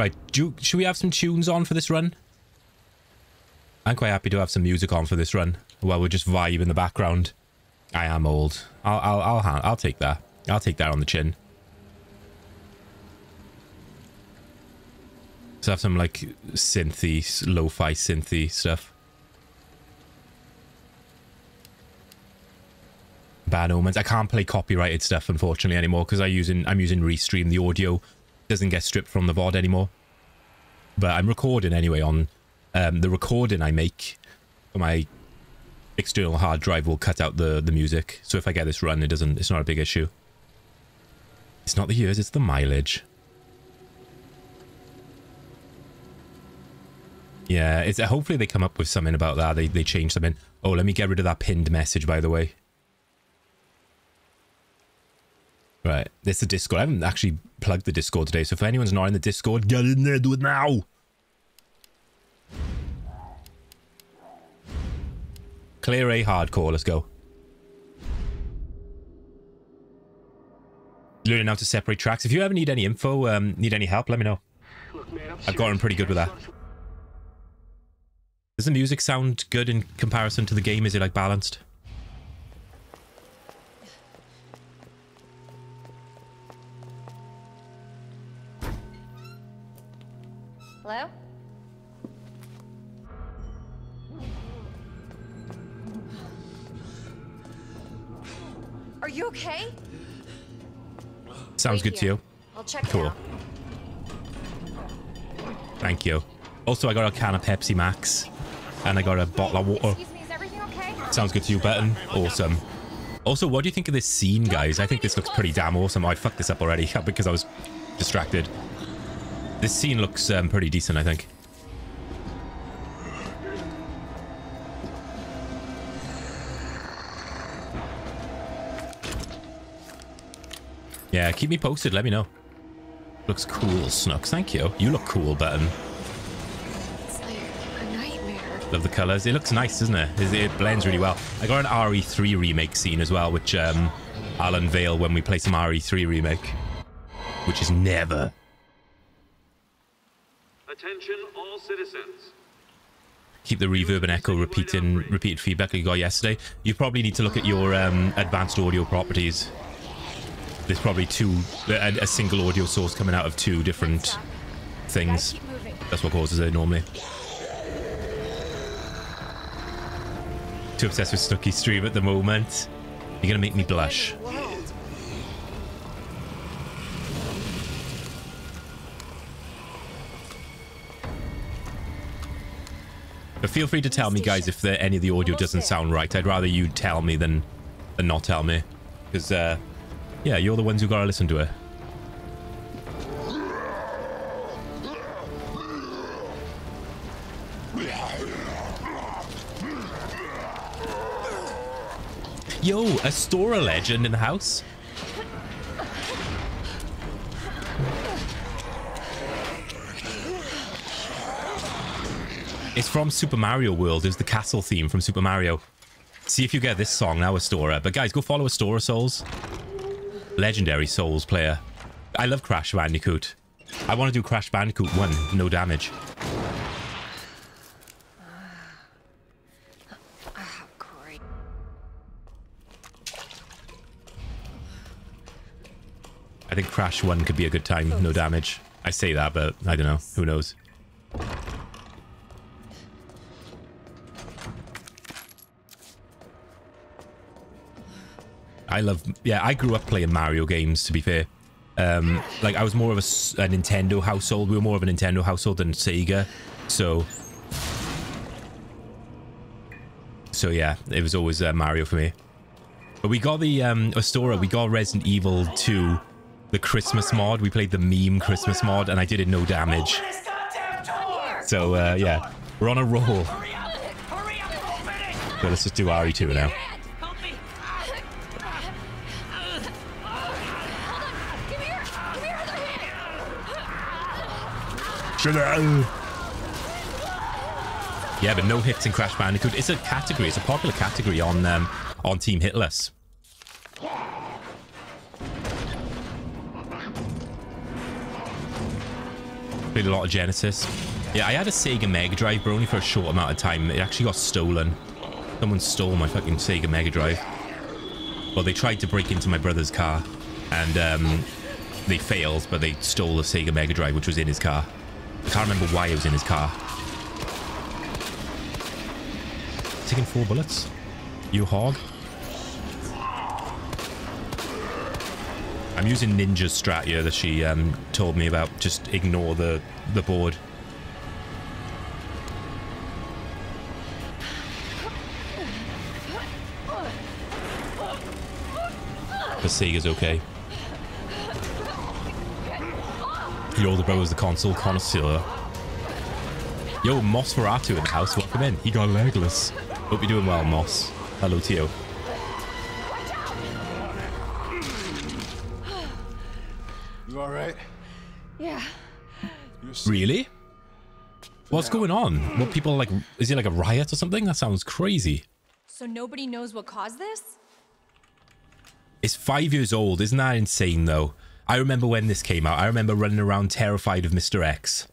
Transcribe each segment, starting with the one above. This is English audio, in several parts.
Right, do should we have some tunes on for this run? I'm quite happy to have some music on for this run while we're just vibe in the background. I am old. I'll I'll I'll I'll take that. I'll take that on the chin. So have some like synthy, lo-fi synthy stuff. Bad omens. I can't play copyrighted stuff unfortunately anymore because I using I'm using Restream. The audio doesn't get stripped from the VOD anymore. But I'm recording anyway on um, the recording I make for my external hard drive will cut out the the music. So if I get this run, it doesn't. It's not a big issue. It's not the years, it's the mileage. Yeah, it's hopefully they come up with something about that. They they change something. Oh, let me get rid of that pinned message, by the way. Right, this is the Discord. I haven't actually plugged the Discord today, so if anyone's not in the Discord, get in there, do it now. Claire A hardcore, let's go. Learning how to separate tracks. If you ever need any info, um, need any help, let me know. Look, man, I've gotten pretty good with that. Does the music sound good in comparison to the game? Is it like balanced? Hello? Are you okay? Sounds good to you. I'll check cool. it out. Thank you. Also, I got a can of Pepsi Max. And I got a bottle of water. Excuse me, is everything okay? Sounds good to you, Burton. Awesome. Also, what do you think of this scene, guys? I think this looks pretty damn awesome. I fucked this up already because I was distracted. This scene looks um, pretty decent, I think. Yeah, keep me posted. Let me know. Looks cool, Snooks. Thank you. You look cool, Button. It's like a nightmare. Love the colors. It looks nice, doesn't it? It, it blends really well. I got an RE3 remake scene as well, which um, I'll unveil when we play some RE3 remake, which is never. Attention all citizens. Keep the reverb and echo repeating repeated feedback you got yesterday. You probably need to look at your um, advanced audio properties. There's probably two, a, a single audio source coming out of two different things. That's what causes it normally. Too obsessed with Snooky stream at the moment. You're gonna make me blush. But feel free to tell me, guys, if the, any of the audio doesn't sound right. I'd rather you tell me than, than not tell me. Because, uh, yeah, you're the ones who gotta listen to it. Yo, a Stora legend in the house? It's from Super Mario World. It's the castle theme from Super Mario. See if you get this song now, Astora. But guys, go follow Astora Souls. Legendary Souls player. I love Crash Bandicoot. I want to do Crash Bandicoot 1, no damage. I think Crash 1 could be a good time, no damage. I say that, but I don't know. Who knows? I love... Yeah, I grew up playing Mario games, to be fair. Um, like, I was more of a Nintendo household. We were more of a Nintendo household than Sega. So... So, yeah, it was always uh, Mario for me. But we got the um, Astora, we got Resident Evil 2, the Christmas mod. We played the meme Christmas mod, and I did it no damage. So, uh, yeah, we're on a roll. So let's just do RE2 now. Yeah, but no hits in Crash Bandicoot. It's a category. It's a popular category on um, on Team Hitless. Played a lot of Genesis. Yeah, I had a Sega Mega Drive, but only for a short amount of time. It actually got stolen. Someone stole my fucking Sega Mega Drive. Well, they tried to break into my brother's car, and um, they failed, but they stole the Sega Mega Drive, which was in his car. I can't remember why it was in his car. Taking four bullets? You hog? I'm using Ninja's strat here that she um, told me about. Just ignore the, the board. The Sega's okay. Your older brother's the console connoisseur. Yo, Moss Ferratu in the house. Welcome in. He got legless. Hope you're doing well, Moss. Hello to you. You all right? Yeah. Really? What's going on? What people like? Is it like a riot or something? That sounds crazy. So nobody knows what caused this? It's five years old. Isn't that insane, though? I remember when this came out. I remember running around terrified of Mr. X,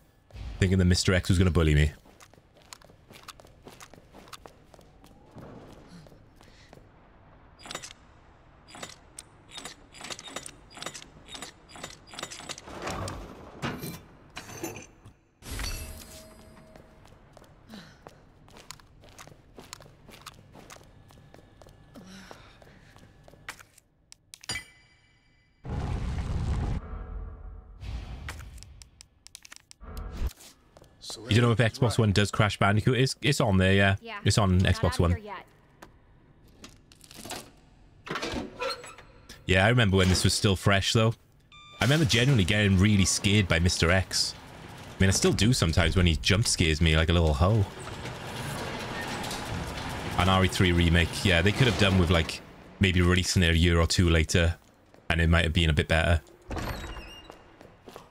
thinking that Mr. X was going to bully me. You know if Xbox One does Crash Bandicoot? It's, it's on there, yeah. Yeah. It's on Xbox One. Yeah, I remember when this was still fresh, though. I remember genuinely getting really scared by Mr. X. I mean, I still do sometimes when he jump scares me like a little hoe. An RE3 remake, yeah, they could have done with, like, maybe releasing it a year or two later, and it might have been a bit better.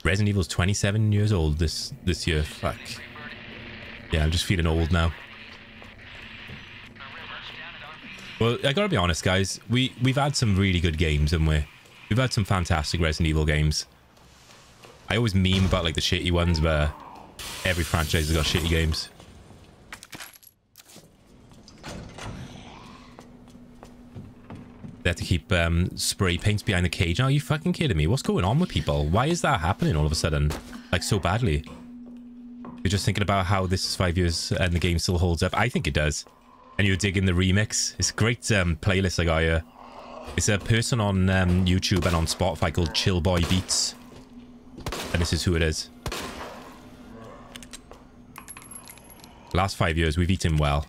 Resident Evil's 27 years old this this year. Fuck. Yeah, I'm just feeling old now. Well, I gotta be honest, guys. We we've had some really good games, haven't we? We've had some fantastic Resident Evil games. I always meme about like the shitty ones, but every franchise has got shitty games. They have to keep um, spray paints behind the cage. Are you fucking kidding me? What's going on with people? Why is that happening all of a sudden? Like so badly? You're just thinking about how this is five years and the game still holds up. I think it does. And you're digging the remix. It's a great um, playlist I got here. It's a person on um, YouTube and on Spotify called Chill Boy Beats. And this is who it is. Last five years, we've eaten well.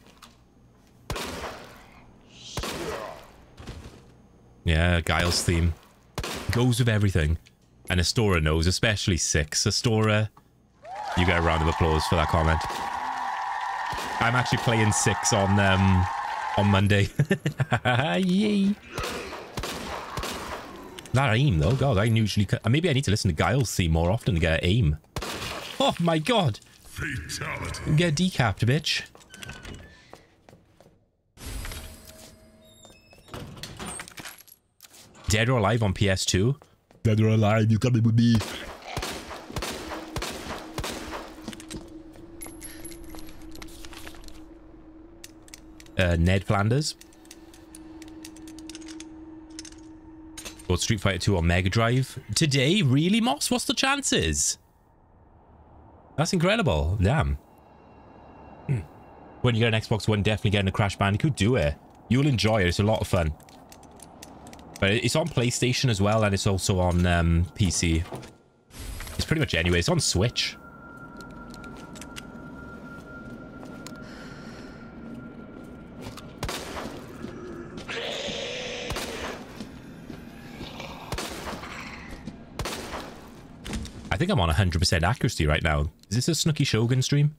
Yeah, Giles theme. Goes with everything. And Astora knows, especially Six. Astora, you get a round of applause for that comment. I'm actually playing Six on um on Monday. Yay. That aim though, God, I usually maybe I need to listen to Giles theme more often to get aim. Oh my God, Fatality. get decapped, bitch. Dead or Alive on PS2. Dead or Alive, you coming with me? Uh, Ned Flanders. Got Street Fighter 2 on Mega Drive. Today? Really, Moss? What's the chances? That's incredible. Damn. Hmm. When you get an Xbox One, definitely getting a Crash Bandicoot. Do it. You'll enjoy it. It's a lot of fun. But it's on PlayStation as well, and it's also on um, PC. It's pretty much anyway. It's on Switch. Think I'm on 100% accuracy right now. Is this a Snooky Shogun stream?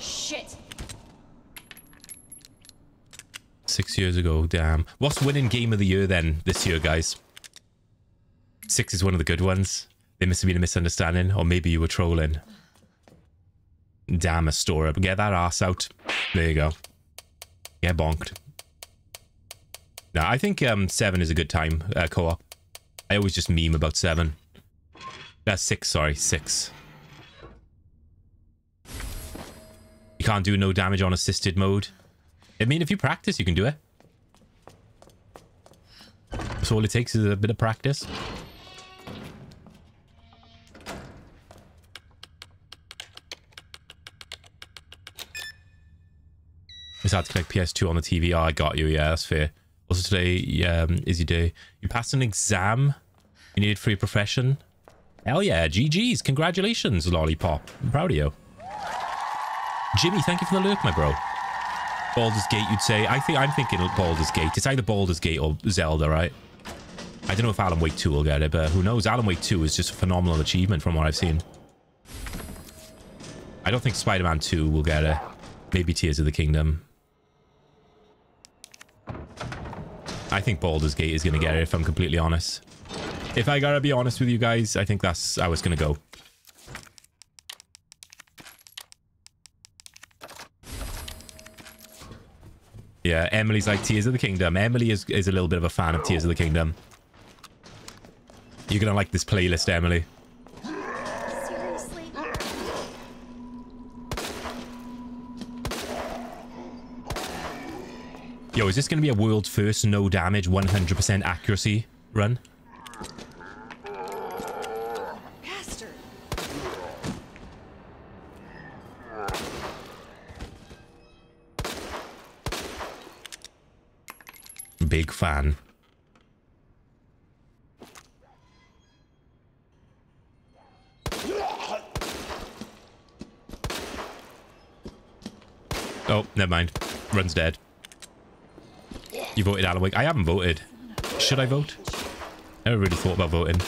Shit. Six years ago, damn. What's winning game of the year then this year, guys? Six is one of the good ones. There must have been a misunderstanding, or maybe you were trolling. Damn, Astora. Get that ass out. There you go. Get bonked. No, I think um, seven is a good time uh, co-op. I always just meme about seven. That's six, sorry, six. You can't do no damage on assisted mode. I mean, if you practice, you can do it. So all it takes is a bit of practice. It's hard to connect PS2 on the TV. Oh, I got you. Yeah, that's fair. Also today um, is your day. You passed an exam you needed for your profession. Hell yeah, GG's. Congratulations, Lollipop. I'm proud of you. Jimmy, thank you for the lurk, my bro. Baldur's Gate, you'd say. I think I'm thinking Baldur's Gate. It's either Baldur's Gate or Zelda, right? I don't know if Alan Wake 2 will get it, but who knows? Alan Wake 2 is just a phenomenal achievement from what I've seen. I don't think Spider-Man 2 will get it. Maybe Tears of the Kingdom. I think Baldur's Gate is going to get it, if I'm completely honest. If I gotta be honest with you guys, I think that's how it's going to go. Yeah, Emily's like Tears of the Kingdom. Emily is, is a little bit of a fan of Tears of the Kingdom. You're going to like this playlist, Emily. Yo, is this going to be a world first no damage, 100% accuracy run? Bastard. Big fan. Oh, never mind. Run's dead. You voted Alan Wake. I haven't voted. Should I vote? I never really thought about voting.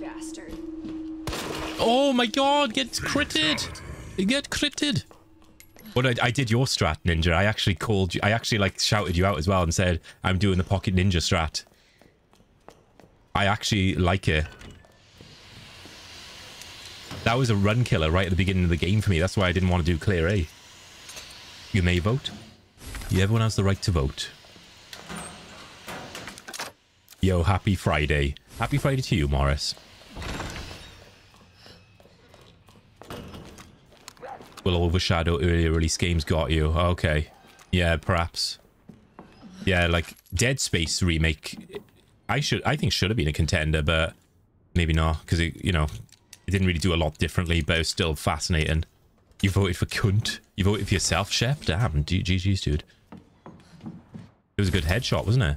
Bastard. Oh my god, get critted! You get critted! But I, I did your strat, Ninja. I actually called you. I actually, like, shouted you out as well and said, I'm doing the Pocket Ninja strat. I actually like it. That was a run killer right at the beginning of the game for me. That's why I didn't want to do Claire A. You may vote. Yeah, everyone has the right to vote. Yo, happy Friday. Happy Friday to you, Morris. Will overshadow earlier release games got you. Okay. Yeah, perhaps. Yeah, like Dead Space remake. I should, I think should have been a contender, but maybe not because it, you know, it didn't really do a lot differently, but it was still fascinating. You voted for cunt. You voted for yourself, Shep. Damn, GG's, dude. It was a good headshot, wasn't it?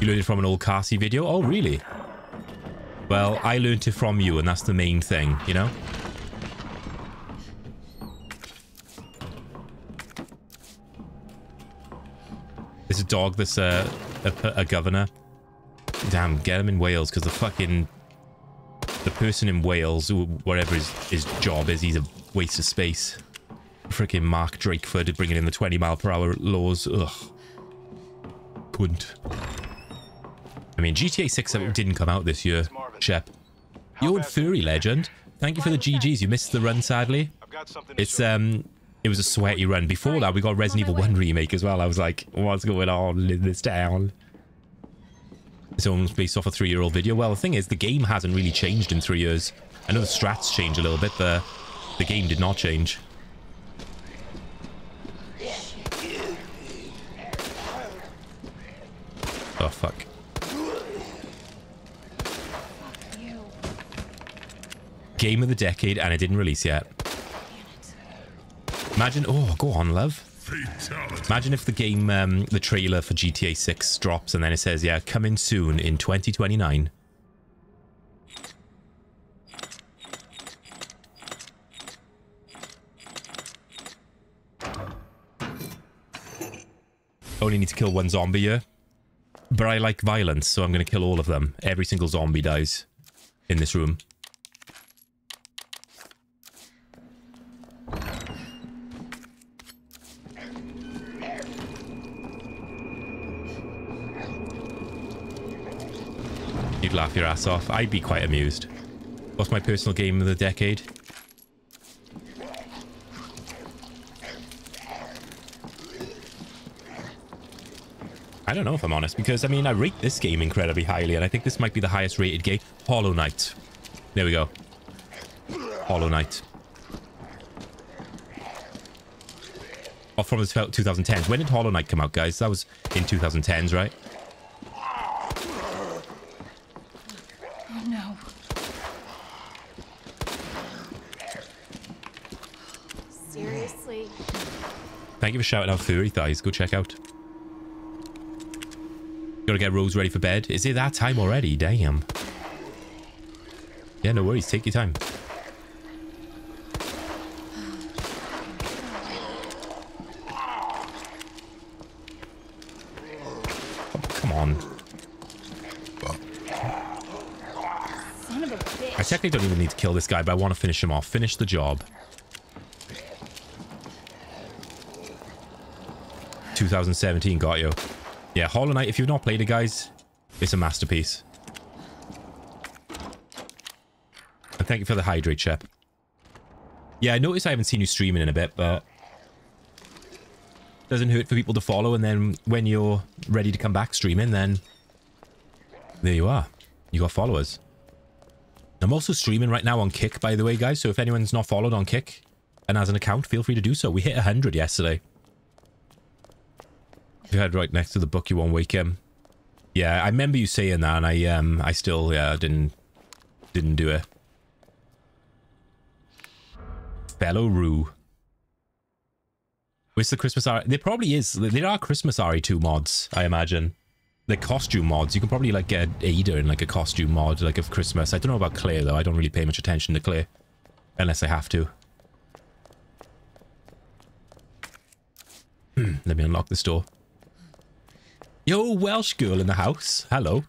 You learned it from an old Carsey video? Oh, really? Well, I learned it from you, and that's the main thing, you know? There's a dog that's uh, a, a, a governor. Damn, get him in Wales, because the fucking... The person in Wales, whatever his, his job is, he's a waste of space. Freaking Mark Drakeford bringing in the 20 mile per hour laws. Ugh. Couldn't. I mean, GTA 6 didn't come out this year, Shep. Yo, and Furry Legend. Thank you for the GGs. You missed the run, sadly. It's, um... It was a sweaty run. Before that, we got Resident Evil 1 remake as well. I was like, what's going on in this town? It's almost based off a three-year-old video. Well, the thing is, the game hasn't really changed in three years. I know the strats change a little bit, but the game did not change. Oh, fuck. Game of the decade, and it didn't release yet. Imagine... Oh, go on, love. Imagine if the game, um, the trailer for GTA 6 drops and then it says, yeah, coming soon in 2029. Only need to kill one zombie here. But I like violence, so I'm going to kill all of them. Every single zombie dies in this room. You'd laugh your ass off. I'd be quite amused. What's my personal game of the decade? I don't know if I'm honest, because I mean, I rate this game incredibly highly, and I think this might be the highest rated game. Hollow Knight. There we go. Hollow Knight. Oh, from the 2010s. When did Hollow Knight come out, guys? That was in 2010s, right? Oh no. Seriously? Thank you for shouting out Furry Thighs. Go check out. Gotta get Rose ready for bed. Is it that time already? Damn. Yeah, no worries. Take your time. Come on. I technically don't even need to kill this guy, but I want to finish him off. Finish the job. 2017 got you. Yeah, Hollow Knight, if you've not played it, guys, it's a masterpiece. And thank you for the hydrate, Shep. Yeah, I noticed I haven't seen you streaming in a bit, but... Doesn't hurt for people to follow, and then when you're ready to come back streaming, then... There you are. You got followers. I'm also streaming right now on Kick, by the way, guys. So if anyone's not followed on Kick and has an account, feel free to do so. We hit 100 yesterday. You had right next to the book you won weekend. Yeah, I remember you saying that, and I um I still yeah didn't didn't do it. Fellow Rue. Where's the Christmas R? There probably is. There are Christmas RE2 mods, I imagine the costume mods. You can probably like get Ada in like a costume mod like of Christmas. I don't know about Claire though. I don't really pay much attention to Claire unless I have to. Hmm, Let me unlock this door. Yo, Welsh girl in the house. Hello.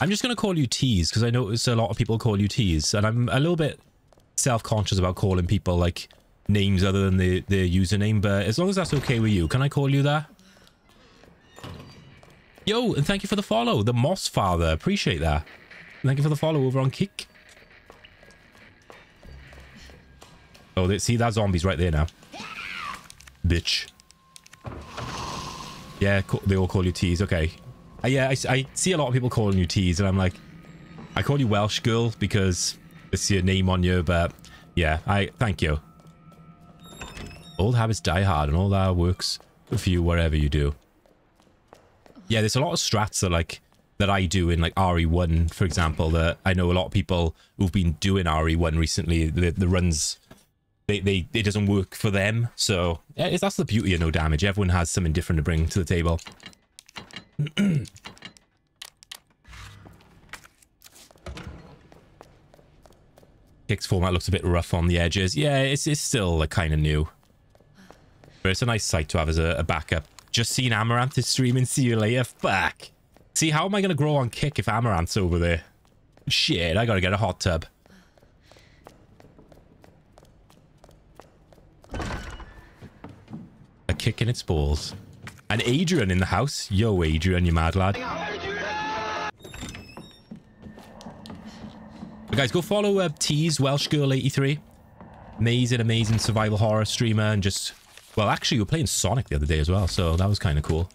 I'm just going to call you Tease because I notice a lot of people call you Tease and I'm a little bit self-conscious about calling people like names other than the, their username, but as long as that's okay with you, can I call you that? Yo, and thank you for the follow, the Moss Father. Appreciate that. Thank you for the follow over on Kick. Oh, they, see that zombie's right there now. Bitch. Yeah, they all call you Tease. Okay. Uh, yeah, I, I see a lot of people calling you Tease, and I'm like, I call you Welsh girl because it's your name on you, but yeah, I thank you. Old habits die hard, and all that works for you wherever you do. Yeah, there's a lot of strats that like that I do in like RE1, for example, that I know a lot of people who've been doing RE1 recently, the, the runs, they, they, it doesn't work for them. So that's the beauty of no damage. Everyone has something different to bring to the table. Kick's format looks a bit rough on the edges. Yeah, it's, it's still like, kind of new. But it's a nice site to have as a, a backup. Just seen Amouranth is streaming. See you later. Fuck. See, how am I going to grow on Kick if Amouranth's over there? Shit, I got to get a hot tub. A kick in its balls. And Adrian in the house. Yo, Adrian, you mad lad. But guys, go follow uh, Tease Welsh Girl 83. Amazing, amazing survival horror streamer and just well, actually, we were playing Sonic the other day as well, so that was kind of cool.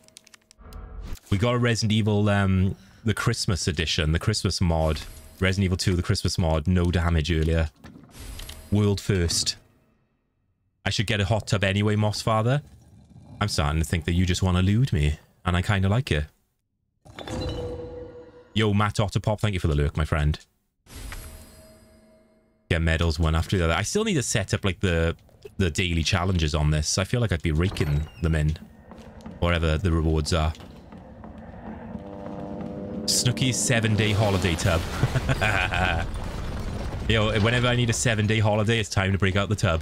We got a Resident Evil, um, the Christmas edition, the Christmas mod. Resident Evil 2, the Christmas mod, no damage earlier. World first. I should get a hot tub anyway, Moss Father. I'm starting to think that you just want to elude me, and I kind of like it. Yo, Matt Otterpop, thank you for the lurk, my friend. Get medals one after the other. I still need to set up, like, the the daily challenges on this. I feel like I'd be raking them in. Whatever the rewards are. Snooky's seven-day holiday tub. yo, whenever I need a seven-day holiday, it's time to break out the tub.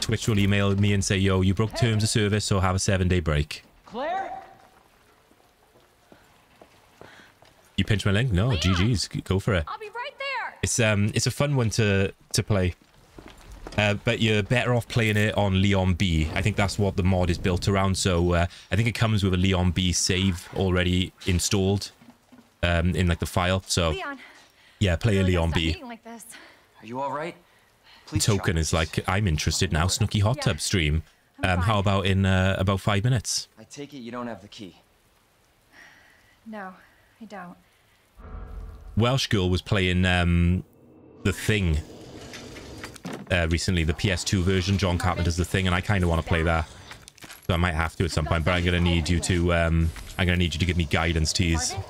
Twitch will email me and say, yo, you broke terms of service, so have a seven-day break. Claire? You pinch my link? No, GG's. Go for it. I'll be right there. It's um, it's a fun one to to play. Uh, but you're better off playing it on Leon B. I think that's what the mod is built around. So uh, I think it comes with a Leon B save already installed um, in like the file. So Leon. yeah, play a Leon B. like this. Are you all right? Please Token is like, I'm interested now. Snooky Hot Yeah. Tub stream. Um, how about in uh, about five minutes? I take it you don't have the key. No, I don't. Welsh girl was playing um, The Thing uh, recently, the PS2 version. John Carpenter's The Thing, and I kind of want to play that. So I might have to at some point, but I'm going to need you to, um, I'm going to need you to give me guidance, tease. Marvin?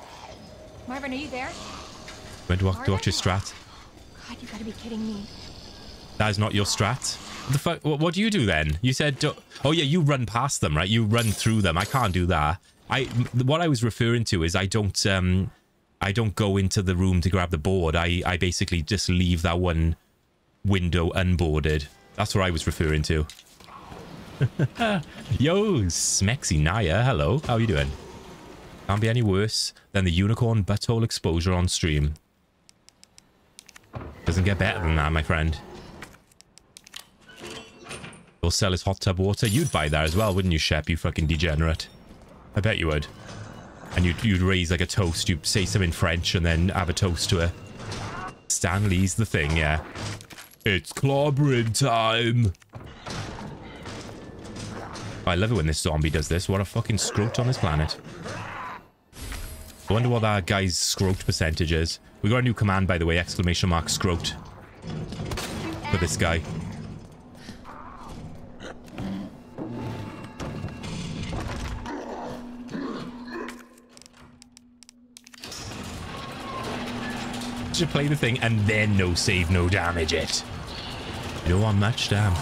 Marvin, are you there? When to, to watch your strat? God, you gotta be kidding me. That is not your strat. What the fuck? What, what do you do then? You said, oh yeah, you run past them, right? You run through them. I can't do that. I what I was referring to is I don't um I don't go into the room to grab the board. I I basically just leave that one window unboarded. That's what I was referring to. Yo, Smexy Naya, hello. How are you doing? Can't be any worse than the unicorn butthole exposure on stream. Doesn't get better than that, my friend. He'll sell his hot tub water. You'd buy that as well, wouldn't you, Shep? You fucking degenerate. I bet you would. And you'd, you'd raise like a toast. You'd say some in French and then have a toast to her. Stanley's the thing, yeah. It's clobbering time. I love it when this zombie does this. What a fucking scrote on this planet. I wonder what that guy's scrote percentage is. We got a new command, by the way, exclamation mark scrote. For this guy. Should play the thing and then no save, no damage it. Want much, damn.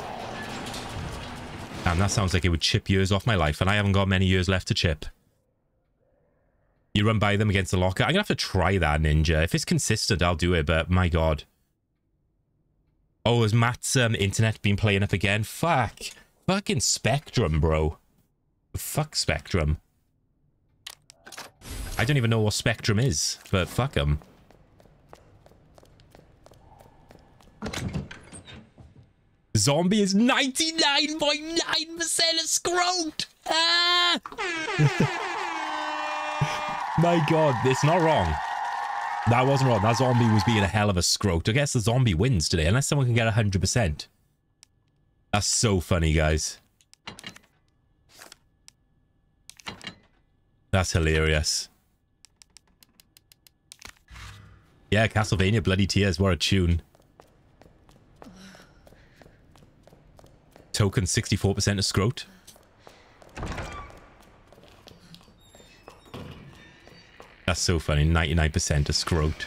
Damn, that sounds like it would chip years off my life, and I haven't got many years left to chip. You run by them against the locker. I'm gonna have to try that ninja. If it's consistent, I'll do it, but my god. Oh, has Matt's um, internet been playing up again? Fuck. Fucking Spectrum, bro. Fuck Spectrum. I don't even know what Spectrum is, but fuck them. Zombie is 99.9% a! Ah! My god, it's not wrong. That wasn't wrong. That zombie was being a hell of a scrote. I guess the zombie wins today, unless someone can get 100%. That's so funny, guys. That's hilarious. Yeah, Castlevania Bloody Tears, what a tune. Token 64% of scrote. That's so funny. 99% of scrote.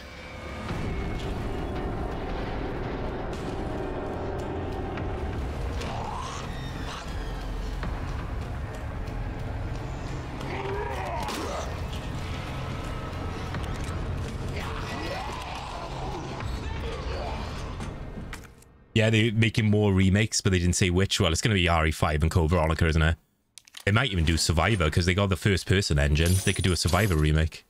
Yeah, they're making more remakes, but they didn't say which. Well, it's going to be RE5 and Code Veronica, isn't it? They might even do Survivor, because they got the first-person engine. They could do a Survivor remake.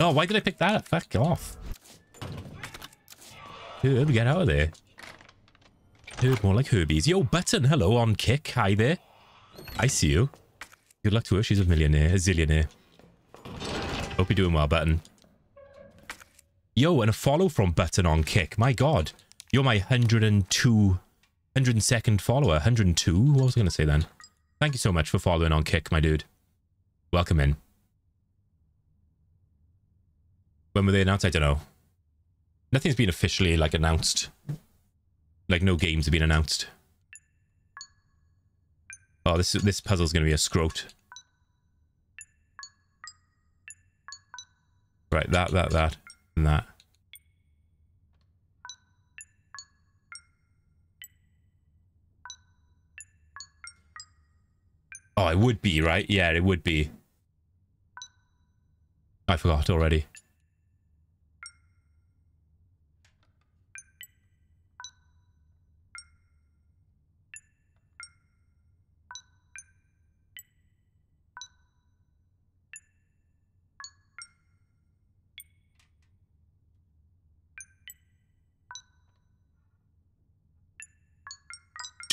Oh, why did I pick that? Fuck off. Herb, get out of there. Herb, more like Herbies. Yo, Button, hello, on Kick. Hi there. I see you. Good luck to her. She's a millionaire, a zillionaire. Hope you're doing well, Button. Yo, and a follow from Button on Kick. My god. You're my 102... 102nd follower. 102? What was I going to say then? Thank you so much for following on Kick, my dude. Welcome in. When were they announced? I don't know. Nothing's been officially, like, announced. Like, no games have been announced. Oh, this this puzzle's going to be a scrote. Right, that, that, that, and that. Oh, it would be, right? Yeah, it would be. I forgot already.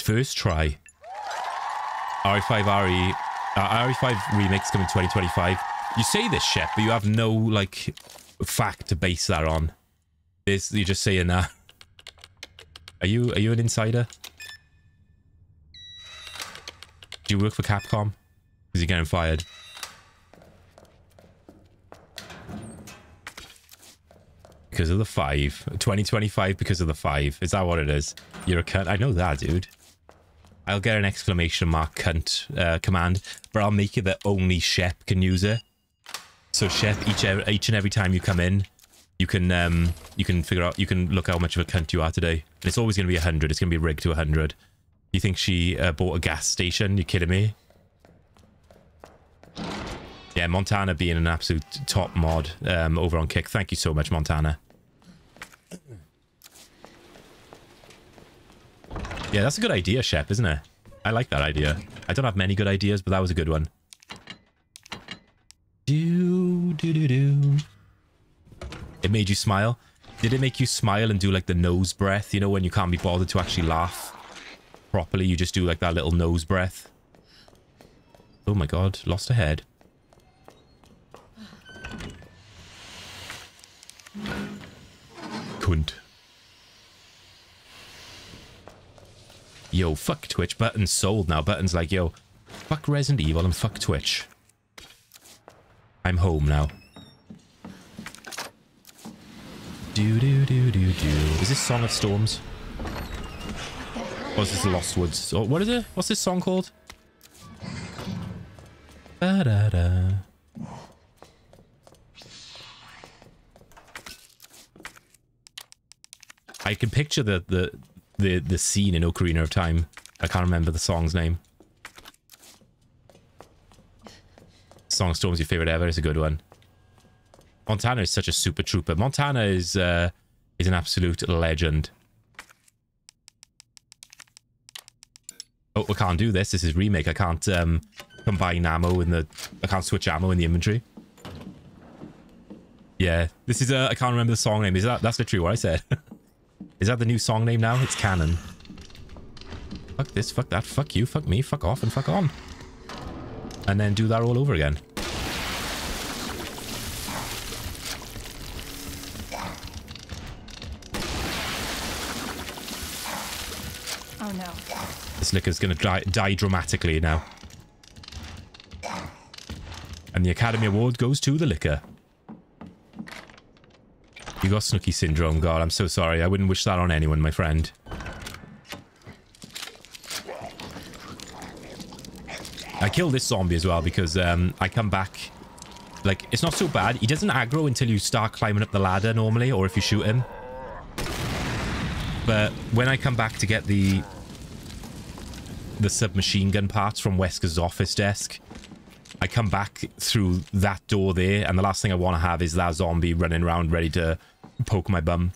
First try. RE5 RE uh, RE5 remix coming 2025. You say this, Shep, but you have no like fact to base that on. Is you're just saying that? Are you are you an insider? Do you work for Capcom? Is he getting fired? Because of the five. 2025 because of the five. Is that what it is? You're a cunt. I know that, dude. I'll get an exclamation mark cunt uh, command, but I'll make it that only Shep can use it. So Shep, each each and every time you come in, you can um you can figure out you can look how much of a cunt you are today. And it's always going to be a hundred. It's going to be rigged to hundred. You think she uh, bought a gas station? You kidding me? Yeah, Montana being an absolute top mod um, over on Kick. Thank you so much, Montana. Yeah, that's a good idea, Shep, isn't it? I like that idea. I don't have many good ideas, but that was a good one. Do, do, do, do. It made you smile? Did it make you smile and do like the nose breath? You know, when you can't be bothered to actually laugh properly, you just do like that little nose breath. Oh my god, lost a head. Cunt. Yo, fuck Twitch. Button's sold now. Button's like, yo, fuck Resident Evil and fuck Twitch. I'm home now. Do do do do do. Is this Song of Storms? Or is this Lost Woods? Or what is it? What's this song called? Da da da. I can picture the the the the scene in Ocarina of Time. I can't remember the song's name. Song Storm's your favorite ever. It's a good one. Montana is such a super trooper. Montana is uh, is an absolute legend. Oh, I can't do this. This is remake. I can't um, combine ammo in the. I can't switch ammo in the inventory. Yeah, this is. Uh, I can't remember the song name. Is that? That's literally what I said. is that the new song name now? It's canon. Fuck this. Fuck that. Fuck you. Fuck me. Fuck off and fuck on. And then do that all over again. Oh no. This licker's gonna die, die dramatically now. And the Academy Award goes to the liquor. You got Snooky Syndrome, God, I'm so sorry. I wouldn't wish that on anyone, my friend. I killed this zombie as well because um, I come back... Like, it's not so bad. He doesn't aggro until you start climbing up the ladder normally, or if you shoot him. But when I come back to get the the submachine gun parts from Wesker's office desk, I come back through that door there, and the last thing I want to have is that zombie running around ready to poke my bum.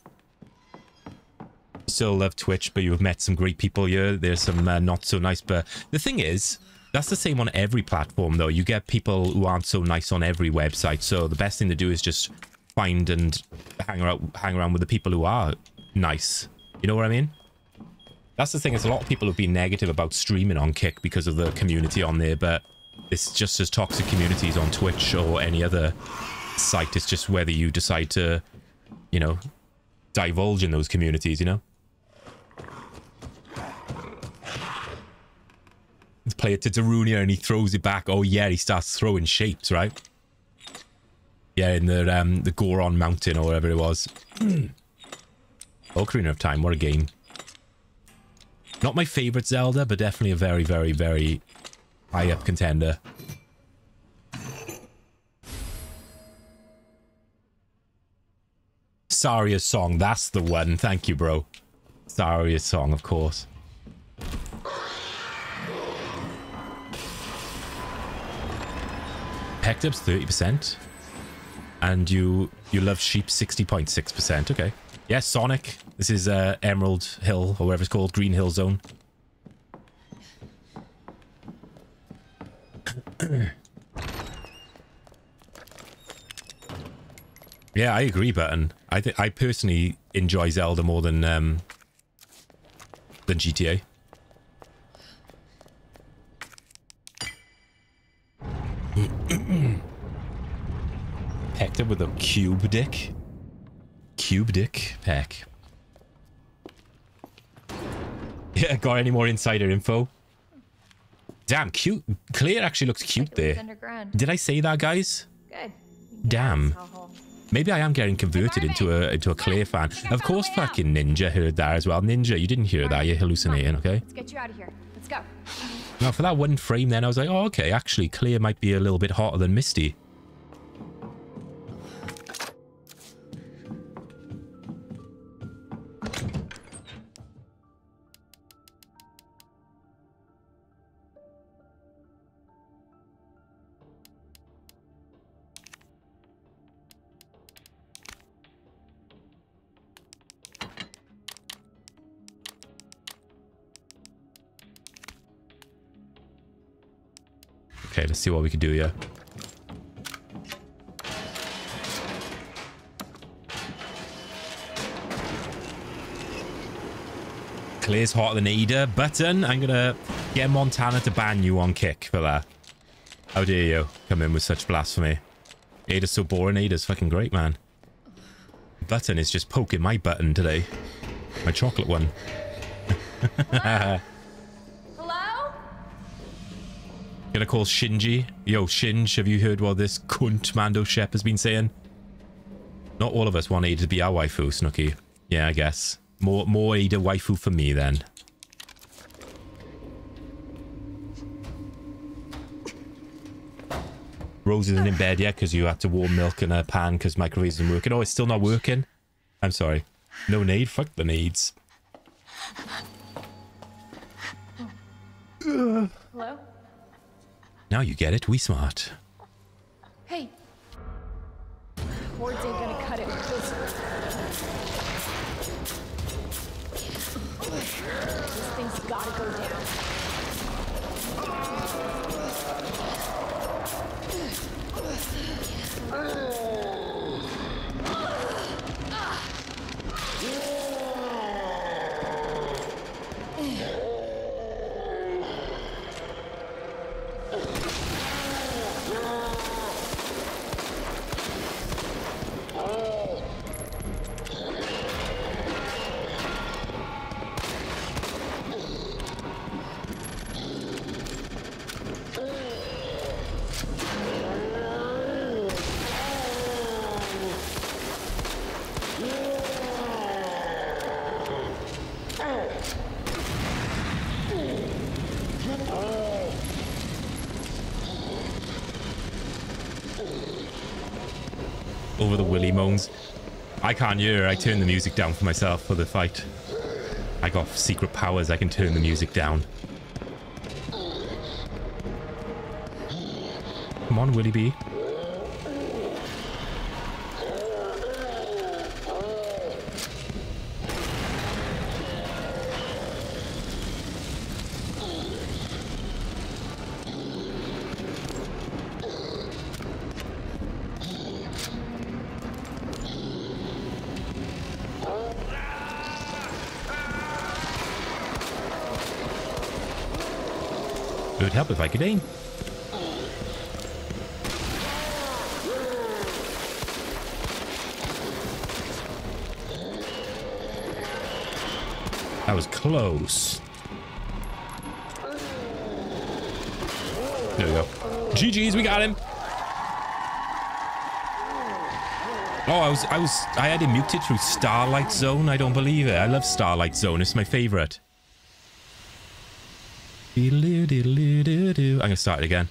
Still love Twitch, but you've met some great people here. There's some uh, not so nice, but the thing is, that's the same on every platform, though. You get people who aren't so nice on every website, so the best thing to do is just find and hang around, hang around with the people who are nice. You know what I mean? That's the thing, is a lot of people have been negative about streaming on Kick because of the community on there, but it's just as toxic communities on Twitch or any other site. It's just whether you decide to, you know, divulge in those communities, you know? Let's play it to Darunia and he throws it back. Oh yeah, he starts throwing shapes, right? Yeah, in the um the Goron Mountain or whatever it was. Ocarina of Time, what a game. Not my favorite Zelda, but definitely a very, very, very high up contender. Saria's song, that's the one. Thank you, bro. Saria's song, of course. Pecked up's 30%. And you you love sheep 60.6%. Okay. Yeah, Sonic. This is uh, Emerald Hill, or whatever it's called, Green Hill Zone. yeah, I agree, Button. I think I personally enjoy Zelda more than um, than GTA. Hector with a cube dick. Cube dick pack. Yeah, got any more insider info? Damn, cute. Claire actually looks cute Like it was there. Did I say that, guys? Good. Damn. Maybe I am getting converted into a into a Claire fan. Of course, fucking Ninja heard that as well. Ninja, you didn't hear that. You're hallucinating, okay? Let's get you out of here. Let's go. Now, for that one frame, then I was like, oh, okay. Actually, Claire might be a little bit hotter than Misty. Let's see what we can do here. Claire's hotter than Ada. Button, I'm gonna get Montana to ban you on kick for that. How dare you come in with such blasphemy. Ada's so boring. Ada's fucking great, man. Button is just poking my button today. My chocolate one. Gonna call Shinji. Yo, Shinj, have you heard what this cunt Mando Shep has been saying? Not all of us want Ada to be our waifu, Snooky. Yeah, I guess. More, more Ada waifu for me then. Rose isn't in bed yet because you had to warm milk in a pan because microwave isn't working. Oh, it's still not working? I'm sorry. No need? Fuck the needs. Hello? Now you get it. We smart. Hey. Words ain't gonna cut it with this. This thing's gotta go down. over I can't hear. I turn the music down for myself for the fight. I got secret powers. I can turn the music down. Come on, Willy B. if I could aim. That was close. There we go. GG's, we got him. Oh, I was, I was, I had him muted through Starlight Zone. I don't believe it. I love Starlight Zone. It's my favorite. I'm gonna start it again.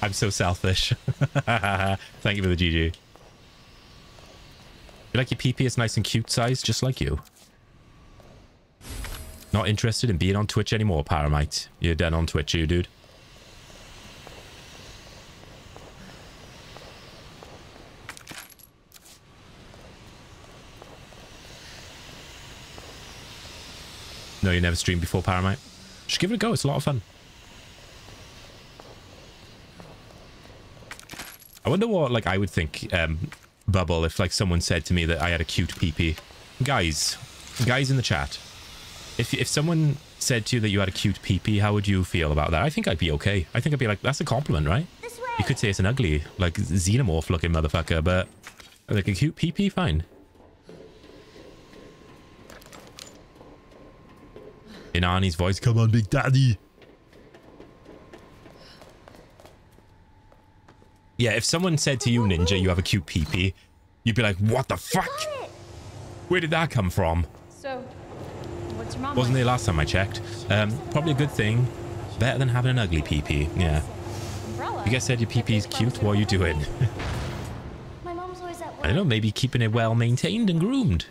I'm so selfish. Thank you for the GG. You like your PP? It's nice and cute size, just like you. Not interested in being on Twitch anymore, Paramite. You're done on Twitch, you dude. No, you never streamed before, Paramite. Just give it a go. It's a lot of fun. I wonder what, like, I would think, um, Bubble, if, like, someone said to me that I had a cute PP. Guys, guys in the chat, if, if someone said to you that you had a cute PP, how would you feel about that? I think I'd be okay. I think I'd be like, that's a compliment, right? You could say it's an ugly, like, xenomorph-looking motherfucker, but, like, a cute PP, fine. In Arnie's voice, come on, Big Daddy. Yeah, if someone said to you, Ninja, you have a cute peepee, you'd be like, what the fuck? Where did that come from? So, what's your mom Wasn't like? there last time I checked. Um, probably a good thing. Better than having an ugly peepee. Yeah. Umbrella. You guys said your peepee's cute. What are you doing? My mom's always at work. I don't know, maybe keeping it well maintained and groomed.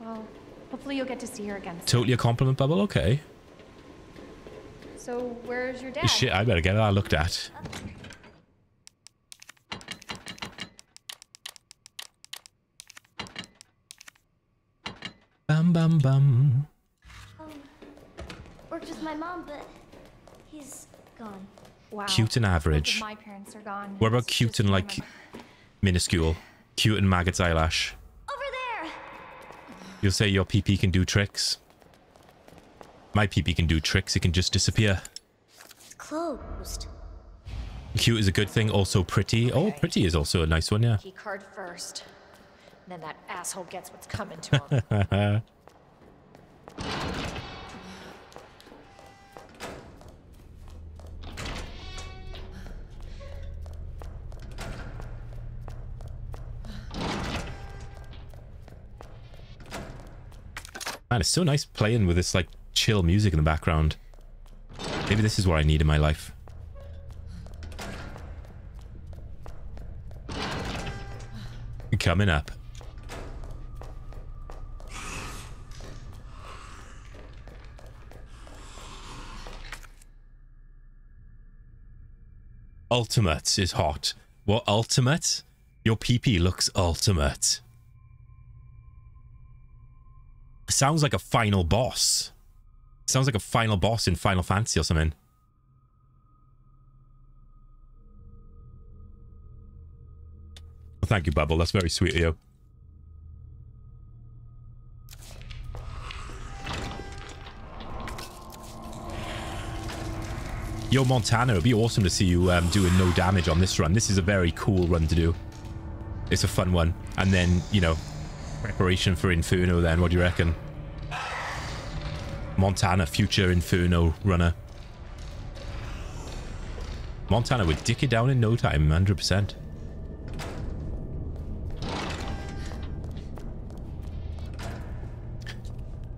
Well, hopefully you'll get to see her again. soon. Totally a compliment bubble, okay. So, where's your dad? Shit, I better get that looked at. Bum bum bum. Oh, worked with my mom, but he's gone. Wow. Cute and Both of average. My parents are gone. What about It's cute and like minuscule? Cute and maggot's eyelash. Over there! You'll say your PP can do tricks. My PP can do tricks, it can just disappear. It's closed. Cute is a good thing, also pretty. Oh, pretty is also a nice one, yeah. Key card first. Then that asshole gets what's coming to him. Man, it's so nice playing with this like chill music in the background. Maybe this is what I need in my life. Coming up. Ultimate is hot. What ultimate? Your PP looks ultimate. Sounds like a final boss. Sounds like a final boss in Final Fantasy or something. Well, thank you, Bubble. That's very sweet of you. Yo, Montana, it'd be awesome to see you um, doing no damage on this run. This is a very cool run to do. It's a fun one. And then, you know, preparation for Inferno then. What do you reckon? Montana, future Inferno runner. Montana would dick it down in no time, 100%.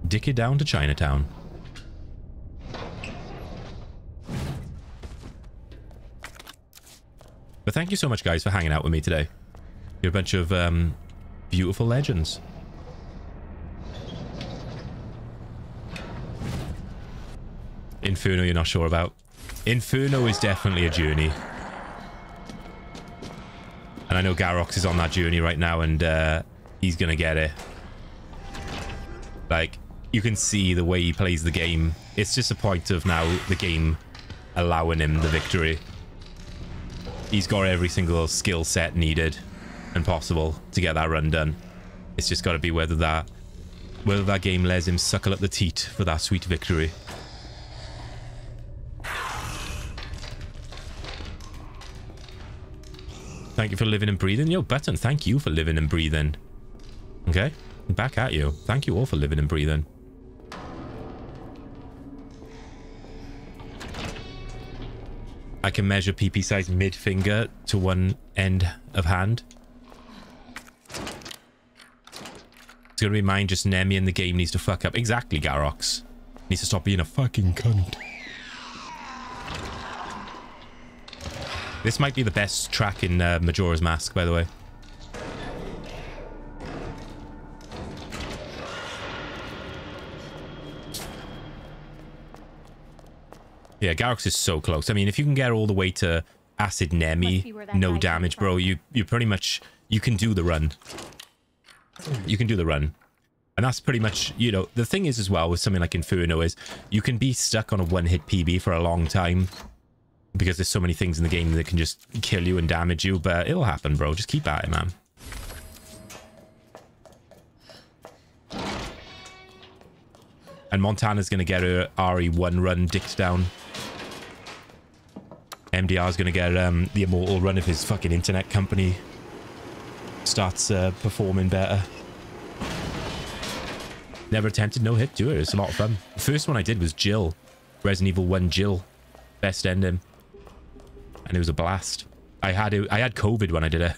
Dick it down to Chinatown. But thank you so much, guys, for hanging out with me today. You're a bunch of um, beautiful legends. Inferno you're not sure about. Inferno is definitely a journey. And I know Garox is on that journey right now and uh, he's going to get it. Like, you can see the way he plays the game. It's just a point of now the game allowing him the victory. He's got every single skill set needed and possible to get that run done. It's just got to be whether that whether that game lets him suckle up the teat for that sweet victory. Thank you for living and breathing. Yo, Button, thank you for living and breathing. Okay, back at you. Thank you all for living and breathing. I can measure PP size mid finger to one end of hand. It's gonna be mine, just Nemi and the game needs to fuck up. Exactly, Garox. Needs to stop being a fucking cunt. This might be the best track in uh, Majora's Mask, by the way. Yeah, Garox is so close. I mean, if you can get all the way to Acid Nemi, be where that no damage, bro, you you pretty much you can do the run. You can do the run. And that's pretty much, you know, the thing is as well with something like Inferno is you can be stuck on a one-hit PB for a long time because there's so many things in the game that can just kill you and damage you, but it'll happen, bro. Just keep at it, man. And Montana's going to get her RE1 run dicked down. MDR's going to get um, the immortal run of his fucking internet company starts uh, performing better. Never attempted no hit to it. It's a lot of fun. The first one I did was Jill. Resident Evil 1 Jill. Best ending. And it was a blast. I had it, I had COVID when I did it.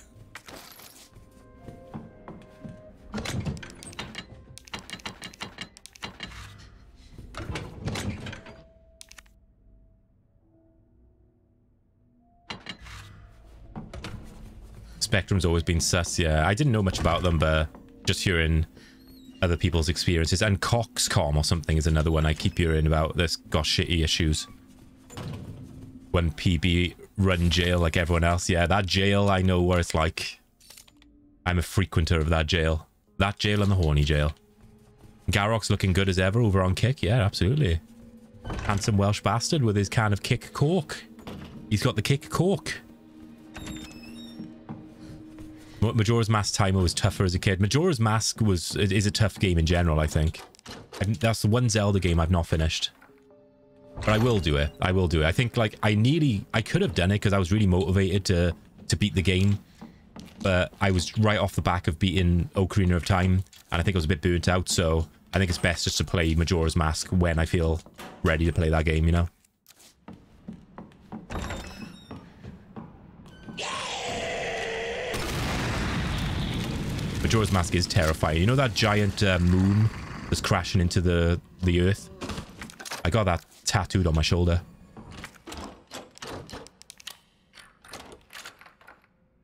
Spectrum's always been sus, yeah. I didn't know much about them, but just hearing other people's experiences. And Coxcom or something is another one I keep hearing about. This got shitty issues. When PB run jail like everyone else. Yeah, that jail, I know what it's like. I'm a frequenter of that jail. That jail and the horny jail. Garox looking good as ever over on Kick. Yeah, absolutely. Handsome Welsh bastard with his can of Kick Cork. He's got the Kick Cork. Majora's Mask timer was tougher as a kid. Majora's Mask was is a tough game in general, I think. That's the one Zelda game I've not finished. But I will do it. I will do it. I think, like, I nearly... I could have done it because I was really motivated to, to beat the game. But I was right off the back of beating Ocarina of Time. And I think I was a bit burnt out, so... I think it's best just to play Majora's Mask when I feel ready to play that game, you know? Majora's Mask is terrifying. You know that giant uh, moon that's crashing into the, the earth? I got that tattooed on my shoulder.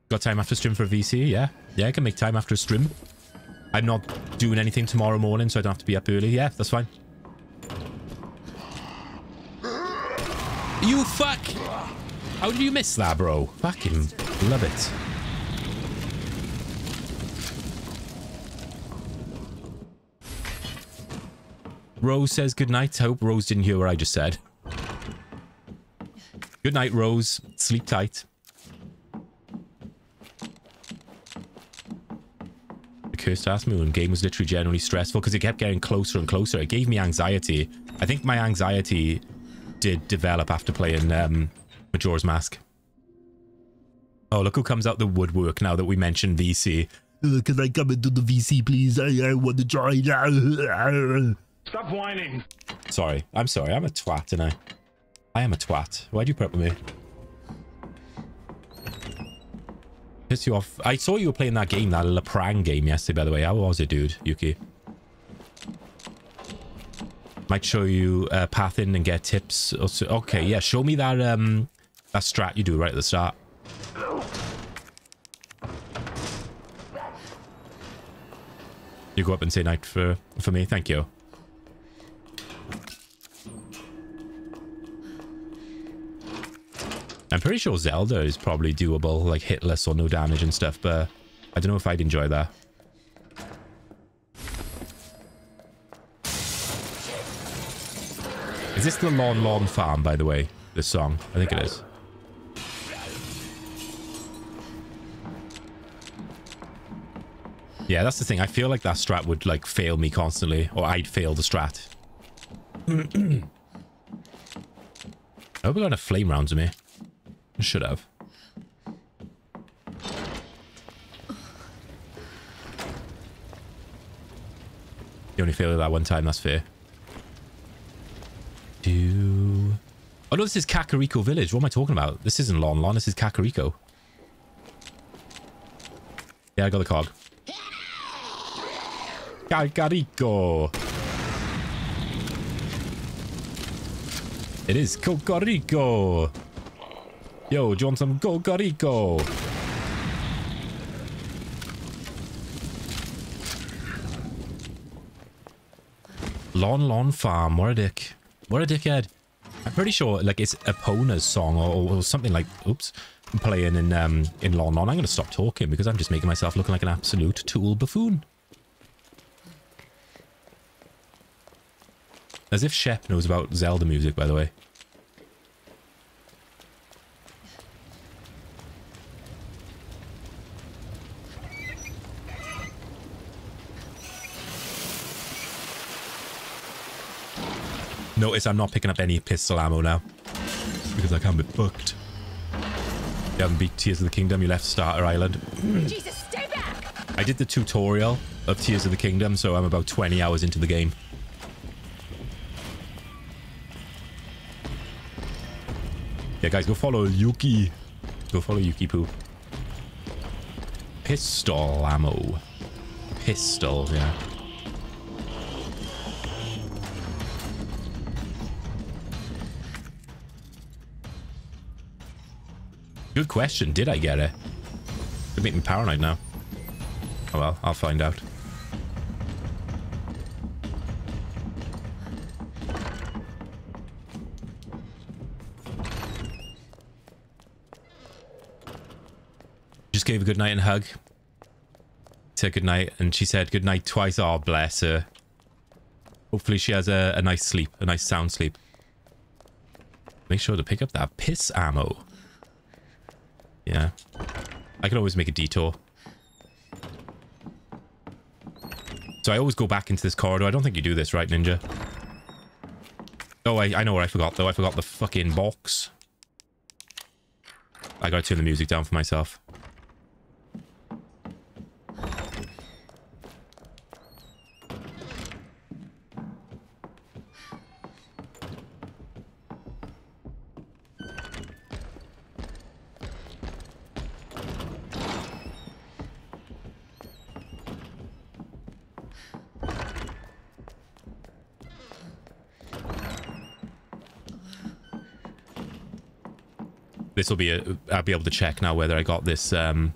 Got time after stream for VC? Yeah. Yeah, I can make time after a stream. I'm not doing anything tomorrow morning, so I don't have to be up early. Yeah, that's fine. You fuck! How did you miss that, bro? Fucking love it. Rose says good night. Hope Rose didn't hear what I just said. Good night, Rose. Sleep tight. The cursed ass moon game was literally generally stressful because it kept getting closer and closer. It gave me anxiety. I think my anxiety did develop after playing um, Majora's Mask. Oh, look who comes out the woodwork now that we mentioned VC. Uh, can I come into the VC, please? I, I want to join. Stop whining. Sorry. I'm sorry. I'm a twat, and I? I am a twat. Why'd you put up with me? Piss you off. I saw you were playing that game, that La Prang game yesterday, by the way. How was it, dude, Yuki? Might show you uh, path in and get tips. Okay, yeah. Show me that um that strat you do right at the start. You go up and say night for for me. Thank you. I'm pretty sure Zelda is probably doable, like hitless or no damage and stuff, but I don't know if I'd enjoy that. Is this the Lon Lon Farm, by the way? This song? I think it is. Yeah, that's the thing. I feel like that strat would, like, fail me constantly. Or I'd fail the strat. I hope we got enough flame rounds of me. Should have. You only failed that one time, that's fair. Do... Oh no, this is Kakariko Village. What am I talking about? This isn't Lon Lon, this is Kakariko. Yeah, I got the cog. Kakariko. It is Kokoriko. Yo, do you want some Kokoriko? Lon Lon Farm. What a dick. What a dickhead. I'm pretty sure like it's Epona's song or, or something like, oops, playing in um in Lon Lon. I'm to stop talking because I'm just making myself look like an absolute tool buffoon. As if Shep knows about Zelda music, by the way. Notice I'm not picking up any pistol ammo now. Because I can't be fucked. You haven't beat Tears of the Kingdom, you left Starter Island. Jesus, stay back! I did the tutorial of Tears of the Kingdom, so I'm about 20 hours into the game. Yeah, guys, go follow Yuki. Go follow Yuki Poo. Pistol ammo. Pistols, yeah. Good question. Did I get it? Could make me paranoid now. Oh well, I'll find out. Just gave a good night and hug. Said good night, and she said good night twice. Oh, bless her. Hopefully she has a, a nice sleep, a nice sound sleep. Make sure to pick up that piss ammo. Yeah. I can always make a detour. So I always go back into this corridor. I don't think you do this, right, Ninja? Oh, I, I know what I forgot, though. I forgot the fucking box. I gotta turn the music down for myself. This will be a... I'll be able to check now whether I got this, um...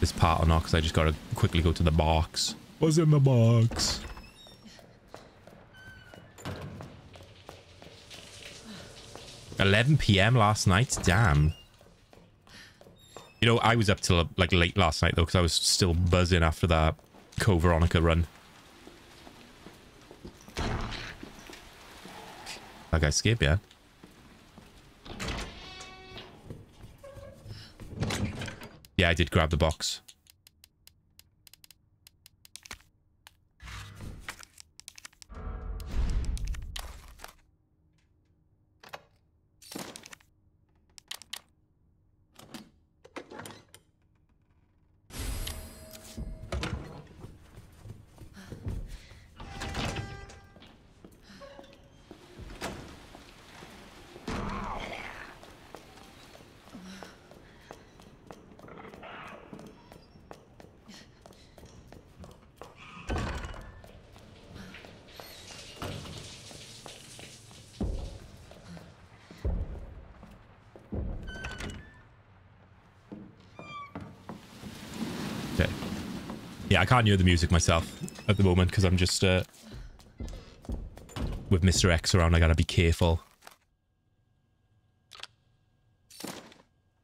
This part or not, because I just gotta quickly go to the box. What's in the box? Eleven p.m. last night. Damn. You know, I was up till like late last night though, because I was still buzzing after that Co Veronica run. That guy skip, yeah. I did grab the box. Can't hear the music myself at the moment because I'm just uh, with Mr. X around. I gotta be careful.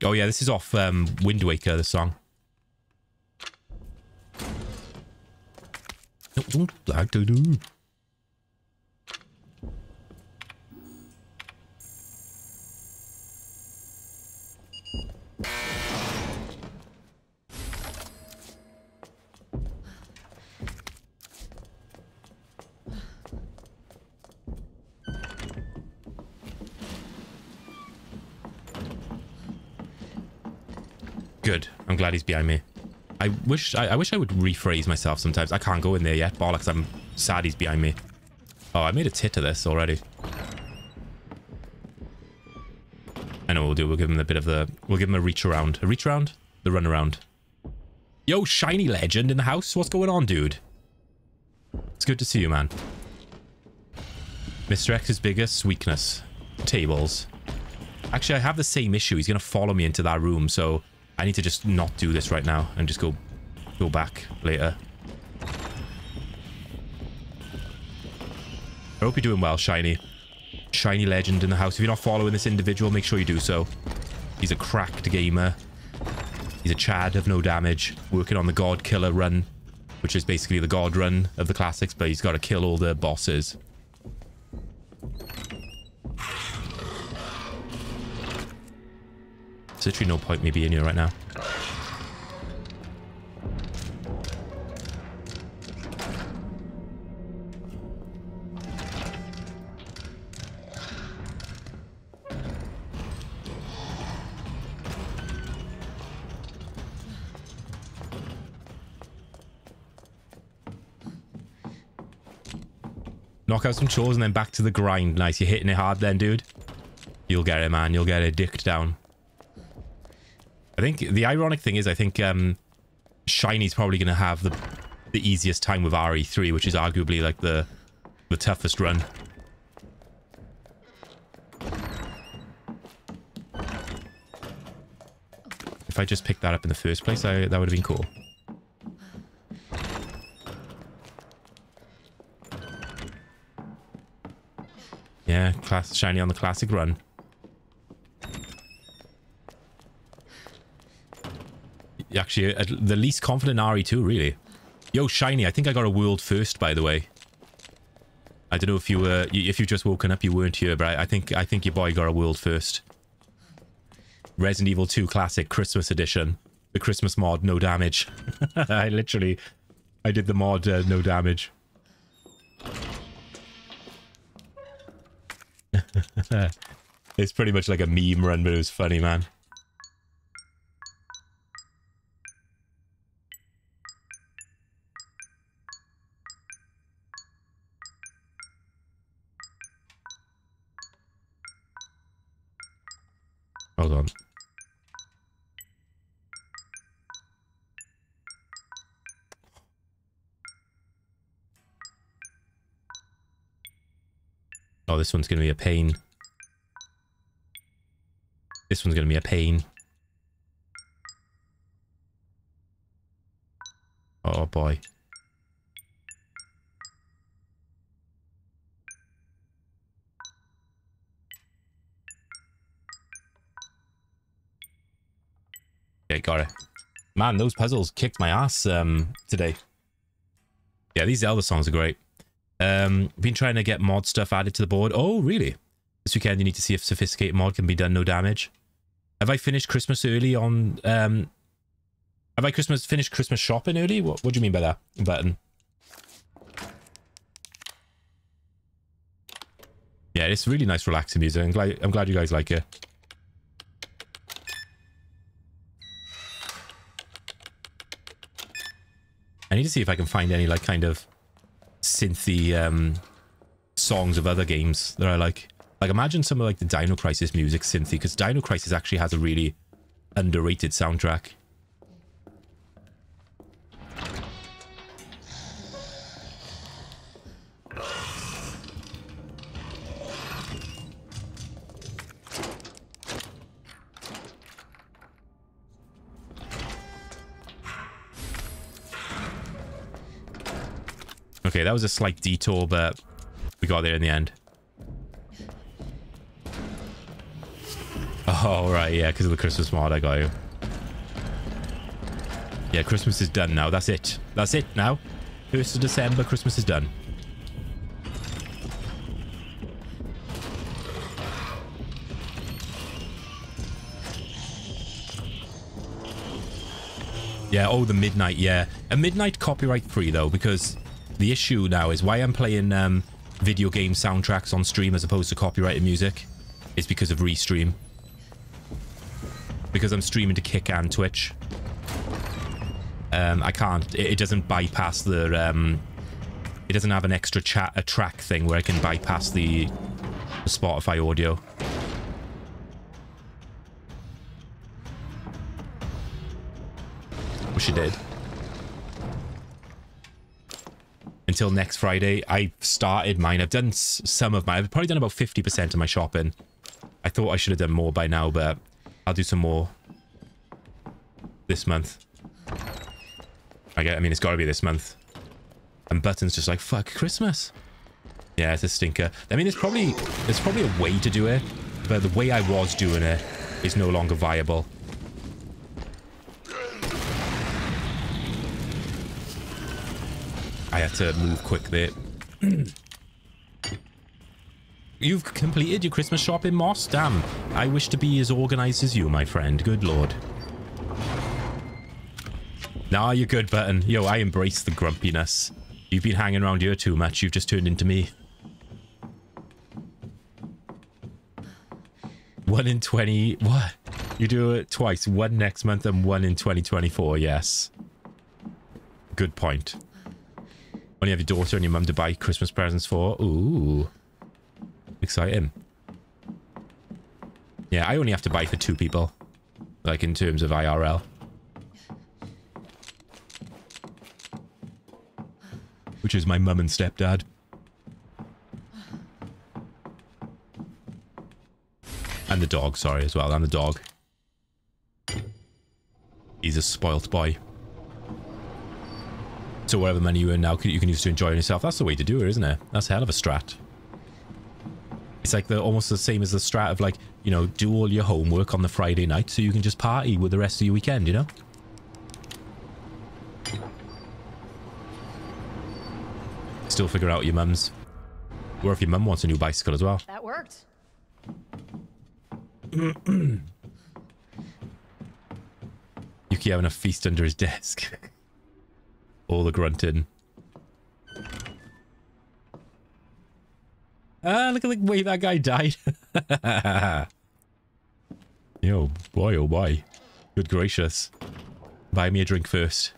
Oh yeah, this is off um, Wind Waker, the song. No, don't to do. Good. I'm he's behind me. I wish I, I wish I would rephrase myself sometimes. I can't go in there yet. Bollocks, I'm sad he's behind me. Oh, I made a tit of this already. I know what we'll do. We'll give him a bit of the... We'll give him a reach around. A reach around? The run around. Yo, shiny legend in the house. What's going on, dude? It's good to see you, man. Mr. X's biggest weakness. Tables. Actually, I have the same issue. He's going to follow me into that room, so I need to just not do this right now and just go go back later. I hope you're doing well, Shiny. Shiny legend in the house. If you're not following this individual, make sure you do so. He's a cracked gamer. He's a Chad of no damage, working on the God Killer run, which is basically the God run of the classics, but he's got to kill all the bosses. There's literally no point me being here right now. Knock out some chores and then back to the grind. Nice, you're hitting it hard then, dude. You'll get it, man. You'll get it dicked down. I think the ironic thing is I think um, Shiny's probably going to have the the easiest time with RE3, which is arguably like the the toughest run. If I just picked that up in the first place, I, that would have been cool. Yeah, class shiny on the classic run. Actually, uh, the least confident RE2, really. Yo, shiny, I think I got a world first, by the way. I don't know if you were, if you just woken up, you weren't here, but I, I think I think your boy got a world first. Resident Evil 2 Classic Christmas Edition. The Christmas mod, no damage. I literally, I did the mod, uh, no damage. it's pretty much like a meme run, but it was funny, man. Hold on. Oh, this one's going to be a pain. This one's going to be a pain. Oh boy. Okay, got it. Man, those puzzles kicked my ass um, today. Yeah, these Zelda songs are great. Um, been trying to get mod stuff added to the board. Oh, really? This weekend you need to see if sophisticated mod can be done no damage. Have I finished Christmas early on... Um, have I Christmas finished Christmas shopping early? What, what do you mean by that button? Yeah, it's really nice relaxing music. I'm glad, I'm glad you guys like it. I need to see if I can find any like kind of synthy um, songs of other games that I like. Like imagine some of like the Dino Crisis music synthy because Dino Crisis actually has a really underrated soundtrack. Okay, that was a slight detour, but we got there in the end. Oh, right, yeah, because of the Christmas mod, I got you. Yeah, Christmas is done now. That's it. That's it now. 1st of December, Christmas is done. Yeah, oh, the Midnight, yeah. A Midnight copyright free, though, because the issue now is why I'm playing um, video game soundtracks on stream as opposed to copyrighted music is because of Restream. Because I'm streaming to Kick and Twitch. Um, I can't. It, it, doesn't bypass the... Um, it doesn't have an extra chat, a track thing where I can bypass the, the Spotify audio. Wish it did. Until next Friday. I've started mine. I've done some of mine. I've probably done about 50% of my shopping. I thought I should have done more by now, but I'll do some more this month. I get. I mean, it's got to be this month. And Button's just like, fuck Christmas. Yeah, it's a stinker. I mean, there's probably there's probably a way to do it, but the way I was doing it is no longer viable. Had to move quick there. You've completed your Christmas shopping, Moss? Damn. I wish to be as organized as you, my friend. Good lord. Nah, you're good, Button. Yo, I embrace the grumpiness. You've been hanging around here too much. You've just turned into me. One in 20... What? You do it twice. One next month and one in 2024. Yes. Good point. When you have your daughter and your mum to buy Christmas presents for. Ooh. Exciting. Yeah, I only have to buy for two people. Like in terms of IRL. Which is my mum and stepdad. And the dog, sorry, as well. And the dog. He's a spoilt boy. So whatever money you earn now, you can use to enjoy yourself. That's the way to do it, isn't it? That's a hell of a strat. It's like the almost the same as the strat of like, you know, do all your homework on the Friday night so you can just party with the rest of your weekend, you know? Still figure out your mum's. Or if your mum wants a new bicycle as well. That worked. Yuki having a feast under his desk. All the grunting. Ah, look at the way that guy died. Yo, boy, oh boy. Good gracious. Buy me a drink first.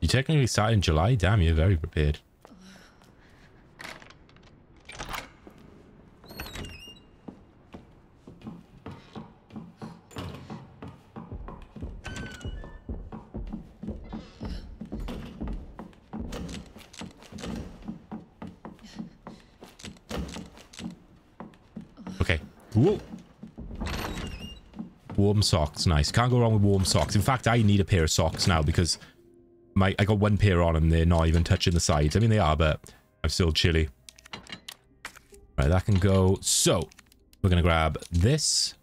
You technically started in July? Damn, you're very prepared. Okay. Whoa. Warm socks, nice. Can't go wrong with warm socks. In fact, I need a pair of socks now because my I got one pair on and they're not even touching the sides. I mean, they are, but I'm still chilly. Right, that can go. So, we're going to grab this.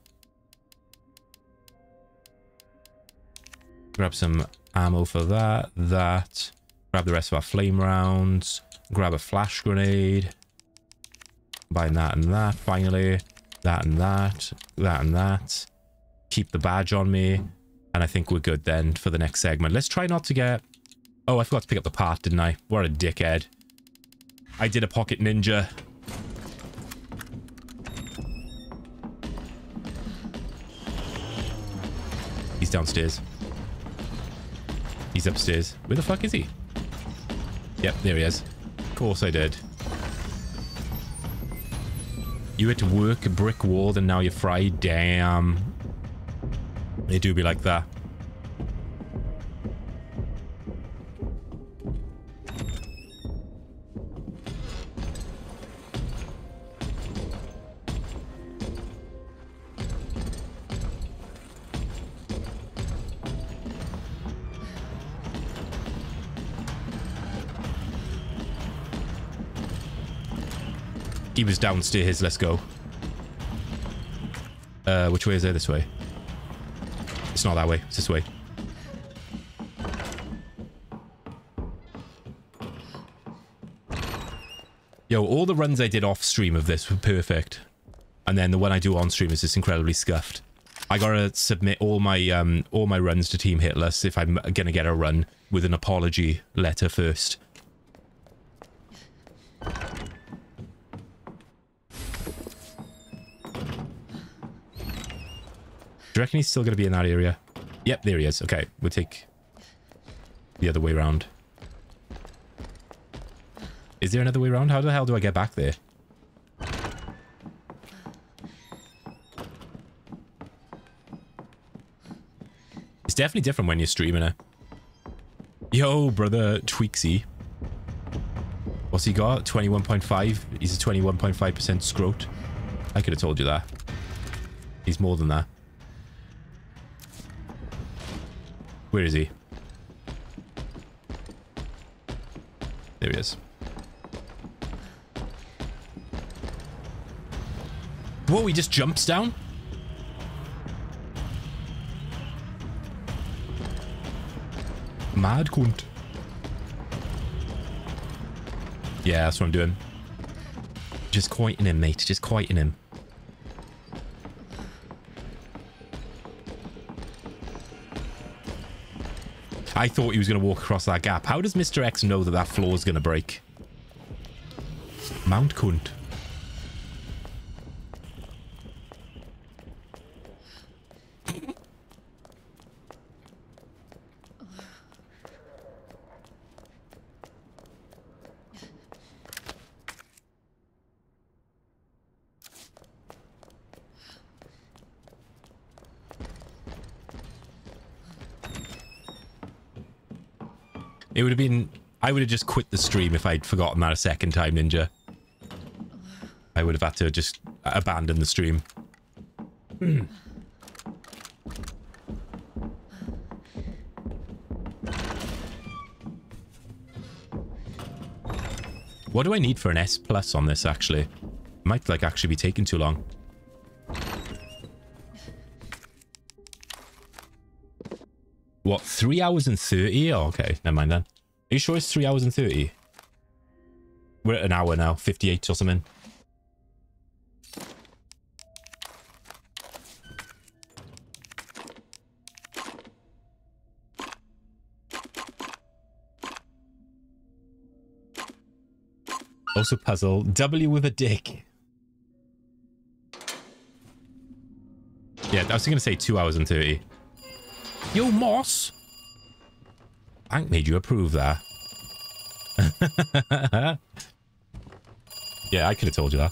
Grab some ammo for that, that. Grab the rest of our flame rounds. Grab a flash grenade. Buying that and that, finally. That and that. That and that. Keep the badge on me. And I think we're good then for the next segment. Let's try not to get... Oh, I forgot to pick up the part, didn't I? What a dickhead. I did a pocket ninja. He's downstairs. He's upstairs. Where the fuck is he? Yep, there he is. Of course I did. You had to work a brick wall and now you're fried? Damn. They do be like that. He was downstairs. Let's go. Uh, which way is there? This way. It's not that way. It's this way. Yo, all the runs I did off stream of this were perfect. And then the one I do on stream is just incredibly scuffed. I gotta submit all my um all my runs to Team Hitless if I'm gonna get a run with an apology letter first. Reckon he's still going to be in that area? Yep, there he is. Okay, we'll take the other way around. Is there another way around? How the hell do I get back there? It's definitely different when you're streaming it. Yo, brother Tweaksy. What's he got? 21.5? He's a 21.5% scrote. I could have told you that. He's more than that. Where is he? There he is. Whoa, he just jumps down? Mad cunt. Yeah, that's what I'm doing. Just quieting him, mate. Just quieting him. I thought he was going to walk across that gap. How does Mr. X know that that floor is going to break? Mount cunt. It would have been... I would have just quit the stream if I'd forgotten that a second time, Ninja. I would have had to just abandon the stream. Hmm. What do I need for an S plus on this, actually? Might, like, actually be taking too long. What, 3 hours and 30? Oh, okay, never mind then. Are you sure it's 3 hours and 30? We're at an hour now, 58 or something. Also puzzle. W with a dick. Yeah, I was going to say 2 hours and 30. Yo, Moss! Hank made you approve that. yeah, I could have told you that.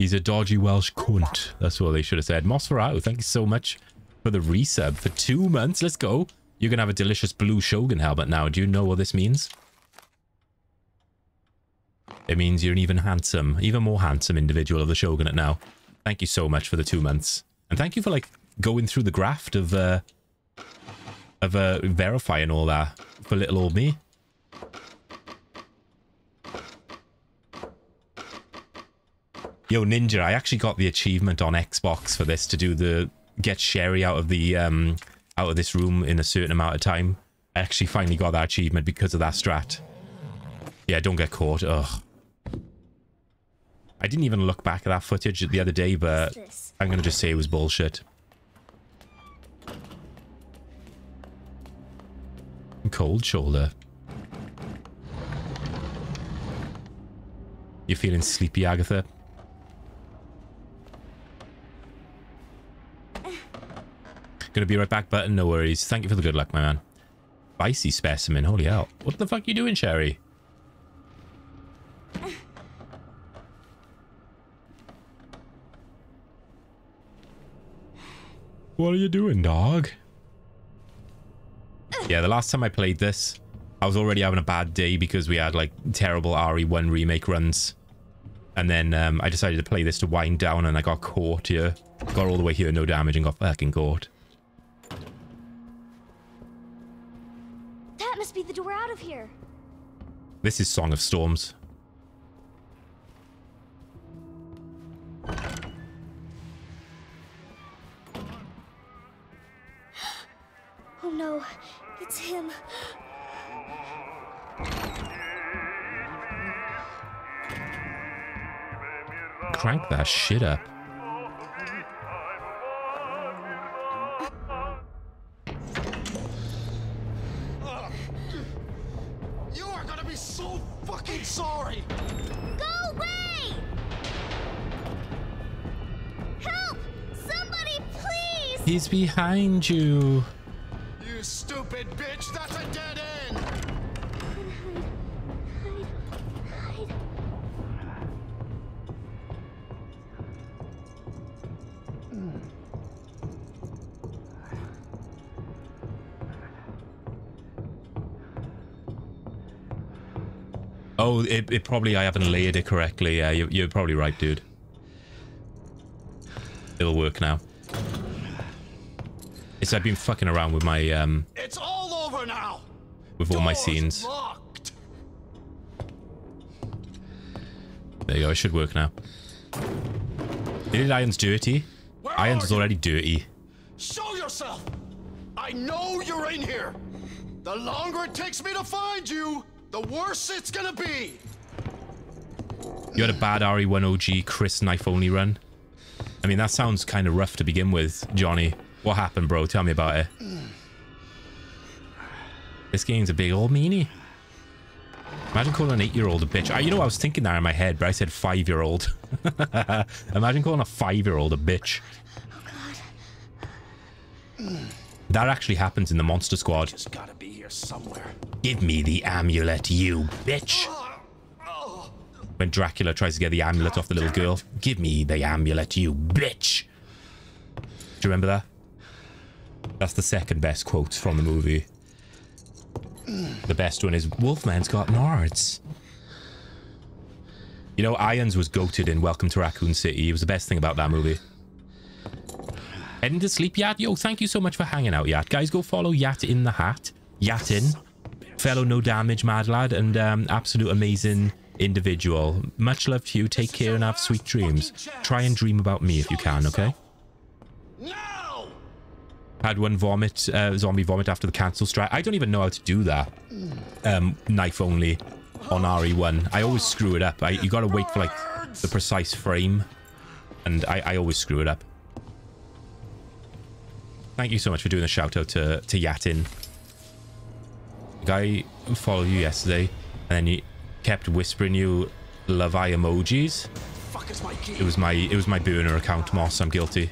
He's a dodgy Welsh cunt. That's what they should have said. Moss Farao, thank you so much for the resub for two months. Let's go. You're going to have a delicious blue Shogun helmet now. Do you know what this means? It means you're an even handsome, even more handsome individual of the Shogunate now. Thank you so much for the two months. And thank you for, like, going through the graft of, uh, of, uh, verifying all that for little old me. Yo, Ninja, I actually got the achievement on Xbox for this to do the get Sherry out of the, um, out of this room in a certain amount of time. I actually finally got that achievement because of that strat. Yeah, don't get caught. Ugh. I didn't even look back at that footage the other day, but I'm going to just say it was bullshit. Cold shoulder. You feeling sleepy, Agatha? Gonna be right back, button. No worries. Thank you for the good luck, my man. Spicy specimen. Holy hell. What the fuck are you doing, Sherry? What are you doing, dog? Yeah, the last time I played this, I was already having a bad day because we had, like, terrible RE1 remake runs. And then um, I decided to play this to wind down and I got caught here. Got all the way here, no damage, and got fucking caught. That must be the door out of here. This is Song of Storms. Oh no, it's him. Crank that shit up. You are gonna be so fucking sorry! Go away! Help! Somebody, please! He's behind you. You Oh, it, it probably, I haven't layered it correctly. Yeah, you, you're probably right, dude. It'll work now. It's I've been fucking around with my, um, It's all over now! with all my scenes. Locked. There you go, it should work now. Did Iron's dirty? Where Iron's are is you? already dirty. Show yourself! I know you're in here! The longer it takes me to find you, the worse it's gonna be! You had a bad RE1 OG Chris knife only run. I mean, that sounds kind of rough to begin with, Johnny. What happened, bro? Tell me about it. This game's a big old meanie. Imagine calling an eight-year-old a bitch. I, you know, I was thinking that in my head, but I said five-year-old. Imagine calling a five-year-old a bitch. That actually happens in the Monster Squad. Somewhere. Give me the amulet, you bitch. When Dracula tries to get the amulet off the little girl. Give me the amulet, you bitch. Do you remember that? That's the second best quote from the movie. The best one is Wolfman's got nards. You know, Irons was goated in Welcome to Raccoon City. It was the best thing about that movie. Heading to sleep, Yat? Yo, thank you so much for hanging out, Yat. Guys, go follow Yat in the hat. Yatin. Fellow no damage mad lad and um, absolute amazing individual. Much love to you. Take care and have sweet dreams. Try and dream about me if you can, okay? Now! Had one vomit, uh, zombie vomit after the cancel strike. I don't even know how to do that. Um, knife only on RE1. I always screw it up. I, you gotta wait for like the precise frame. And I, I always screw it up. Thank you so much for doing the shout out to, to Yatin. Guy who followed you yesterday and then he kept whispering you love eye emojis. Fuck is my key? It was my it was my burner account, Moss. I'm guilty.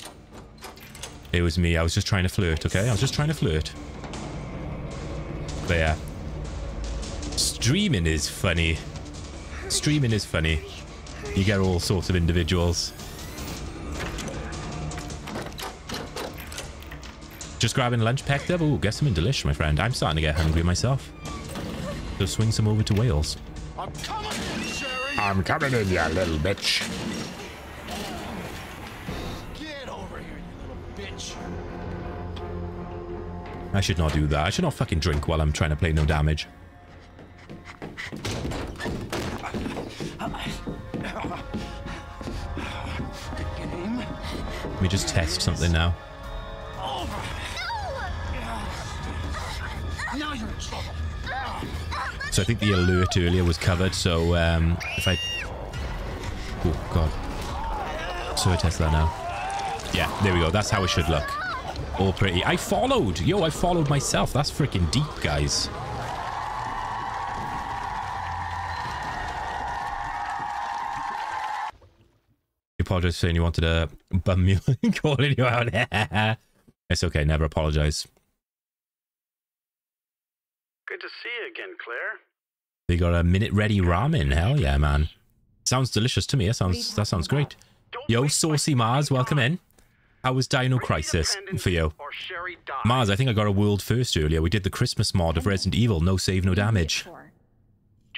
It was me. I was just trying to flirt, okay? I was just trying to flirt. But yeah. Streaming is funny. Streaming is funny. You get all sorts of individuals. Just grabbing lunch packed up. Ooh, get some in delish, my friend. I'm starting to get hungry myself. So swing some over to Wales. I'm coming, Sherry! I'm coming in, you little bitch. Get over here, you little bitch! I should not do that. I should not fucking drink while I'm trying to play no damage. Let me just test something now. Now So I think the alert earlier was covered, so um, if I... Oh, God. So I test that now. Yeah, there we go. That's how it should look. All pretty. I followed! Yo, I followed myself. That's freaking deep, guys. You apologize saying you wanted to bum me calling you out. it's okay, never apologize. Good to see you again, Claire. They got a minute ready ramen. Hell yeah, man. Sounds delicious to me. That sounds that sounds great. Yo, Saucy Mars, welcome in. How was Dino Crisis for you? Or Sherry died. Mars, I think I got a world first earlier. We did the Christmas mod of Resident Evil, no save, no damage. Do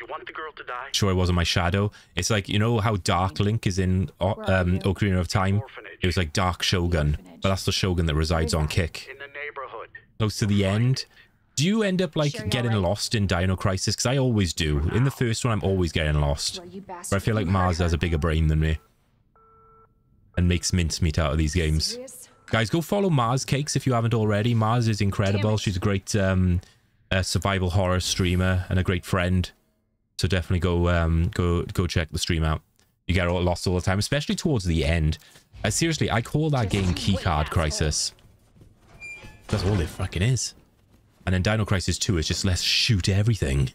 you want the girl to die? Sure, it wasn't my shadow. It's like, you know how Dark Link is in O- um, Ocarina of Time? It was like Dark Shogun, but that's the Shogun that resides on Kick. In. Close to the end. Do you end up like Sure, getting right. lost in Dino Crisis? Because I always do. In the first one, I'm always getting lost. Well, But I feel like Mars has a bigger brain than me. And makes mincemeat out of these games. Guys, go follow Mars Cakes if you haven't already. Mars is incredible. She's a great um, uh, survival horror streamer and a great friend. So definitely go um, go go check the stream out. You get all lost all the time, especially towards the end. Uh, seriously, I call that game Keycard Crisis. That's all it fucking is. And then Dino Crisis 2 is just let's shoot everything.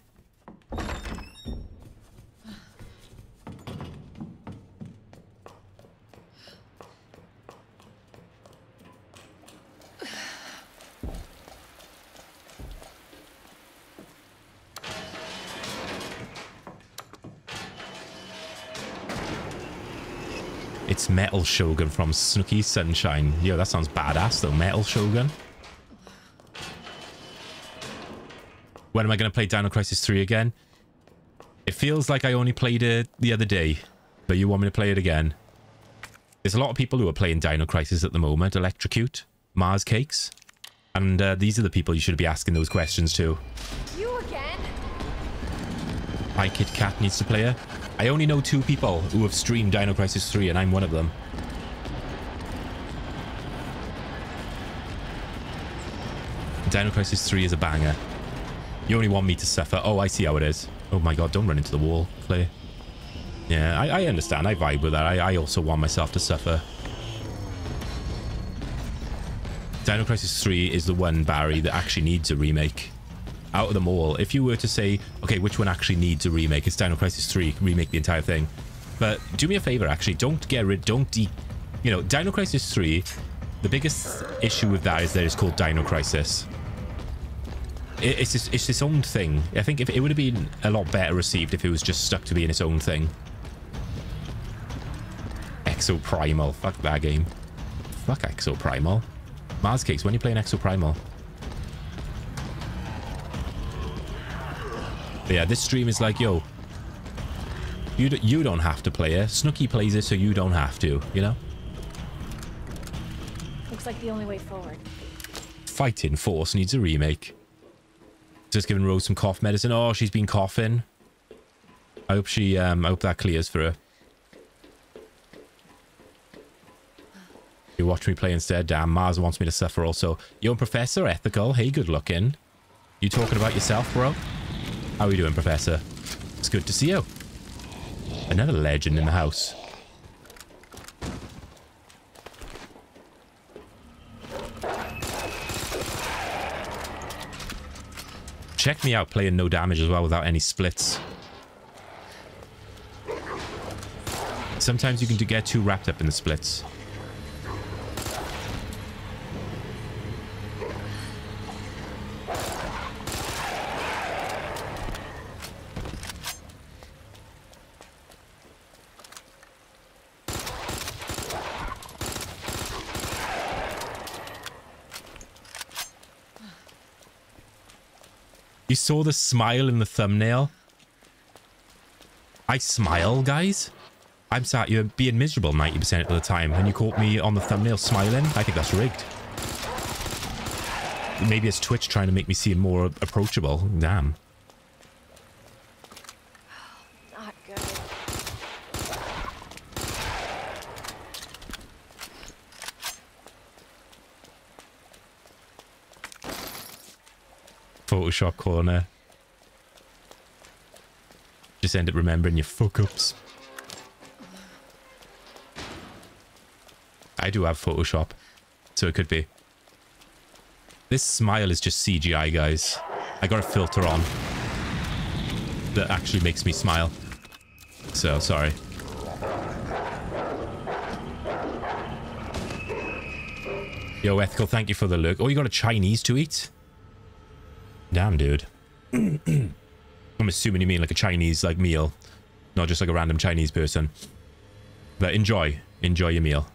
It's Metal Shogun from Snooky Sunshine. Yo, that sounds badass though. Metal Shogun. When am I going to play Dino Crisis 3 again? It feels like I only played it the other day, but you want me to play it again? There's a lot of people who are playing Dino Crisis at the moment. Electrocute, Mars Cakes. And uh, these are the people you should be asking those questions to. You again? Hi Kit Kat needs to play it. I only know two people who have streamed Dino Crisis 3 and I'm one of them. Dino Crisis 3 is a banger. You only want me to suffer. Oh, I see how it is. Oh my god, don't run into the wall, Clay. Yeah, I, I understand. I vibe with that. I, I also want myself to suffer. Dino Crisis 3 is the one, Barry, that actually needs a remake. Out of them all, if you were to say, okay, which one actually needs a remake? It's Dino Crisis 3. Remake the entire thing. But do me a favor, actually. Don't get rid... Don't de... You know, Dino Crisis 3, the biggest issue with that is that it's called Dino Crisis. It, it's, just, it's its own thing. I think if it would have been a lot better received if it was just stuck to being its own thing. Exo Primal. Fuck that game. Fuck Exo Primal. Mars Cakes, when you playing Exoprimal? But yeah, this stream is like, yo, you, d you don't have to play it. Snooky plays it so you don't have to, you know? Looks like the only way forward. Fighting Force needs a remake. Just giving Rose some cough medicine. Oh, she's been coughing. I hope she, um, I hope that clears for her. You watch me play instead. Damn, Mars wants me to suffer also. Yo, Professor Ethical. Hey, good looking. You talking about yourself, bro? How are you doing, Professor? It's good to see you. Another legend in the house. Check me out playing no damage as well without any splits. Sometimes you can get too wrapped up in the splits. You saw the smile in the thumbnail? I smile, guys. I'm sat here being miserable 90% of the time, and you caught me on the thumbnail smiling? I think that's rigged. Maybe it's Twitch trying to make me seem more approachable. Damn. Photoshop corner. Just end up remembering your fuck-ups. I do have Photoshop, so it could be. This smile is just CGI, guys. I got a filter on that actually makes me smile. So, sorry. Yo, Ethical, thank you for the look. Oh, you got a Chinese to eat? Damn, dude. I'm assuming you mean like a Chinese like meal, not just like a random Chinese person. But enjoy. Enjoy your meal.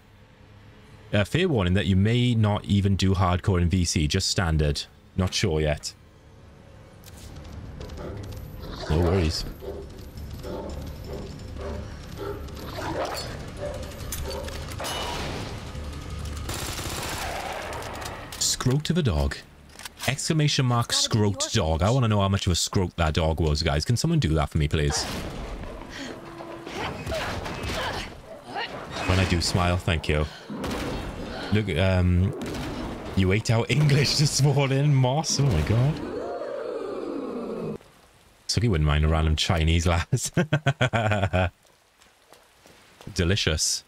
Uh, fair warning that you may not even do hardcore in VC, just standard. Not sure yet. No worries. Scrote of a dog. Exclamation mark scrote dog. I want to know how much of a scrote that dog was, guys. Can someone do that for me, please? When I do smile, thank you. Look, um, you ate out English this morning, Moss. Oh my god. So he wouldn't mind a random Chinese lass. Delicious.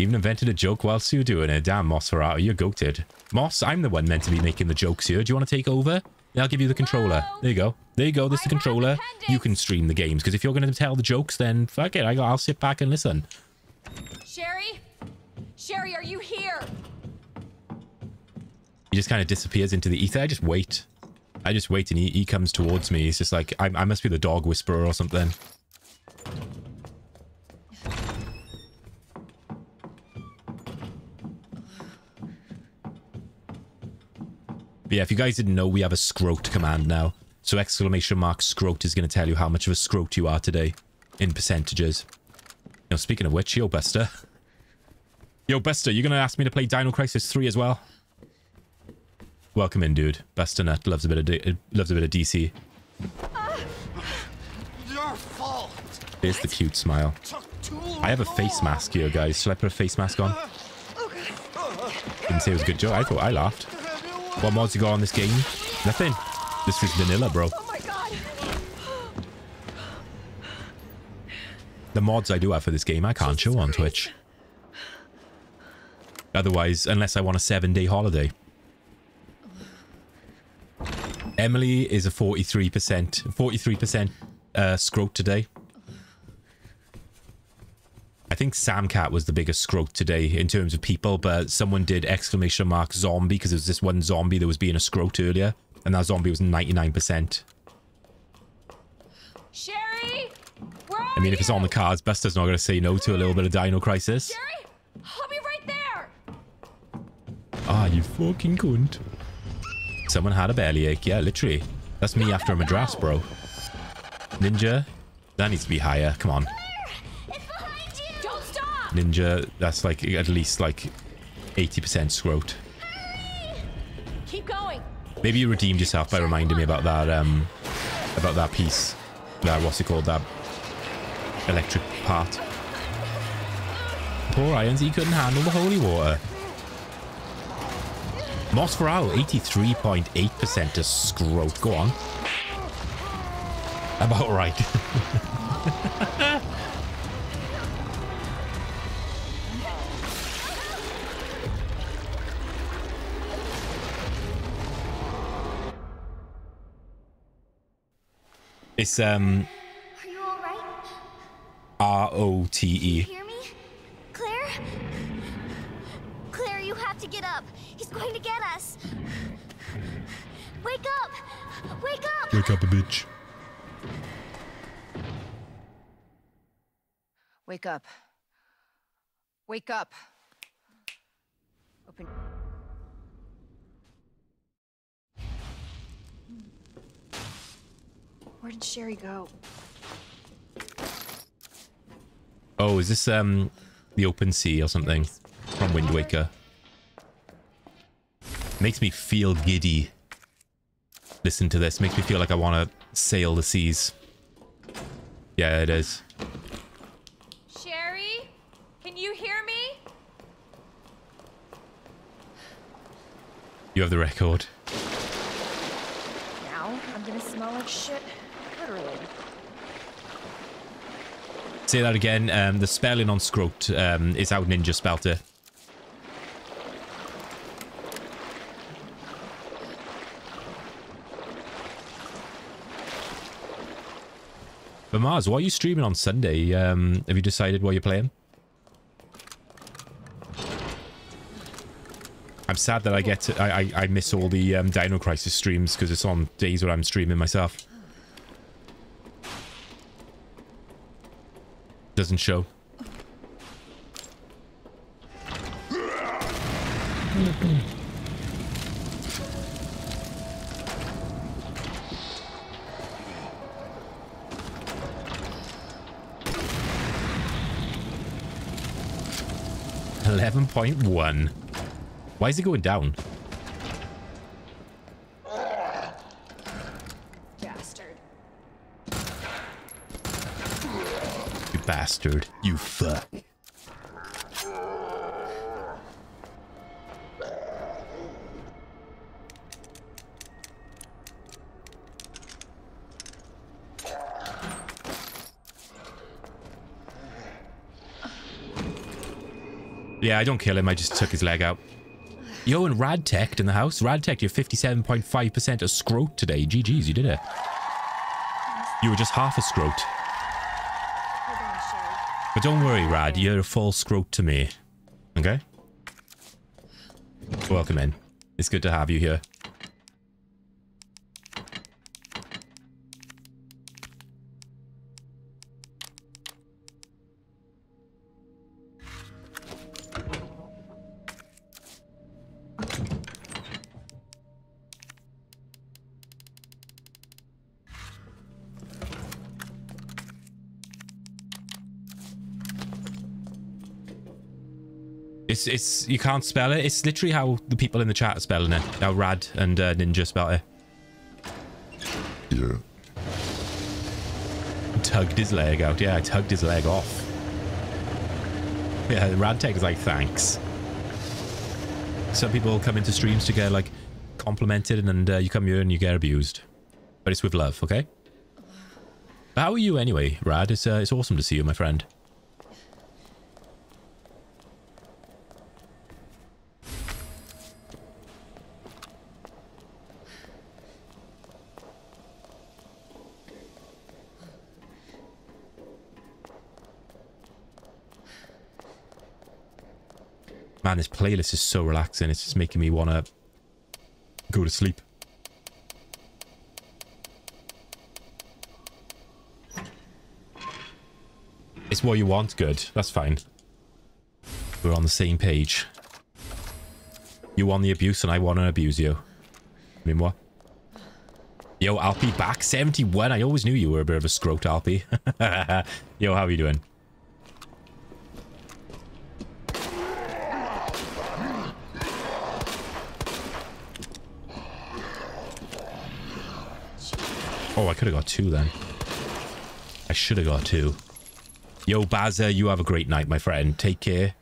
Even invented a joke whilst you were doing it. Damn, Moss Ferrato, you're goated. Moss, I'm the one meant to be making the jokes here. Do you want to take over? I'll give you the controller. There you go. There you go. This is the controller. You can stream the games, because if you're going to tell the jokes, then fuck it. I'll sit back and listen. Sherry? Sherry, are you here? He just kind of disappears into the ether. I just wait. I just wait and he, he comes towards me. He's just like, I, I must be the dog whisperer or something. But yeah, if you guys didn't know, we have a scrote command now. So exclamation mark scrote is going to tell you how much of a scrote you are today in percentages. Now, speaking of which, yo, Buster. Yo, Buster, you're going to ask me to play Dino Crisis 3 as well? Welcome in, dude. Buster Nut loves a bit of D uh, loves a bit of DC. Your fault. There's the cute smile. Took too long. I have a face mask here, guys. Should I put a face mask on? Didn't say it was a good joke. I thought I laughed. What mods you got on this game? Nothing. This is vanilla, bro. Oh my god! The mods I do have for this game, I can't show on Twitch. Otherwise, unless I want a seven-day holiday. Emily is a 43%, 43% uh, scrote today. I think Samcat was the biggest scrote today in terms of people, but someone did exclamation mark zombie because there was this one zombie that was being a scrote earlier, and that zombie was 99%. Sherry? I mean, if it's on the cards, Buster's not going to say no to a little bit of Dino Crisis. Sherry? I'll be right there! Ah, you fucking cunt. Someone had a bellyache. Yeah, literally. That's me after a madras, bro. Ninja, that needs to be higher. Come on. It's behind you! Don't stop! Ninja, that's like at least like 80% scrote. Keep going. Maybe you redeemed yourself by reminding me about that, um, about that piece. That, what's it called? That electric part. Poor Irons, he couldn't handle the holy water. Moss Morale, 83.8% to scrote. Go on. About right. it's um Are you alright? R O T E. Hear me? Claire? Claire, you have to get up. He's going to get us. Wake up! Wake up! Wake up a bitch. Wake up. Wake up. Open. Where did Sherry go? Oh, is this um the open sea or something from Wind Waker? Makes me feel giddy. Listen to this. Makes me feel like I want to sail the seas. Yeah, it is. Sherry? Can you hear me? You have the record. Now I'm gonna smell like shit. Literally. Say that again. Um, the spelling on Scrote um, is how Ninja spelt it. But Mars, why are you streaming on Sunday? Um, have you decided what you're playing? I'm sad that I get to, I, I I miss all the um, Dino Crisis streams because it's on days where I'm streaming myself. Doesn't show. Eleven point one. Why is it going down? Bastard. You bastard. You fuck. Yeah, I don't kill him. I just took his leg out. Yo, and Radtech in the house. Radtech, you're 57.5% a scrote today. GG's, you did it. You were just half a scrote. But don't worry, Rad. You're a full scrote to me. Okay? Welcome in. It's good to have you here. It's it's you can't spell it. It's literally how the people in the chat are spelling it. How Rad and uh, Ninja spell it. Yeah. Tugged his leg out. Yeah, I tugged his leg off. Yeah, Radtech is like thanks. Some people come into streams to get like complimented, and uh, you come here and you get abused. But it's with love, okay? But how are you anyway, Rad? It's uh, it's awesome to see you, my friend. Man, this playlist is so relaxing. It's just making me want to go to sleep. It's what you want. Good. That's fine. We're on the same page. You want the abuse and I want to abuse you. I mean, what? Yo, Alpi back 71. I always knew you were a bit of a scrote, Alpi. Yo, how are you doing? Could have got two then. I should have got two. Yo, Baza, you have a great night, my friend. Take care.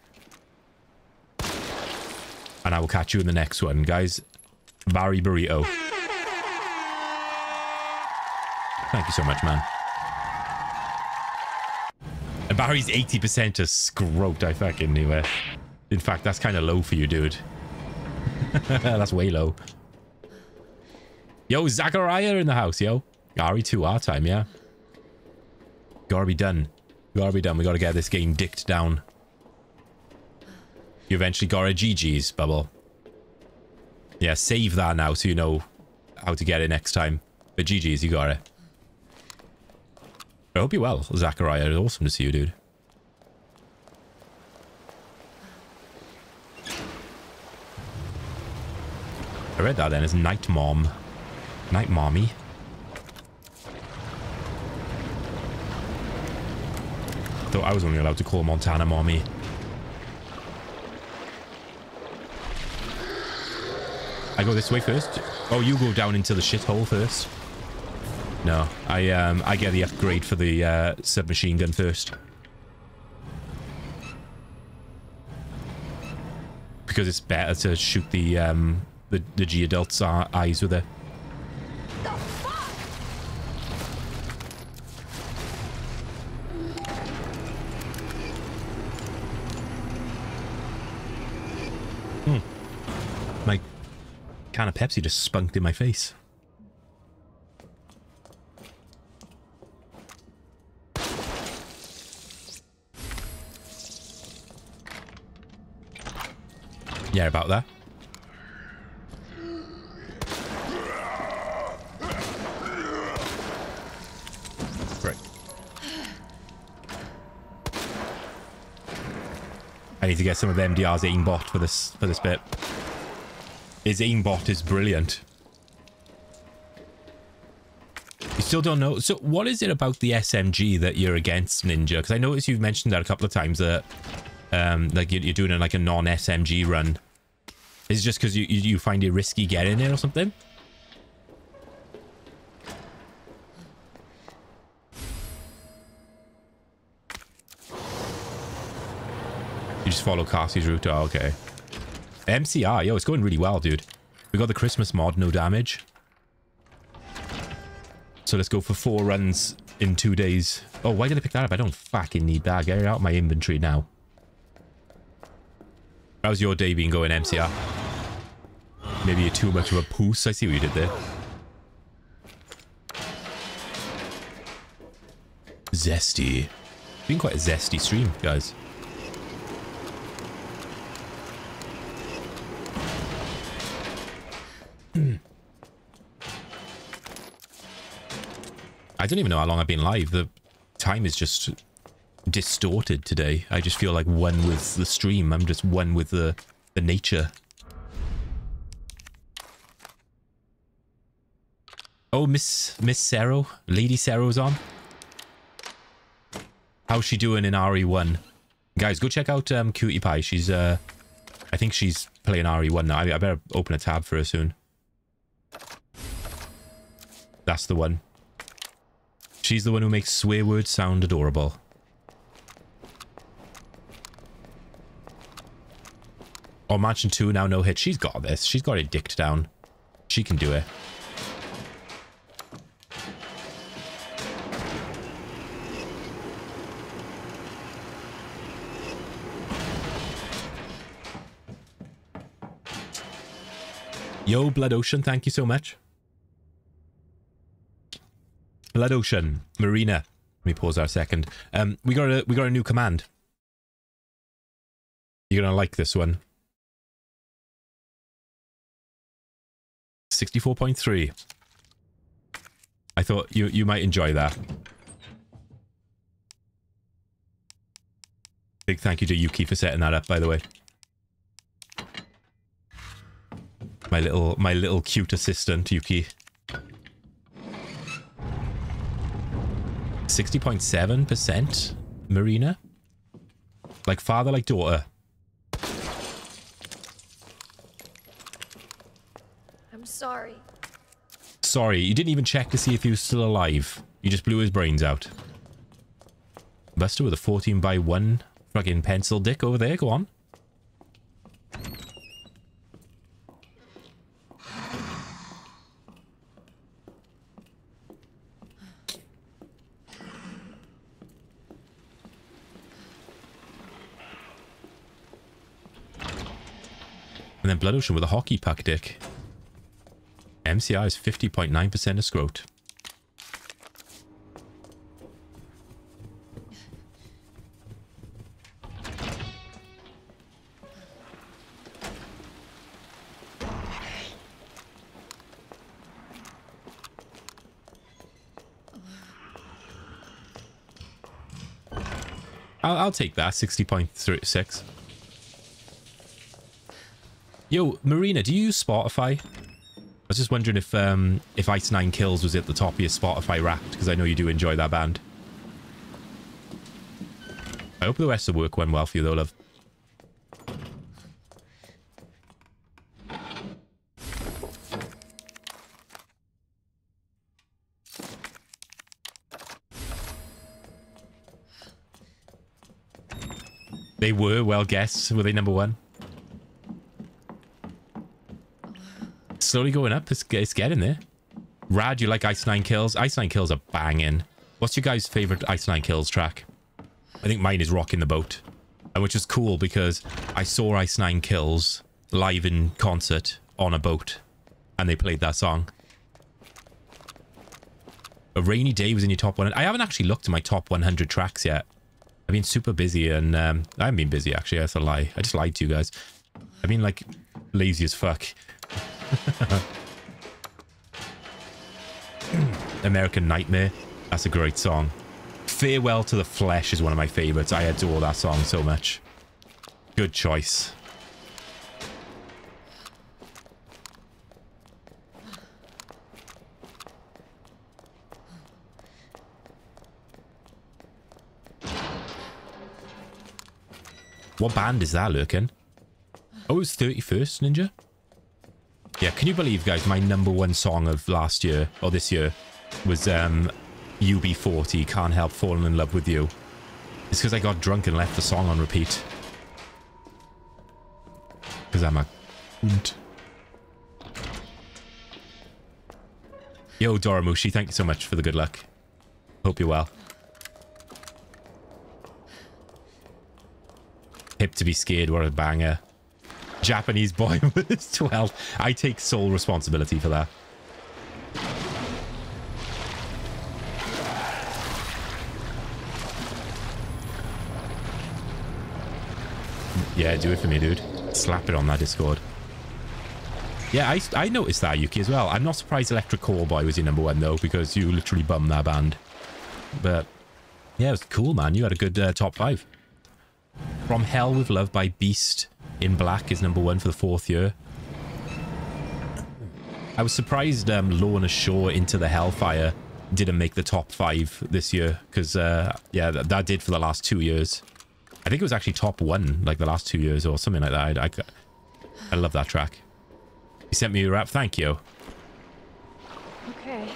And I will catch you in the next one, guys. Barry Burrito. Thank you so much, man. And Barry's 80% to scrote, I fucking knew it. In fact, that's kind of low for you, dude. that's way low. Yo, Zachariah in the house, yo. RE2 our time, yeah. Gotta be done. Gotta be done. We gotta get this game dicked down. You eventually got a GG's, Bubble. Yeah, save that now so you know how to get it next time. But GG's, you got it. I hope you're well, Zachariah. It's awesome to see you, dude. I read that then as Night Mom. Night Mommy. Thought I was only allowed to call Montana Mommy. I go this way first? Oh, you go down into the shithole first. No, I um I get the upgrade for the uh, submachine gun first. Because it's better to shoot the um the, the G adults' eyes with it. Can of Pepsi just spunked in my face. Yeah, about that. Right. I need to get some of the MDR's aimbot for this for this bit. His aimbot is brilliant. You still don't know. So what is it about the SMG that you're against, Ninja? Because I noticed you've mentioned that a couple of times that um, like you're, doing a, like a non-SMG run. Is it just because you, you, find it risky getting it or something? You just follow Carsey's route? Oh, okay. MCR, yo, it's going really well, dude. We got the Christmas mod, no damage. So let's go for four runs in two days. Oh, why did I pick that up? I don't fucking need that. Get it out of my inventory now. How's your day been going, MCR? Maybe you're too much of a poos. I see what you did there. Zesty. Been quite a zesty stream, guys. I don't even know how long I've been live. The time is just distorted today. I just feel like one with the stream. I'm just one with the, the nature. Oh, Miss Miss Sero, Lady Sero's on. How's she doing in RE1? Guys, go check out um, Cutie Pie. She's, uh, I think she's playing RE1 now. I, I better open a tab for her soon. That's the one. She's the one who makes swear words sound adorable. Oh, Mansion 2 now no hit. She's got this. She's got it dicked down. She can do it. Yo, Blood Ocean, thank you so much. Blood Ocean, Marina. Let me pause a second. Um, we got a we got a new command. You're gonna like this one. 64.3. I thought you you might enjoy that. Big thank you to Yuki for setting that up, by the way. My little my little cute assistant, Yuki. 60.7% Marina. Like father, like daughter. I'm sorry. Sorry, you didn't even check to see if he was still alive. You just blew his brains out. Buster with a 14 by 1 fucking pencil dick over there. Go on. Then Blood Ocean with a hockey puck dick. MCI is 50.9% of scrot. I'll, I'll take that, 60.36. Yo, Marina, do you use Spotify? I was just wondering if um, if Ice Nine Kills was at the top of your Spotify Wrapped, because I know you do enjoy that band. I hope the rest of the work went well for you, though, love. They were well guessed. Were they number one? Slowly going up. It's, it's getting there. Rad, you like Ice Nine Kills? Ice Nine Kills are banging. What's your guys' favorite Ice Nine Kills track? I think mine is Rocking the Boat. And which is cool because I saw Ice Nine Kills live in concert on a boat. And they played that song. A Rainy Day was in your top one. I haven't actually looked at my top 100 tracks yet. I've been super busy and um, I haven't been busy actually. That's a lie. I just lied to you guys. I've been like lazy as fuck. American Nightmare. That's a great song. Farewell to the Flesh is one of my favorites. I adore that song so much. Good choice. What band is that lurking? Oh, it's 31st Ninja? Yeah, can you believe, guys, my number one song of last year, or this year, was um, UB40, Can't Help Falling in Love With You. It's because I got drunk and left the song on repeat. Because I'm a... Yo, Doramushi, thank you so much for the good luck. Hope you're well. Hip to be scared, what a banger. Japanese boy was 12. I take sole responsibility for that. Yeah, do it for me, dude. Slap it on that Discord. Yeah, I, I noticed that, Yuki, as well. I'm not surprised Electric Callboy was your number one, though, because you literally bummed that band. But, yeah, it was cool, man. You had a good uh, top five. From Hell with Love by Beast in Black is number one for the fourth year. I was surprised um, Lorna Shore Into the Hellfire didn't make the top five this year because, uh, yeah, that, that, did for the last two years. I think it was actually top one like the last two years or something like that. I, I, I love that track. You sent me a wrap. Thank you. Okay.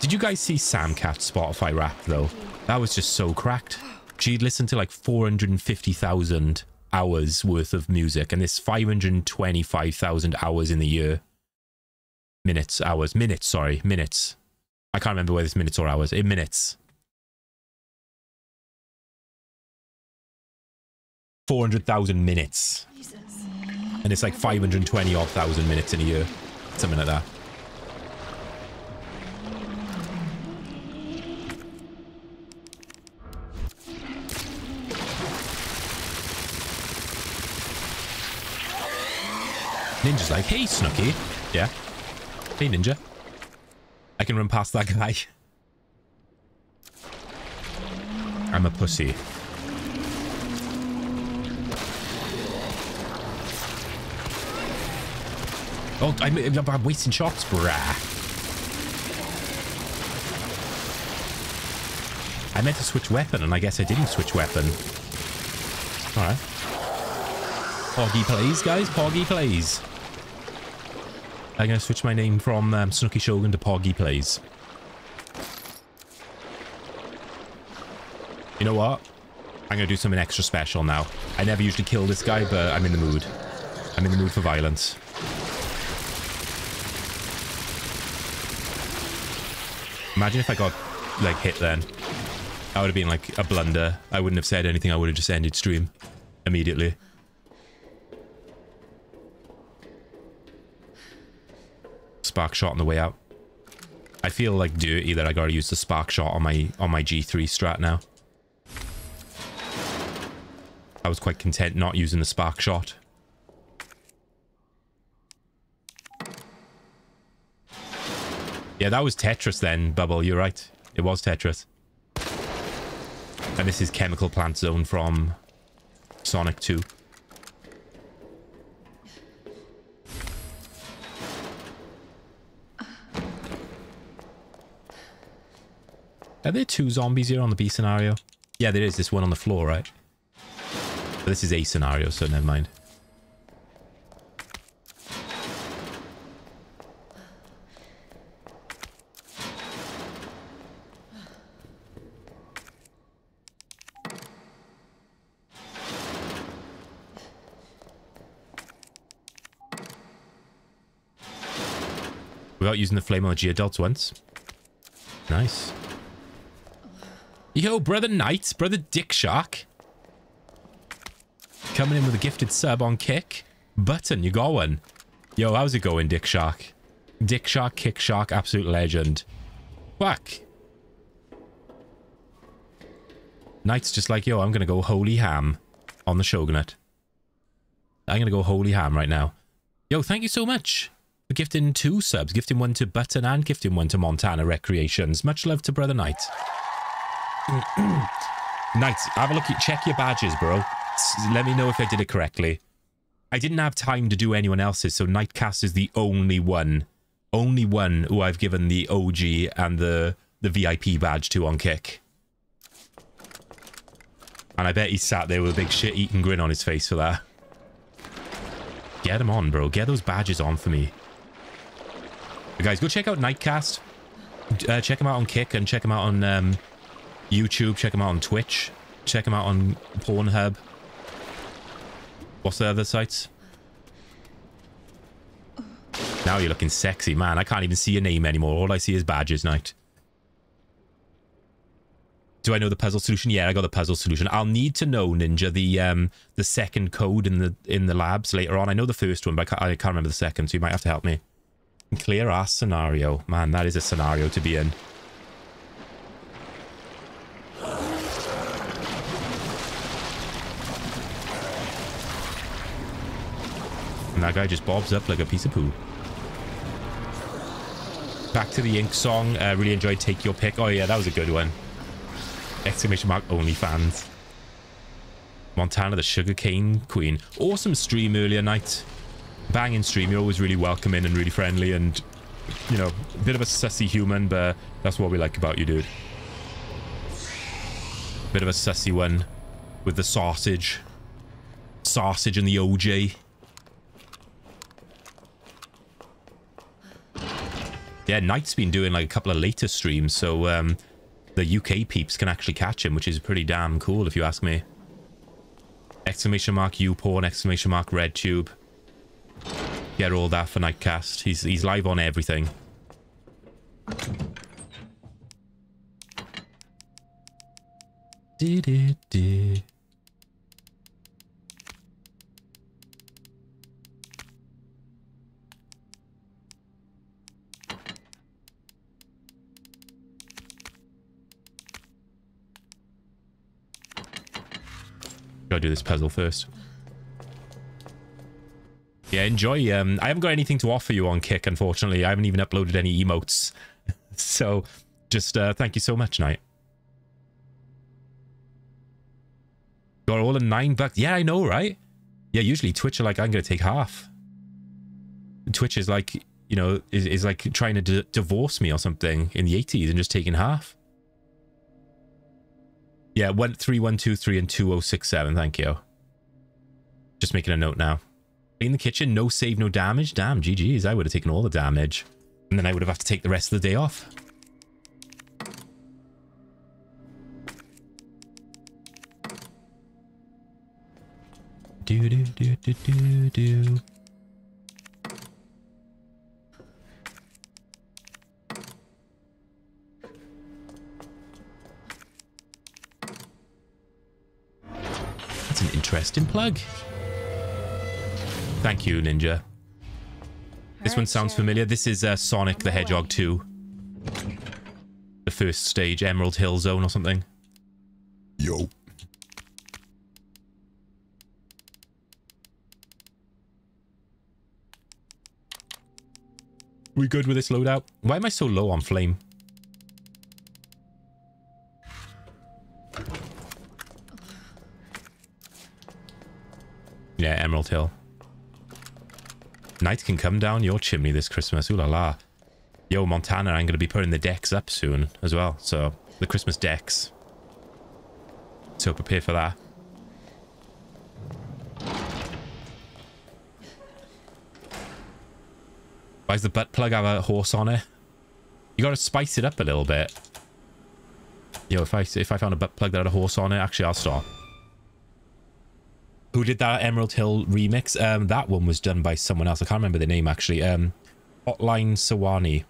Did you guys see Sam Cat's Spotify wrap though? That was just so cracked. She'd listened to like 450,000 hours worth of music and this 525,000 hours in the year. Minutes, hours, minutes, sorry, minutes. I can't remember whether it's minutes or hours. In minutes. 400,000 minutes. Jesus. And it's like 520 odd thousand minutes in a year. Something like that. Ninja's like, hey, Snooky. Yeah. Hey, Ninja. I can run past that guy. I'm a pussy. Oh, I'm, I'm wasting shots, bruh. I meant to switch weapon, and I guess I didn't switch weapon. Alright. Poggy plays, guys. Poggy plays. I'm going to switch my name from um, Snooky Shogun to Poggy plays. You know what? I'm going to do something extra special now. I never usually kill this guy, but I'm in the mood. I'm in the mood for violence. Imagine if I got, like, hit then. That would have been, like, a blunder. I wouldn't have said anything. I would have just ended stream immediately. Spark shot on the way out. I feel, like, dirty that I gotta use the spark shot on my, on my G3 strat now. I was quite content not using the spark shot. Yeah, that was Tetris then, Bubble. You're right. It was Tetris. And this is Chemical Plant Zone from Sonic 2. Are there two zombies here on the B scenario? Yeah, there is. This one on the floor, right? But this is A scenario, so never mind. Without using the flame on the G-adults once. Nice. Yo, brother Knight, brother Dick Shark. Coming in with a gifted sub on kick. Button, you got one. Yo, how's it going, Dick Shark? Dick Shark, Kick Shark, absolute legend. Fuck. Knight's just like, yo, I'm gonna go holy ham on the Shogunate. I'm gonna go holy ham right now. Yo, thank you so much for gifting two subs. Gifting one to Button and gifting one to Montana Recreations. Much love to Brother Knight. Knight, have a look at check your badges, bro. Let me know if I did it correctly. I didn't have time to do anyone else's, so Nightcast is the only one. Only one who I've given the OG and the the VIP badge to on kick. And I bet he sat there with a big shit-eating grin on his face for that. Get them on, bro. Get those badges on for me. But guys, go check out Nightcast. Uh, check him out on Kick and check him out on um, YouTube. Check him out on Twitch. Check him out on Pornhub. What's the other sites? Now you're looking sexy, man. I can't even see your name anymore. All I see is badges, Night. Do I know the puzzle solution? Yeah, I got the puzzle solution. I'll need to know, Ninja, the um the second code in the in the labs later on. I know the first one, but I can't, I can't remember the second, so you might have to help me. Clear ass scenario. Man, that is a scenario to be in. And that guy just bobs up like a piece of poo. Back to the Ink song. Uh, really enjoyed Take Your Pick. Oh yeah, that was a good one. Exclamation mark only fans. Montana the Sugarcane Queen. Awesome stream earlier night. Banging stream. You're always really welcoming and really friendly and, you know, a bit of a sussy human, but that's what we like about you, dude. Bit of a sussy one with the sausage. Sausage and the OJ. Yeah, Knight's been doing like a couple of later streams, so um, the UK peeps can actually catch him, which is pretty damn cool if you ask me. Exclamation mark YouPorn, exclamation mark RedTube. Get all that for Nightcast. He's he's live on everything. Do-do-do. Gotta do this puzzle first. Yeah, enjoy. Um, I haven't got anything to offer you on Kick, unfortunately. I haven't even uploaded any emotes. so, just uh, thank you so much, Knight. Got all in nine bucks. Yeah, I know, right? Yeah, usually Twitch are like, I'm going to take half. Twitch is like, you know, is, is like trying to divorce me or something in the 80s and just taking half. Yeah, one three one two three and two oh six seven. Thank you. Just making a note now. In the kitchen, no save, no damage. Damn, GG's. I would have taken all the damage, and then I would have had to take the rest of the day off. Do do do do do do. Interesting plug. Thank you, Ninja. This one sounds familiar. This is uh, Sonic the Hedgehog 2. The first stage, Emerald Hill Zone or something. Yo. We good with this loadout? Why am I so low on flame? Yeah, Emerald Hill. Night can come down your chimney this Christmas. Ooh la la. Yo, Montana, I'm going to be putting the decks up soon as well. So, the Christmas decks. So prepare for that. Why does the butt plug have a horse on it? You got to spice it up a little bit. Yo, if I if I found a butt plug that had a horse on it, actually, I'll stop. Who did that Emerald Hill remix? Um, that one was done by someone else. I can't remember the name actually. Um, Hotline Sawani.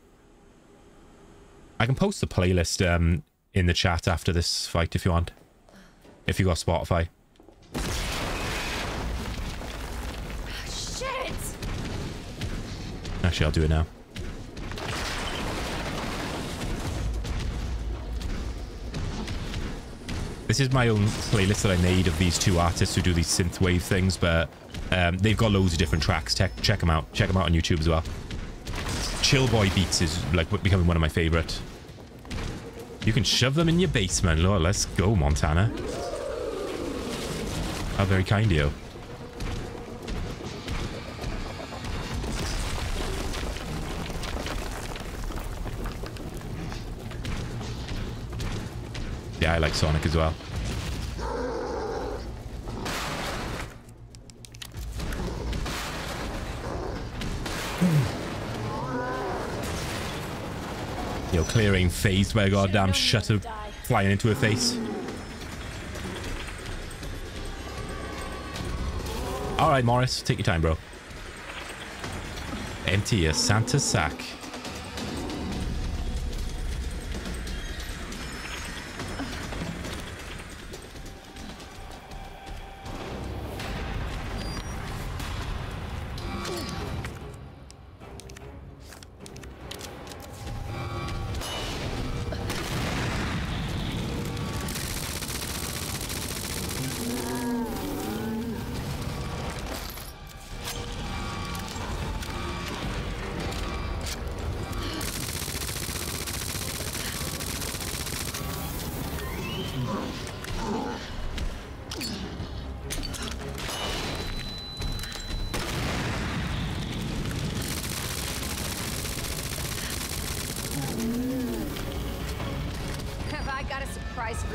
I can post the playlist um in the chat after this fight if you want. If you got Spotify. Shit! Actually, I'll do it now. This is my own playlist that I made of these two artists who do these synthwave things, but um, they've got loads of different tracks. Check, check them out. Check them out on YouTube as well. Chill Boy Beats is like becoming one of my favorite. You can shove them in your basement. Lord, let's go, Montana. How very kind of you. Yeah, I like Sonic as well. Yo, clearing phased by a goddamn shutter flying into her face. Alright, Morris, take your time, bro. Empty your Santa sack.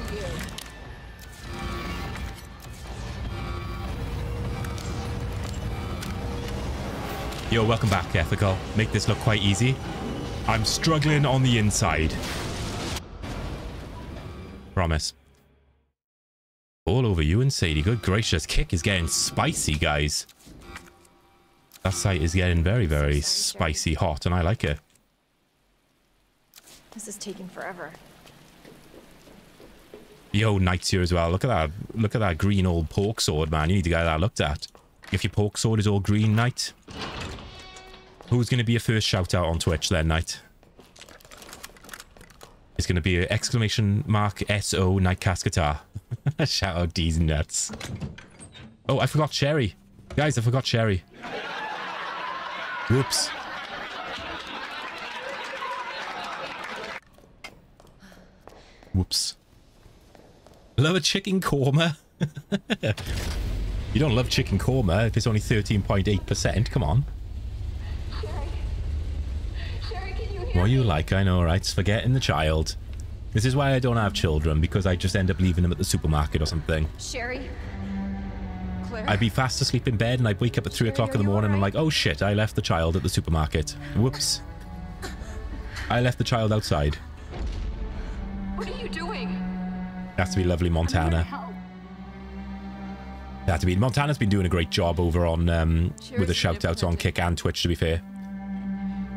For you? Yo, welcome back, Ethical. Make this look quite easy. I'm struggling on the inside. Promise. All over you and Sadie. Good gracious. Kick is getting spicy, guys. That site is getting very, very spicy hot, and I like it. This is taking forever. Yo, Knight's here as well. Look at that. Look at that green old pork sword, man. You need to get that looked at. If your pork sword is all green, Knight. Who's going to be your first shout out on Twitch then, Knight? It's going to be an exclamation mark SO Night Cascatar. shout out these nuts. Oh, I forgot Sherry. Guys, I forgot Sherry. Whoops. Whoops. Love a chicken korma? you don't love chicken korma if it's only 13.8%. Come on. What you like, I know, right? Forgetting the child. This is why I don't have children, because I just end up leaving them at the supermarket or something. Sherry? Claire? I'd be fast asleep in bed and I'd wake up at 3 o'clock in the morning and I'm like, oh shit, I left the child at the supermarket. Whoops. I left the child outside. What are you doing? Has to be lovely Montana. Has to be. Montana's been doing a great job over on, um, with the shout outs on Kick and Twitch, to be fair.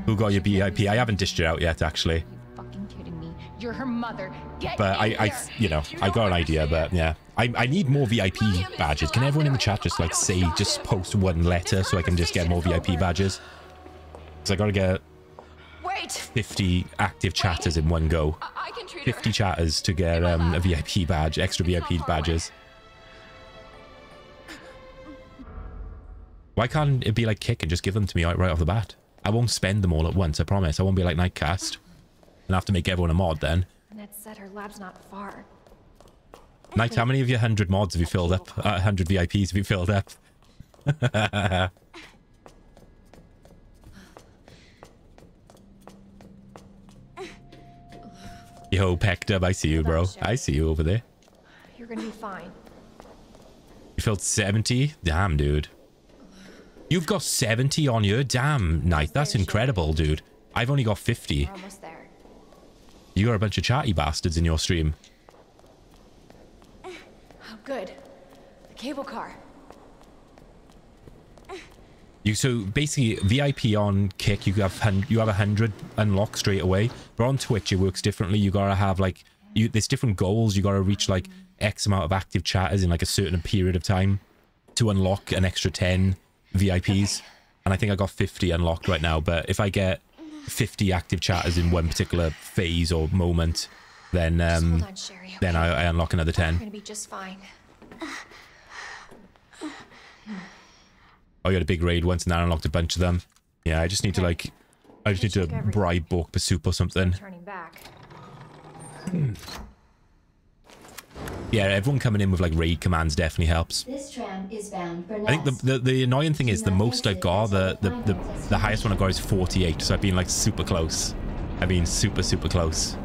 Who got your BIP? I haven't dished it out yet, actually. Fucking kidding me. You're her mother. Get But I, I, you know, You I got an idea, but yeah. I, I need more VIP badges. Can everyone in the chat just like say, just post one letter so I can just get more VIP badges? Because I gotta get Wait! 50 active chatters in one go. I, I can treat her. 50 chatters to get um, a VIP badge, extra VIP badges. Why can't it be like kick and just give them to me right, right off the bat? I won't spend them all at once, I promise. I won't be like Nightcast. And have to make everyone a mod then. Annette said her lab's not far. Night, how many of your 100 mods have you filled up? Uh, 100 VIPs have you filled up? Yo, Pecked up, I see you, bro. I see you over there. You're gonna be fine. You filled 70? Damn, dude. You've got 70 on you? Damn, Night. That's incredible, dude. I've only got 50. We're almost there. You got a bunch of chatty bastards in your stream. Oh, good. The cable car. You so basically VIP on Kick, you have you have a hundred unlocked straight away. But on Twitch, it works differently. You gotta have like you. There's different goals. You gotta reach like X amount of active chatters in like a certain period of time to unlock an extra ten VIPs. And I think I got 50 unlocked right now. But if I get 50 active chatters in one particular phase or moment, then um on, Sherry. then I, I unlock another We're 10. gonna be just fine. Oh, you had a big raid once and then unlocked a bunch of them. Yeah, I just need to like, I just need to everything. bribe Bork Soup or something. Turning back. Hmm. Yeah, everyone coming in with like raid commands definitely helps. This tram is bound for I think the, the the annoying thing is the most I've got, the the, the the highest one I got is 48, so I've been like super close. I've been super super close.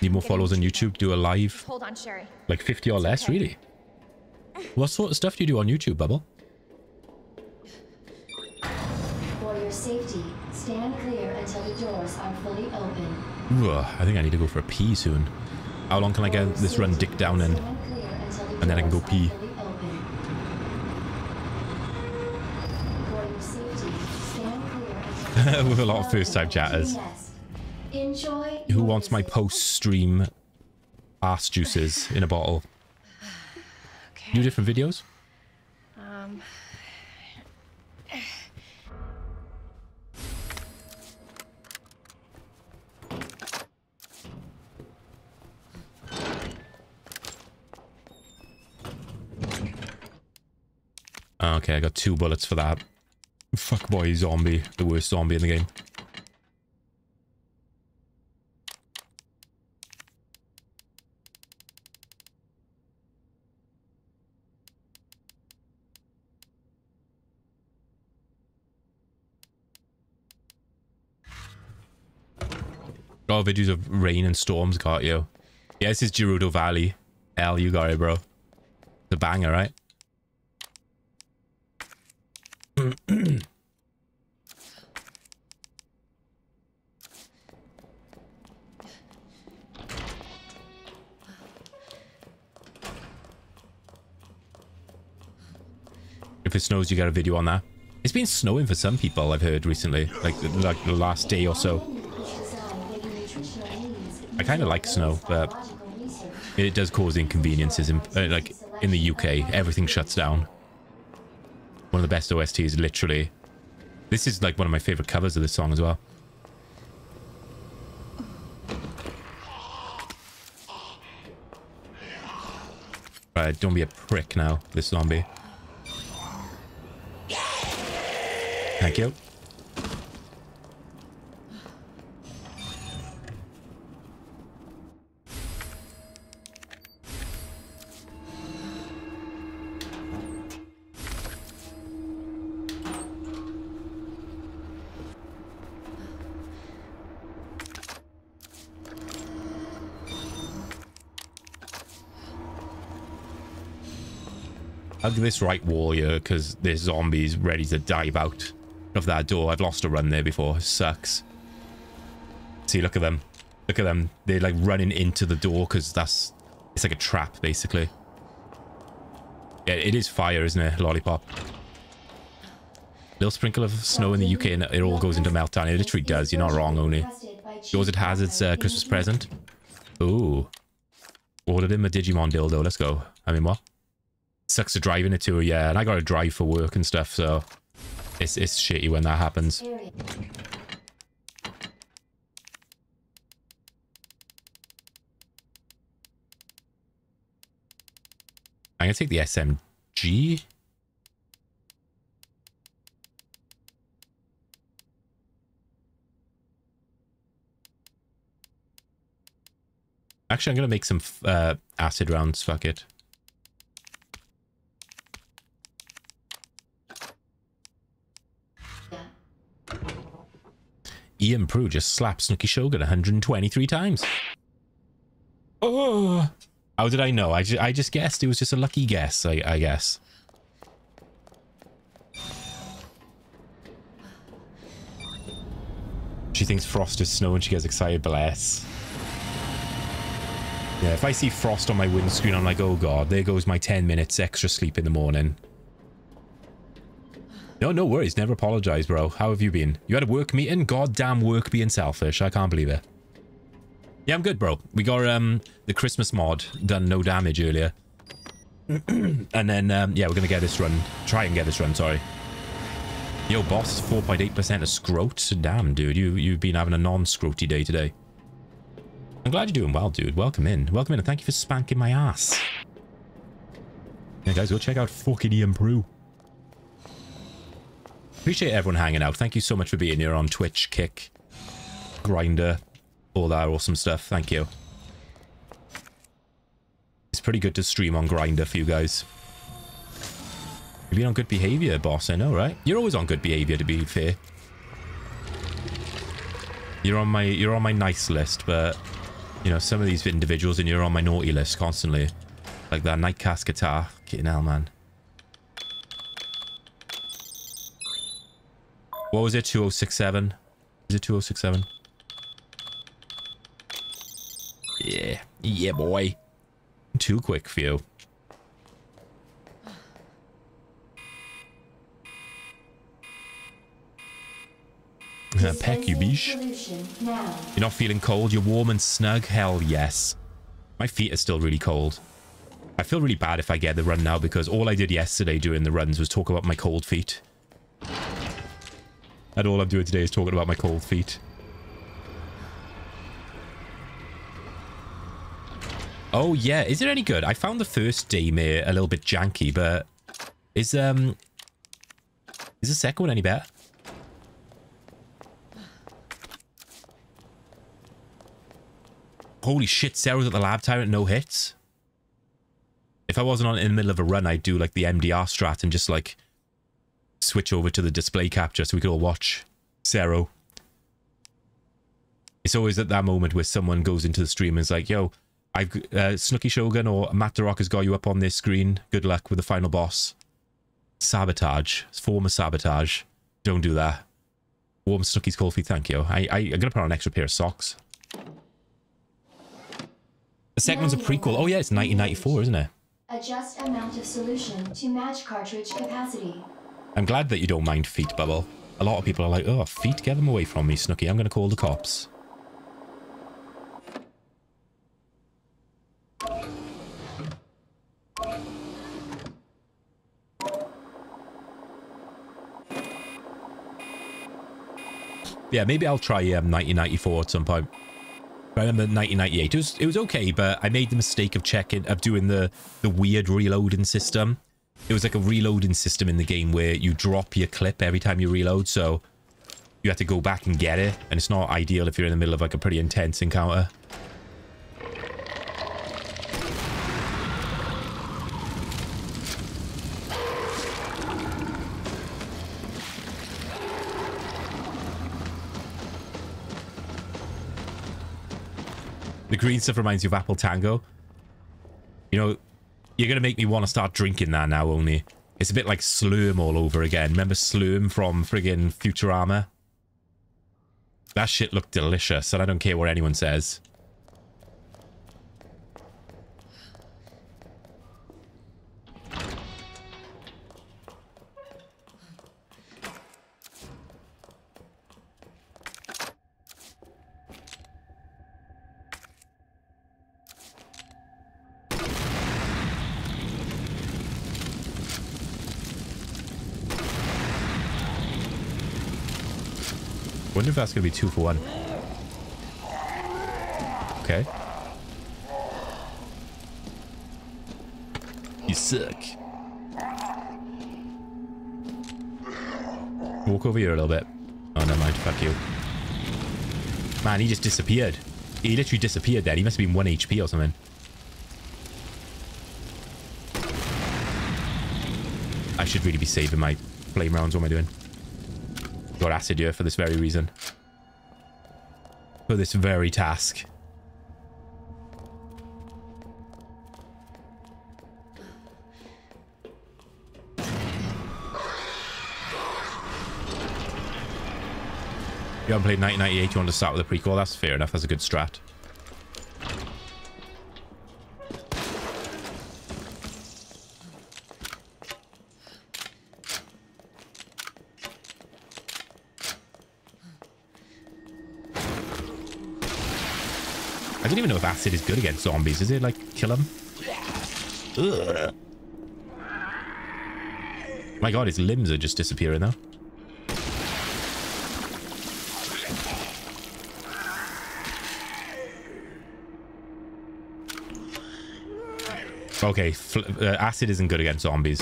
Need more followers on YouTube? Do a live Hold on, Sherry. like 50 or less, okay. really? What sort of stuff do you do on YouTube, Bubble? For your safety, stand clear until the doors are fully open. Ooh, I think I need to go for a pee soon. How long can I get this run dick down in? Stand clear until the And then I can go pee. fully open. For your safety, stand clear until the With a lot of are first-time open. chatters. Enjoy. Who wants my post-stream ass juices in a bottle? Okay. New different videos? Um. Oh, Okay, I got two bullets for that. Fuck boy zombie, the worst zombie in the game. Of videos of rain and storms got you. Yeah, this is Gerudo Valley. Hell, you got it, bro. The banger, right? If it snows, you get a video on that. It's been snowing for some people, I've heard recently. Like, like the last day or so. I kind of like snow, but it does cause inconveniences. In, uh, like, in the UK, everything shuts down. One of the best OSTs, literally. This is like one of my favorite covers of this song as well. Right, don't be a prick now, this zombie. Thank you. This right wall here because this zombie's ready to dive out of that door. I've lost a run there before. Sucks. See, look at them. Look at them. They're like running into the door because that's... It's like a trap, basically. Yeah, it is fire, isn't it? Lollipop. Little sprinkle of snow in the UK and it all goes into meltdown. It literally does. You're not wrong, only. Yours it has its uh, Christmas present. Ooh. Ordered him a Digimon dildo. Let's go. I mean, what? Sucks to driving it to, yeah. And I gotta drive for work and stuff, so... It's, it's shitty when that happens. I'm gonna take the SMG. Actually, I'm gonna make some uh, acid rounds. Fuck it. Ian Prue just slapped Snooky Shogun 123 times. Oh, how did I know? I, ju- I just guessed. It was just a lucky guess, I, I guess. She thinks frost is snow and she gets excited, bless. Yeah, if I see frost on my windscreen, I'm like, oh god, there goes my 10 minutes extra sleep in the morning. No, no worries. Never apologize, bro. How have you been? You had a work meeting? Goddamn work being selfish. I can't believe it. Yeah, I'm good, bro. We got um the Christmas mod done no damage earlier. and then, um, yeah, we're going to get this run. Try and get this run, sorry. Yo, boss, 4.8% of scrote. Damn, dude. You, you've been having a non-scroty day today. I'm glad you're doing well, dude. Welcome in. Welcome in, and thank you for spanking my ass. Yeah, guys, go check out fucking Ian Prue. Appreciate everyone hanging out. Thank you so much for being here on Twitch, Kick, Grindr, all that awesome stuff. Thank you. It's pretty good to stream on Grindr for you guys. You've been on good behavior, boss, I know, right? You're always on good behavior, to be fair. You're on my you're on my nice list, but you know, some of these individuals and you're on my naughty list constantly. Like that Nightcast guitar. Getting hell, man. What was it? 2067? Is it 2067? Yeah. Yeah, boy. Too quick for you. Uh, peck you, biche. You're not feeling cold? You're warm and snug? Hell yes. My feet are still really cold. I feel really bad if I get the run now because all I did yesterday during the runs was talk about my cold feet. And all I'm doing today is talking about my cold feet. Oh yeah, is it any good? I found the first Daymare a little bit janky, but is um is the second one any better? Holy shit, Sarah's at the lab tyrant, no hits. If I wasn't on in the middle of a run, I'd do like the MDR strat and just like switch over to the display capture so we could all watch Zero. It's always at that moment where someone goes into the stream and is like, yo, I've uh, Snooky Shogun or Matt Rock has got you up on this screen. Good luck with the final boss. Sabotage. Form of sabotage. Don't do that. Warm Snooky's cold feet, thank you. I, I, I'm going to put on an extra pair of socks. The second one's a prequel. Oh yeah, it's 1994, isn't it? Adjust amount of solution to match cartridge capacity. I'm glad that you don't mind feet, Bubble. A lot of people are like, oh, feet, get them away from me, Snooky. I'm going to call the cops. Yeah, maybe I'll try um, 1994 at some point. I remember 1998. It was it was okay, but I made the mistake of checking of doing the the weird reloading system. It was like a reloading system in the game where you drop your clip every time you reload, so you have to go back and get it, and it's not ideal if you're in the middle of like a pretty intense encounter. The green stuff reminds you of Apple Tango. You know, You're going to make me want to start drinking that now, only. It's a bit like Slurm all over again. Remember Slurm from friggin' Futurama? That shit looked delicious, and I don't care what anyone says. I wonder if that's gonna be two for one. Okay. You suck. Walk over here a little bit. Oh, never mind. Fuck you. Man, he just disappeared. He literally disappeared there. He must have been 1 HP or something. I should really be saving my flame rounds. What am I doing? Got acid here for this very reason. For this very task. You haven't played 1998, you want to start with a prequel? That's fair enough. That's a good strat. Don't even know if acid is good against zombies. Is it like kill them? Ugh. My god, his limbs are just disappearing now. Okay, uh, acid isn't good against zombies.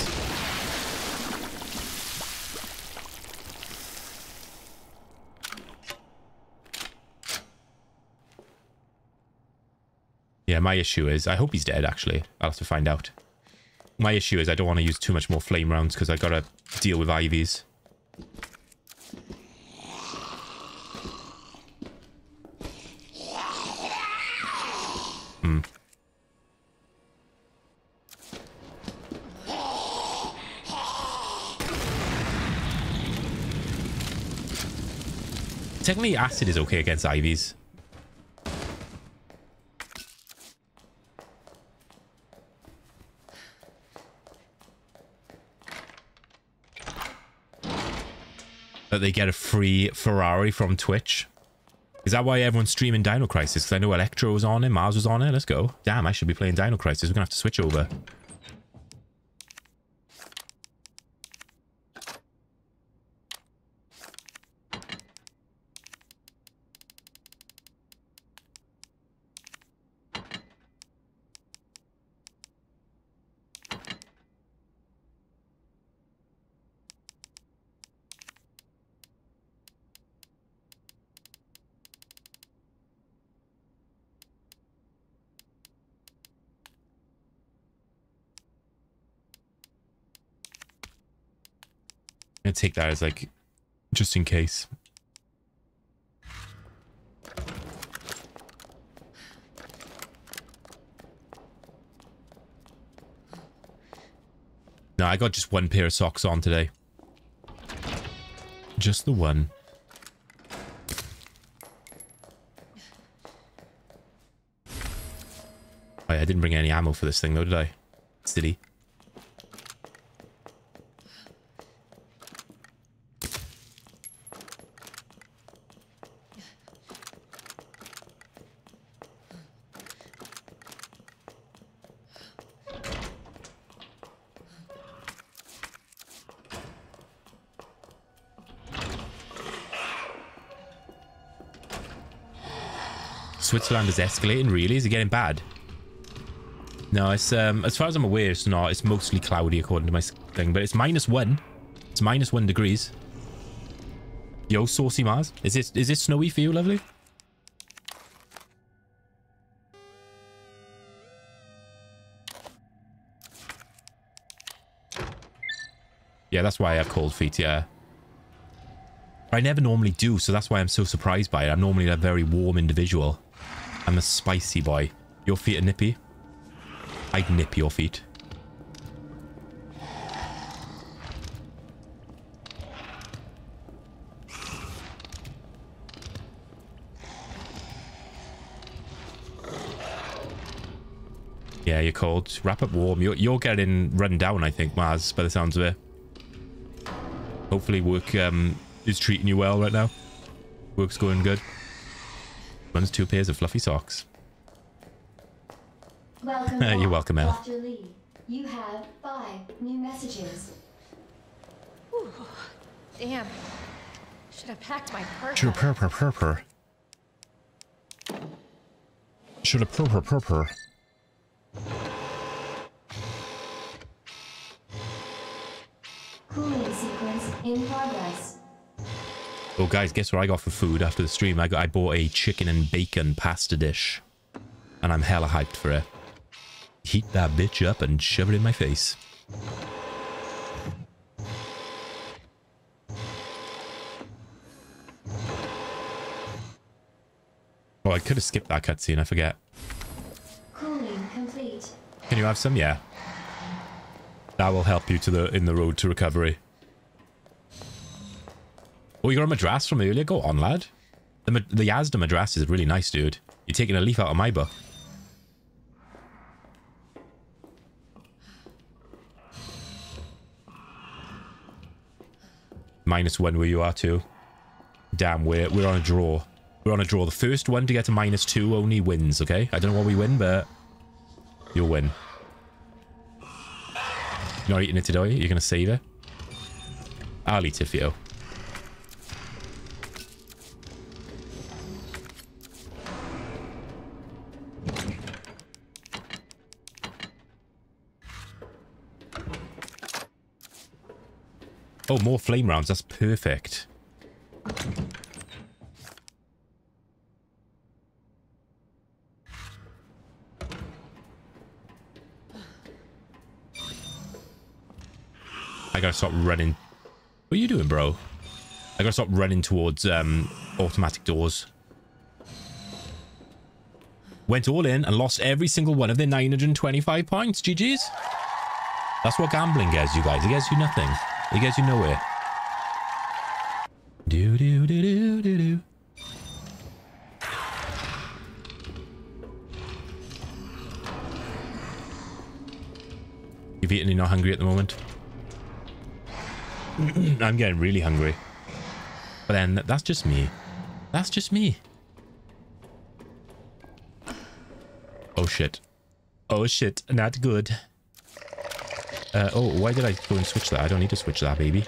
My issue is... I hope he's dead, actually. I'll have to find out. My issue is I don't want to use too much more flame rounds because i got to deal with ivies. Hmm. Technically, acid is okay against Ivies. That they get a free Ferrari from Twitch. Is that why everyone's streaming Dino Crisis? Because I know Electro was on it, Mars was on it. Let's go. Damn, I should be playing Dino Crisis. We're going to have to switch over. Gonna take that as like, just in case. No, I got just one pair of socks on today. Just the one. Oh, yeah, I didn't bring any ammo for this thing though, did I? Silly. Switzerland is escalating, really? Is it getting bad? No, it's um as far as I'm aware, it's not. It's mostly cloudy according to my thing, but it's minus one. It's minus one degrees. Yo, saucy Mars. Is it is it snowy for you, lovely? Yeah, that's why I have cold feet, yeah. I never normally do, so that's why I'm so surprised by it. I'm normally a very warm individual. I'm a spicy boy. Your feet are nippy. I'd nip your feet. Yeah, you're cold. Wrap up warm. You're, you're getting run down, I think, Maz, by the sounds of it. Hopefully work um, is treating you well right now. Work's going good. Runs two pairs of fluffy socks. Welcome You're welcome, Al. Dr. Lee. You have five new messages. Damn. Should have packed my purse. Should have purr purr purr purr. Should have purr purr purr purr. Cooling sequence in progress. Oh, guys, guess what I got for food after the stream? I got I bought a chicken and bacon pasta dish, and I'm hella hyped for it. Heat that bitch up and shove it in my face. Oh, I could have skipped that cutscene. I forget. Cooling complete. Can you have some? Yeah. That will help you to the in the road to recovery. Oh, you got a madras from earlier? Go on, lad. The, the Yazda madras is really nice, dude. You're taking a leaf out of my book. Minus one where you are too. Damn, we're, we're on a draw. We're on a draw. The first one to get to minus two only wins, okay? I don't know what we win, but you'll win. You're not eating it today, you? You're going to save it? I'll eat it for you. Oh, more flame rounds. That's perfect. I gotta stop running. What are you doing, bro? I gotta stop running towards um, automatic doors. Went all in and lost every single one of their 925 points. GG's. That's what gambling gets you guys. It gets you nothing. It gets you nowhere. Do do do do do do. You've eaten, you're not hungry at the moment. I'm getting really hungry. But then that's just me. That's just me. Oh shit. Oh shit, not good. Uh, oh, why did I go and switch that? I don't need to switch that, baby.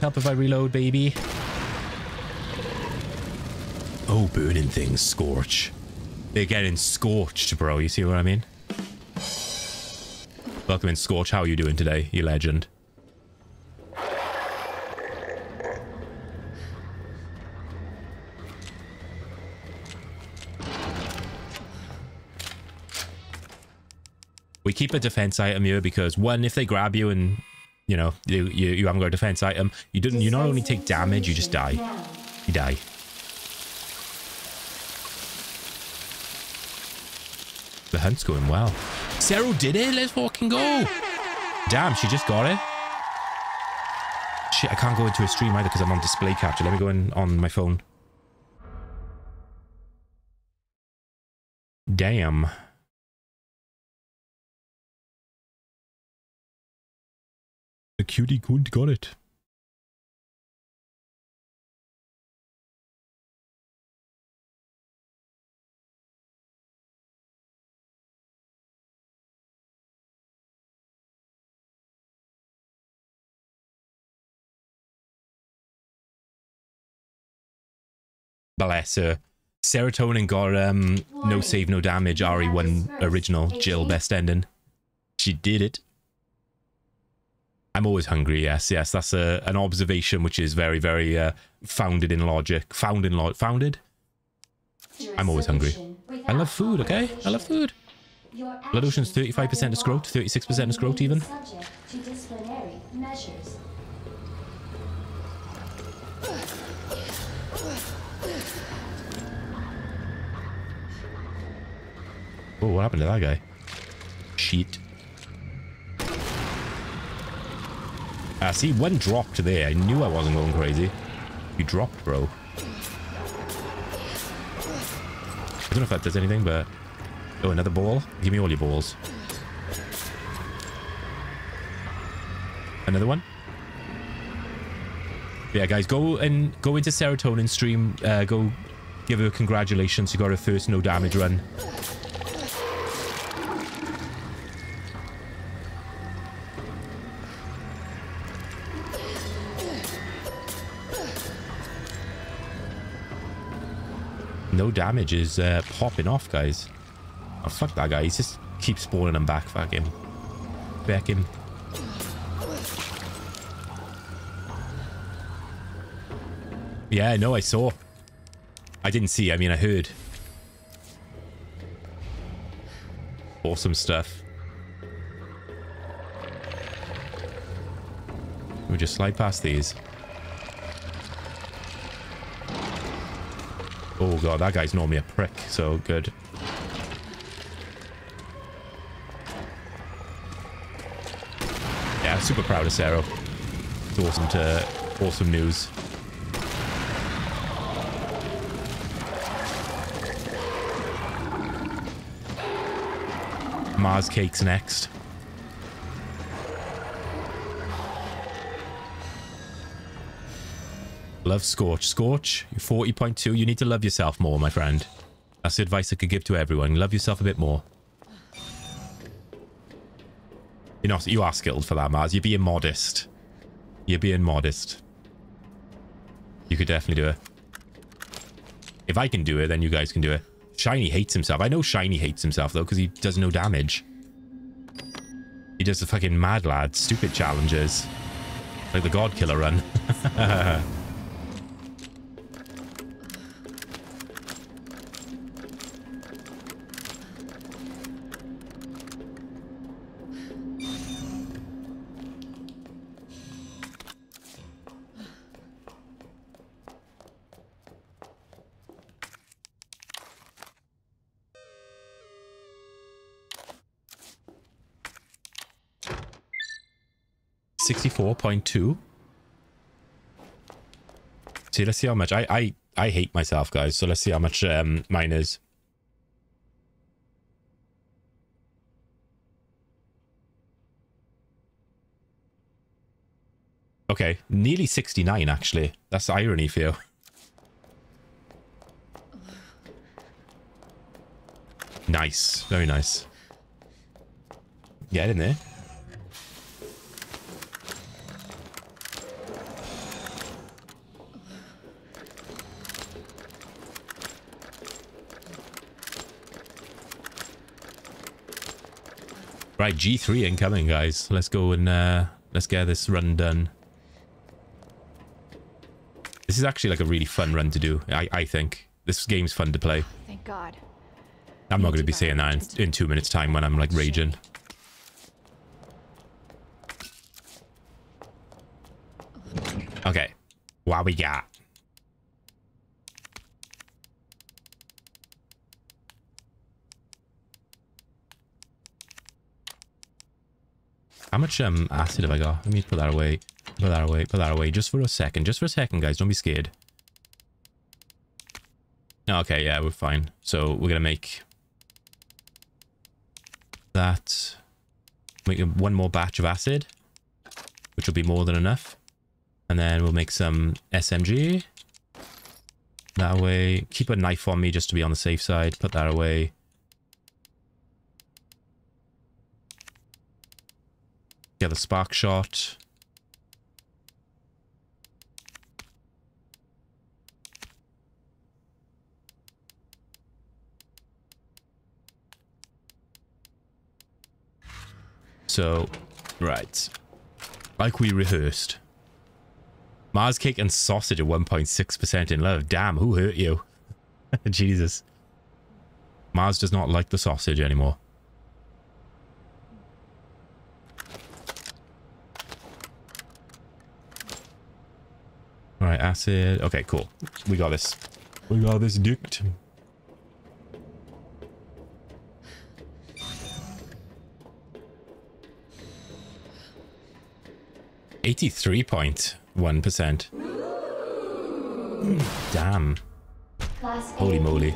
Help if I reload, baby. Oh, burning things, Scorch. They're getting scorched, bro. You see what I mean? Welcome in, Scorch. How are you doing today, you legend? We keep a defense item here because one, if they grab you and you know you you, you haven't got a defense item, you didn't. You not only take damage, you just die. You die. The hunt's going well. Cero did it. Let's fucking go. Damn, she just got it. Shit, I can't go into a stream either because I'm on display capture. Let me go in on my phone. Damn. The cutie couldn't got it. Bless her. Serotonin got um no save, no damage. RE1 original. Jill best ending. She did it. I'm always hungry. Yes, yes. That's a an observation which is very, very uh, founded in logic. Found in lo- founded. I'm always hungry. I love food. Okay, I love food. Blood Ocean's 35% of scrot, 36% of scrot even. Oh, what happened to that guy? Sheet. Ah, see, one dropped there. I knew I wasn't going crazy. You dropped, bro. I don't know if that does anything, but... Oh, another ball? Give me all your balls. Another one? Yeah, guys, go and go into serotonin stream. Uh, go give her congratulations. You got her first no damage run. No damage is uh, popping off, guys. Oh, fuck that guy. He just keeps spawning them back. Fuck him. Back him. Yeah, no, I saw. I didn't see. I mean, I heard. Awesome stuff. We just slide past these. Oh god, that guy's normally a prick, so good. Yeah, super proud of Sarah. It's awesome to awesome news. Mars Cake's next. Love Scorch. Scorch, you're 40.2. You need to love yourself more, my friend. That's the advice I could give to everyone. Love yourself a bit more. You're not, you are skilled for that, Mars. You're being modest. You're being modest. You could definitely do it. If I can do it, then you guys can do it. Shiny hates himself. I know Shiny hates himself, though, because he does no damage. He does the fucking mad lad, stupid challenges. Like the God Killer run. Sixty-four point two. See, let's see how much I I I hate myself, guys. So let's see how much um, mine is. Okay, nearly 69 actually. That's irony for you. Nice, very nice. Get in there. Right, G3 incoming, guys. Let's go and uh, let's get this run done. This is actually like a really fun run to do, I, I think. This game's fun to play. Thank God. I'm not going to be saying that in, in two minutes time when I'm like raging. Okay. What we got? How much um acid have I got? Let me put that away. Put that away. Put that away. Just for a second. Just for a second, guys. Don't be scared. Okay, yeah, we're fine. So we're gonna make that. Make one more batch of acid, which will be more than enough. And then we'll make some SMG. That way, keep a knife on me just to be on the safe side. Put that away. Get the spark shot. So, right. Like we rehearsed. Mars cake and sausage at 1.6% in love. Damn, who hurt you? Jesus. Mars does not like the sausage anymore. All right, acid. Okay, cool. We got this. We got this duked. Eighty-three point one percent. Damn. Holy moly.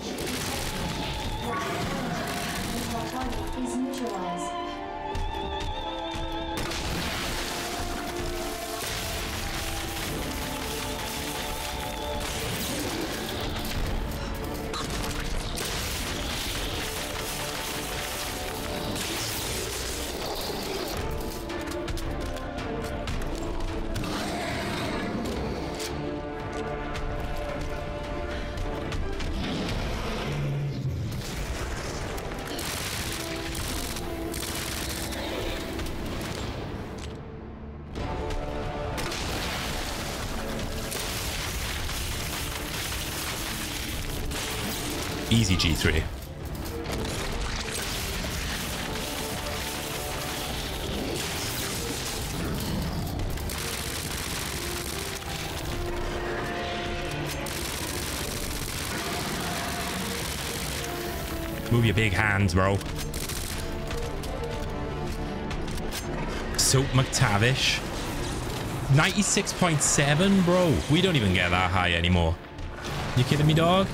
Your big hands, bro. Soap McTavish. 96.7, bro. We don't even get that high anymore. You kidding me, dog?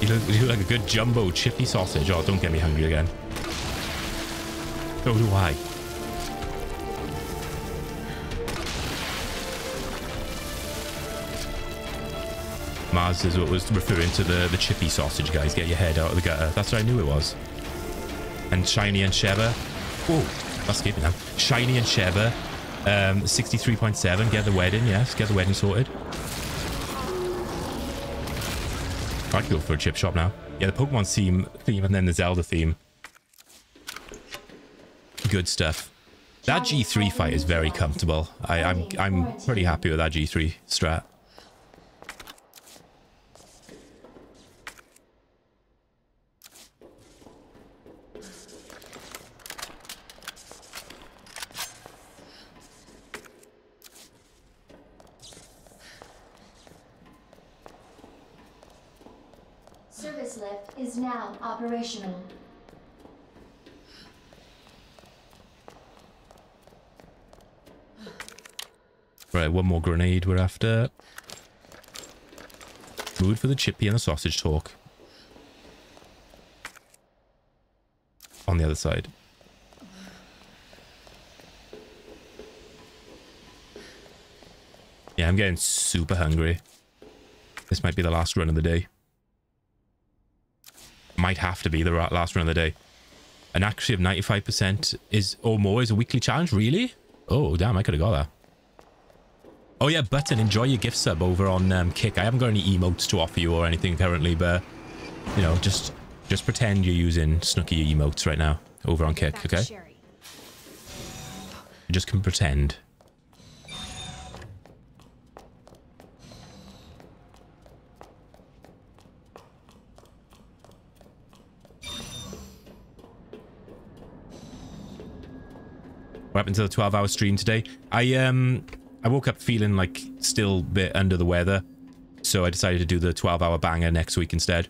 You look, you look like a good jumbo chippy sausage. Oh, don't get me hungry again. So do I. Mars is what was referring to the, the chippy sausage, guys. Get your head out of the gutter. That's what I knew it was. And Shiny and Sheva. Whoa, that's good now. Shiny and Sheva. Um, 63.7. Get the wedding, yes. Get the wedding sorted. I could go for a chip shop now. Yeah, the Pokemon theme, theme and then the Zelda theme. Good stuff. That G3 fight is very comfortable. I, I'm I'm pretty happy with that G3 strat. Service lift is now operational. Right, one grenade we're after. Food for the chippy and the sausage talk. On the other side. Yeah, I'm getting super hungry. This might be the last run of the day. Might have to be the last run of the day. An accuracy of 95% is or more is a weekly challenge? Really? Oh, damn, I could have got that. Oh yeah, Button, enjoy your gift sub over on um, Kick. I haven't got any emotes to offer you or anything currently, but you know, just just pretend you're using Snooky emotes right now over on Kick, okay? You just can pretend. What happened to the 12 hour stream today? I um I woke up feeling like still a bit under the weather. So I decided to do the 12 hour banger next week instead.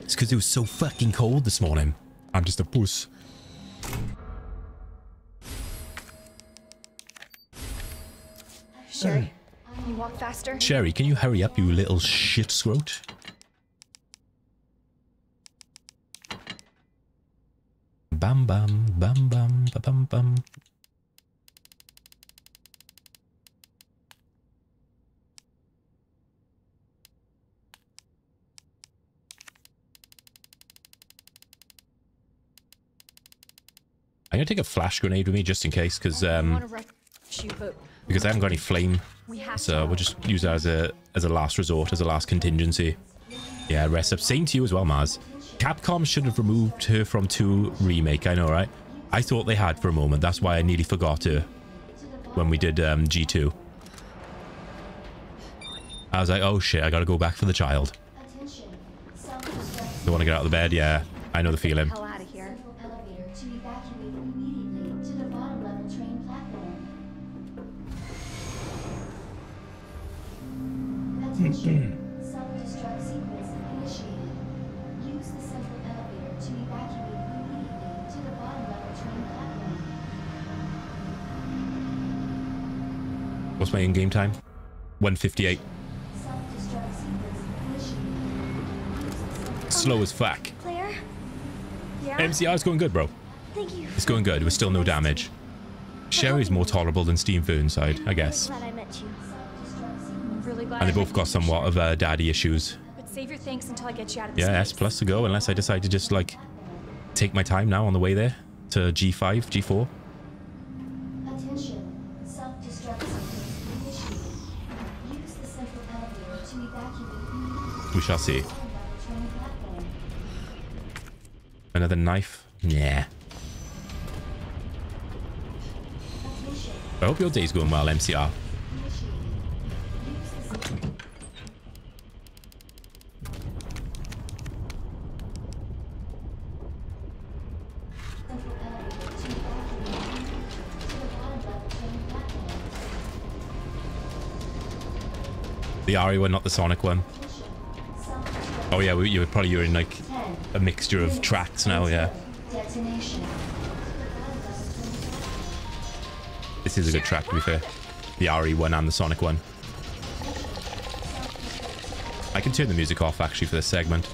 It's because it was so fucking cold this morning. I'm just a puss. Faster? Sherry, can you hurry up, you little shit scrote? Bam bam bam bam ba bam bam. I'm gonna take a flash grenade with me just in case, because um, want to rush you, but because I haven't got any flame so we'll just use that as a as a last resort, as a last contingency. Yeah, rest up. Same to you as well, Mars. Capcom should have removed her from 2 Remake, I know, right? I thought they had for a moment. That's why I nearly forgot her when we did um, G2. I was like, oh shit, I gotta go back for the child. Attention. Don't want to get out of the bed? Yeah, I know the feeling. Self-destruct sequence initiated. Use the central elevator to evacuate immediately to the bottom level train platform. What's my in-game time? 158. Self-destruct sequence initiated. Slow as fuck. Claire? Yeah? MCR is going good, bro. Thank you. It's going good. With still no damage. Sherry's more tolerable than Steve Burnside, I guess. Glad I met you. I'm really glad. And they both got somewhat of uh, daddy issues. But save your thanks until I get you out of this. Yeah, S plus to go, unless I decide to just like take my time now on the way there to G5, G4. Attention. Self-destruct sequence. Use the central elevator to evacuate We shall see. to the bottom level train platform. Another knife? Yeah. I hope your day's going well, MCR. The Ari one, not the Sonic one. Oh yeah, we, you were probably you're in like a mixture of tracks now, yeah. This is a good track to be fair. The Ari one and the Sonic one. I can turn the music off actually for this segment.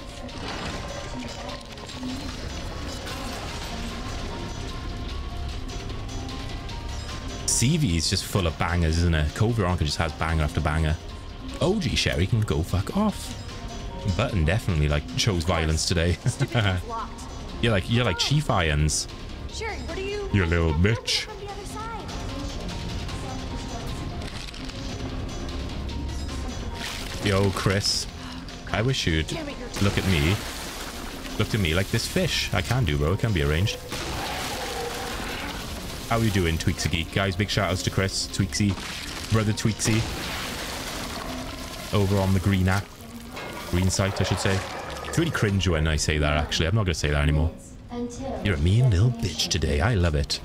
CV is just full of bangers, isn't it? Veronica just has banger after banger. OG Sherry can go fuck off. Button definitely like chose violence today. You're like you're like chief irons. Sherry, what are you? You little bitch. From the other side. Yo, Chris. I wish you'd Damn it, you're look at me. Look at me like this fish. I can do, bro. It can be arranged. How are you doing, Tweaksy Geek? Guys, big shout outs to Chris, Tweaksy, brother Tweaksy. Over on the green app. Green site, I should say. It's really cringe when I say that, actually. I'm not going to say that anymore. You're a mean little bitch today. I love it.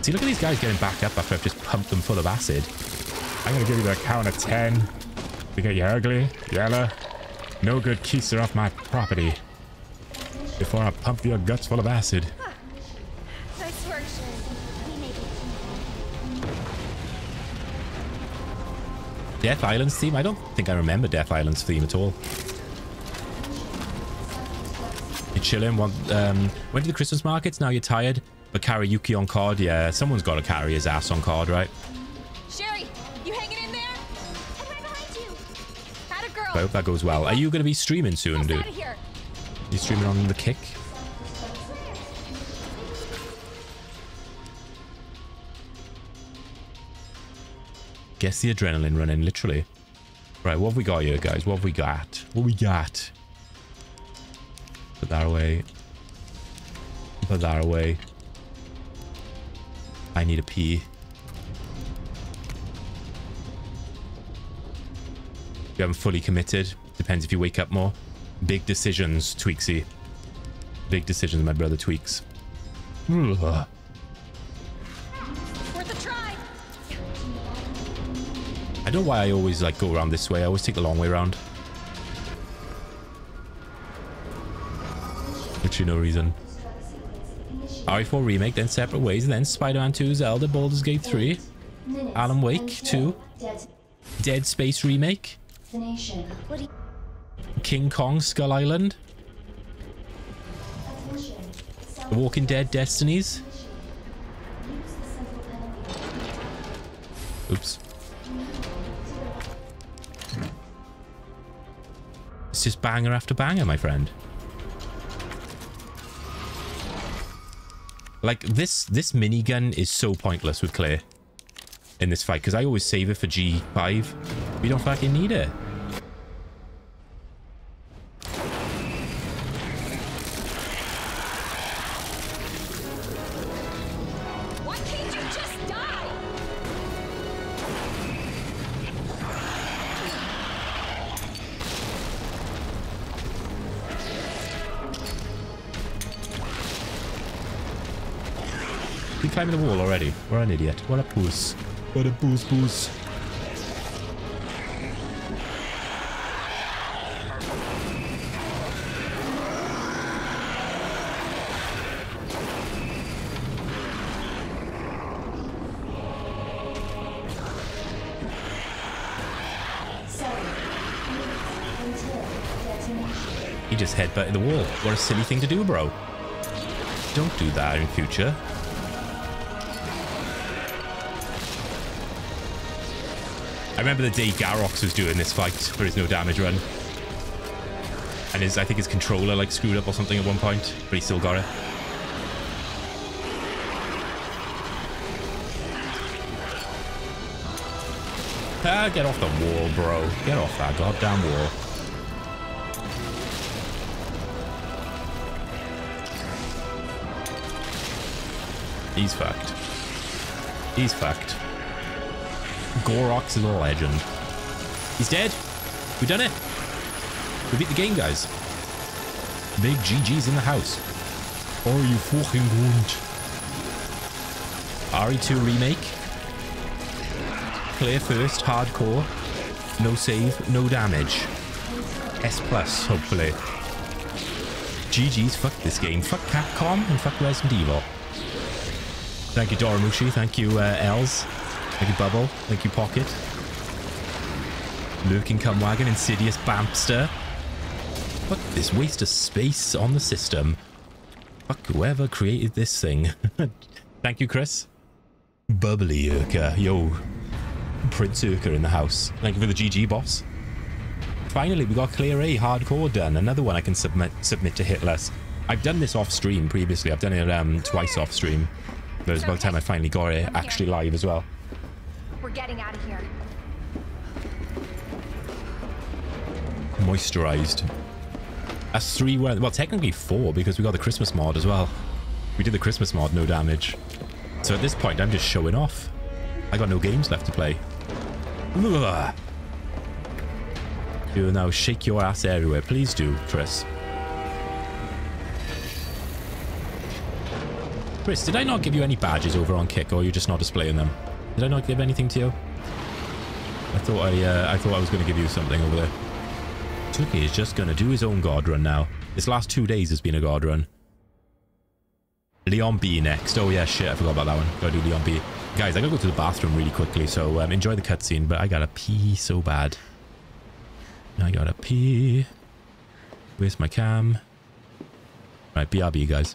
See, look at these guys getting back up after I've just pumped them full of acid. I'm going to give you the count of 10. Because you're ugly, yellow, no good keister off my property. Before I pump your guts full of acid. Death Island's theme? I don't think I remember Death Island's theme at all. You're chilling? Want, um, went to the Christmas markets, now you're tired? But carry Yuki on card? Yeah, someone's got to carry his ass on card, right? Sherry, you hanging in there? I'm right behind you. Had a girl. I hope that goes well. Are you going to be streaming soon, dude? Out of here. You streaming on the kick? Guess the adrenaline running, literally. Right, what have we got here, guys? What have we got? What we got? Put that away. Put that away. I need a pee. You haven't fully committed. Depends if you wake up more. Big decisions, Tweaksy. Big decisions, my brother Tweaks. I don't know why I always like go around this way. I always take the long way around. Literally no reason. RE4 remake, then separate ways, then Spider-Man 2, Zelda, Baldur's Gate 3, Alan Wake 2, Dead Space remake. King Kong Skull Island, The Walking Dead Destinies. Oops. It's just banger after banger, my friend. Like this this minigun is so pointless with Claire in this fight because I always save it for G5. We don't fucking need it. climbing the wall already. What an idiot. What a puss. What a puss puss. He just headbutted the wall. What a silly thing to do, bro. Don't do that in future. I remember the day Garox was doing this fight for his no damage run. And his, I think his controller like screwed up or something at one point, but he still got it. Ah, get off the wall, bro. Get off that goddamn wall. He's fucked. He's fucked. Garox is a legend. He's dead. We done it. We beat the game, guys. Big GG's in the house. Are you fucking good? RE2 remake. Play first, hardcore. No save, no damage. S plus, hopefully. GG's, fuck this game. Fuck Capcom and fuck Resident Evil. Thank you, Doramushi. Thank you, uh, Els. Thank you, Bubble. Thank you, Pocket. Lurking Cumwagon, Insidious Bampster. What? this waste of space on the system. Fuck whoever created this thing. Thank you, Chris. Bubbly Urka. Yo. Prince Urka in the house. Thank you for the GG, boss. Finally, we got Claire A Hardcore done. Another one I can submit submit to Hitless. I've done this off stream previously. I've done it um, twice off stream. But it was about time I finally got it actually live as well. Getting out of here. Moisturized. That's three, well, technically four because we got the Christmas mod as well. We did the Christmas mod, no damage. So at this point, I'm just showing off. I got no games left to play. Ugh. You now shake your ass everywhere. Please do, Chris. Chris, did I not give you any badges over on Kick, or are you just not displaying them? Did I not give anything to you? I thought I, uh, I thought I was going to give you something over there. Tuki is just going to do his own god run now. This last two days has been a god run. Leon B next. Oh yeah, shit, I forgot about that one. Gotta do Leon B. Guys, I gotta go to the bathroom really quickly, so um, enjoy the cutscene, but I gotta pee so bad. I gotta pee. Where's my cam? Right, BRB, guys.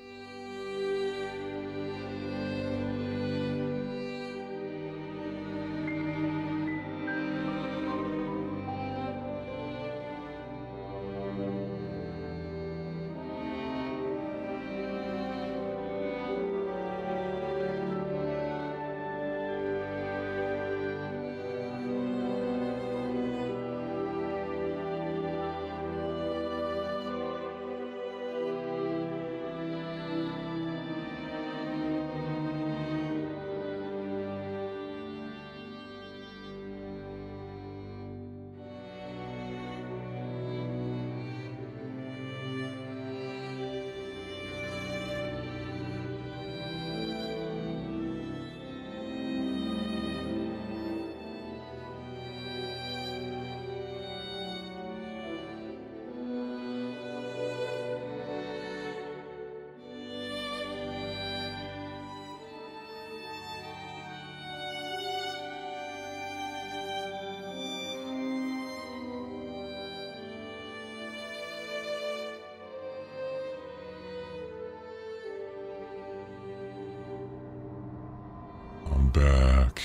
Back.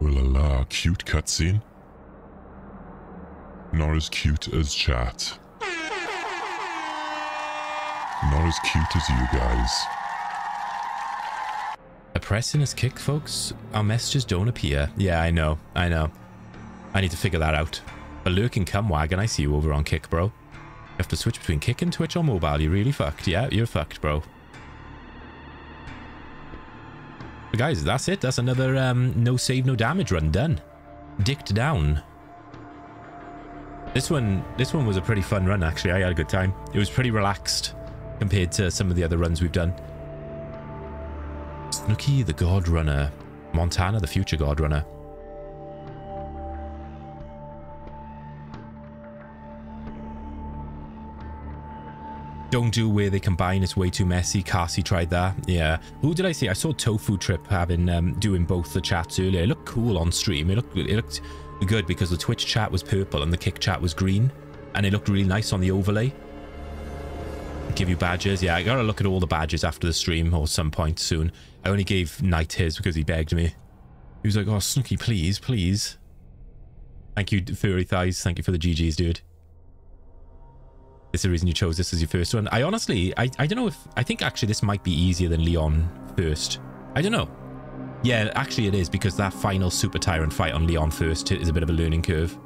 Well, la, cute cutscene. Not as cute as chat. Not as cute as you guys. A pressing his kick, folks? Our messages don't appear. Yeah, I know. I know. I need to figure that out. A lurking cum wagon, I see you over on kick, bro. You have to switch between kick and Twitch or mobile. You're really fucked. Yeah, you're fucked, bro. But guys, that's it. That's another um, no save, no damage run done. Dicked down. This one, this one was a pretty fun run actually. I had a good time. It was pretty relaxed compared to some of the other runs we've done. Snooky the God Runner. Montana the Future God Runner. Don't do where they combine. It's way too messy. Cassie tried that. Yeah. Who did I see? I saw Tofu Trip having um, doing both the chats earlier. It looked cool on stream. It looked it looked good because the Twitch chat was purple and the Kick chat was green, and it looked really nice on the overlay. Give you badges. Yeah, I gotta look at all the badges after the stream or some point soon. I only gave Knight his because he begged me. He was like, "Oh, Snooky, please, please." Thank you, Furry Thighs. Thank you for the GGs, dude. Is the reason you chose this as your first one. I honestly, I, I don't know if... I think actually this might be easier than Leon first. I don't know. Yeah, actually it is because that final Super Tyrant fight on Leon first is a bit of a learning curve.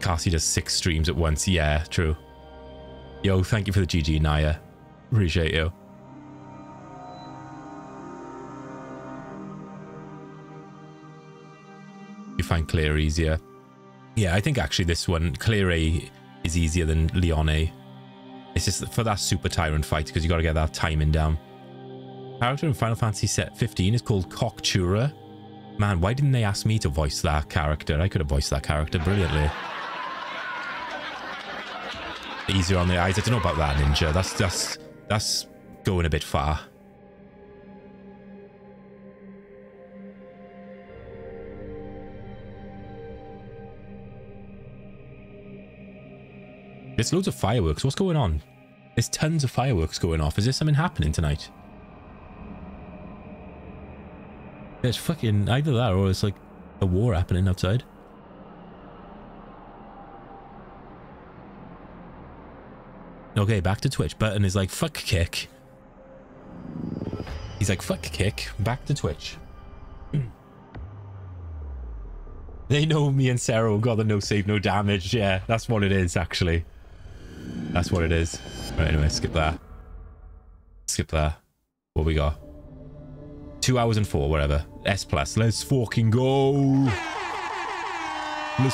Cassie does six streams at once. Yeah, true. Yo, thank you for the GG, Naya. Appreciate you. Find Claire easier. Yeah, I think actually this one, Claire A is easier than Leon A. It's just for that Super Tyrant fight because you got to get that timing down. Character in Final Fantasy set 15 is called Coctura. Man, why didn't they ask me to voice that character? I could have voiced that character brilliantly. Easier on the eyes. I don't know about that ninja. That's that's that's going a bit far. There's loads of fireworks. What's going on? There's tons of fireworks going off. Is there something happening tonight? There's fucking either that or it's like a war happening outside. Okay, back to Twitch. Button is like, fuck kick. He's like, fuck kick. Back to Twitch. they know me and Sarah got the no save, no damage. Yeah, that's what it is, actually. That's what it is. Right, anyway, skip that. Skip that. What we got? Two hours and four, whatever. S plus. Let's fucking go.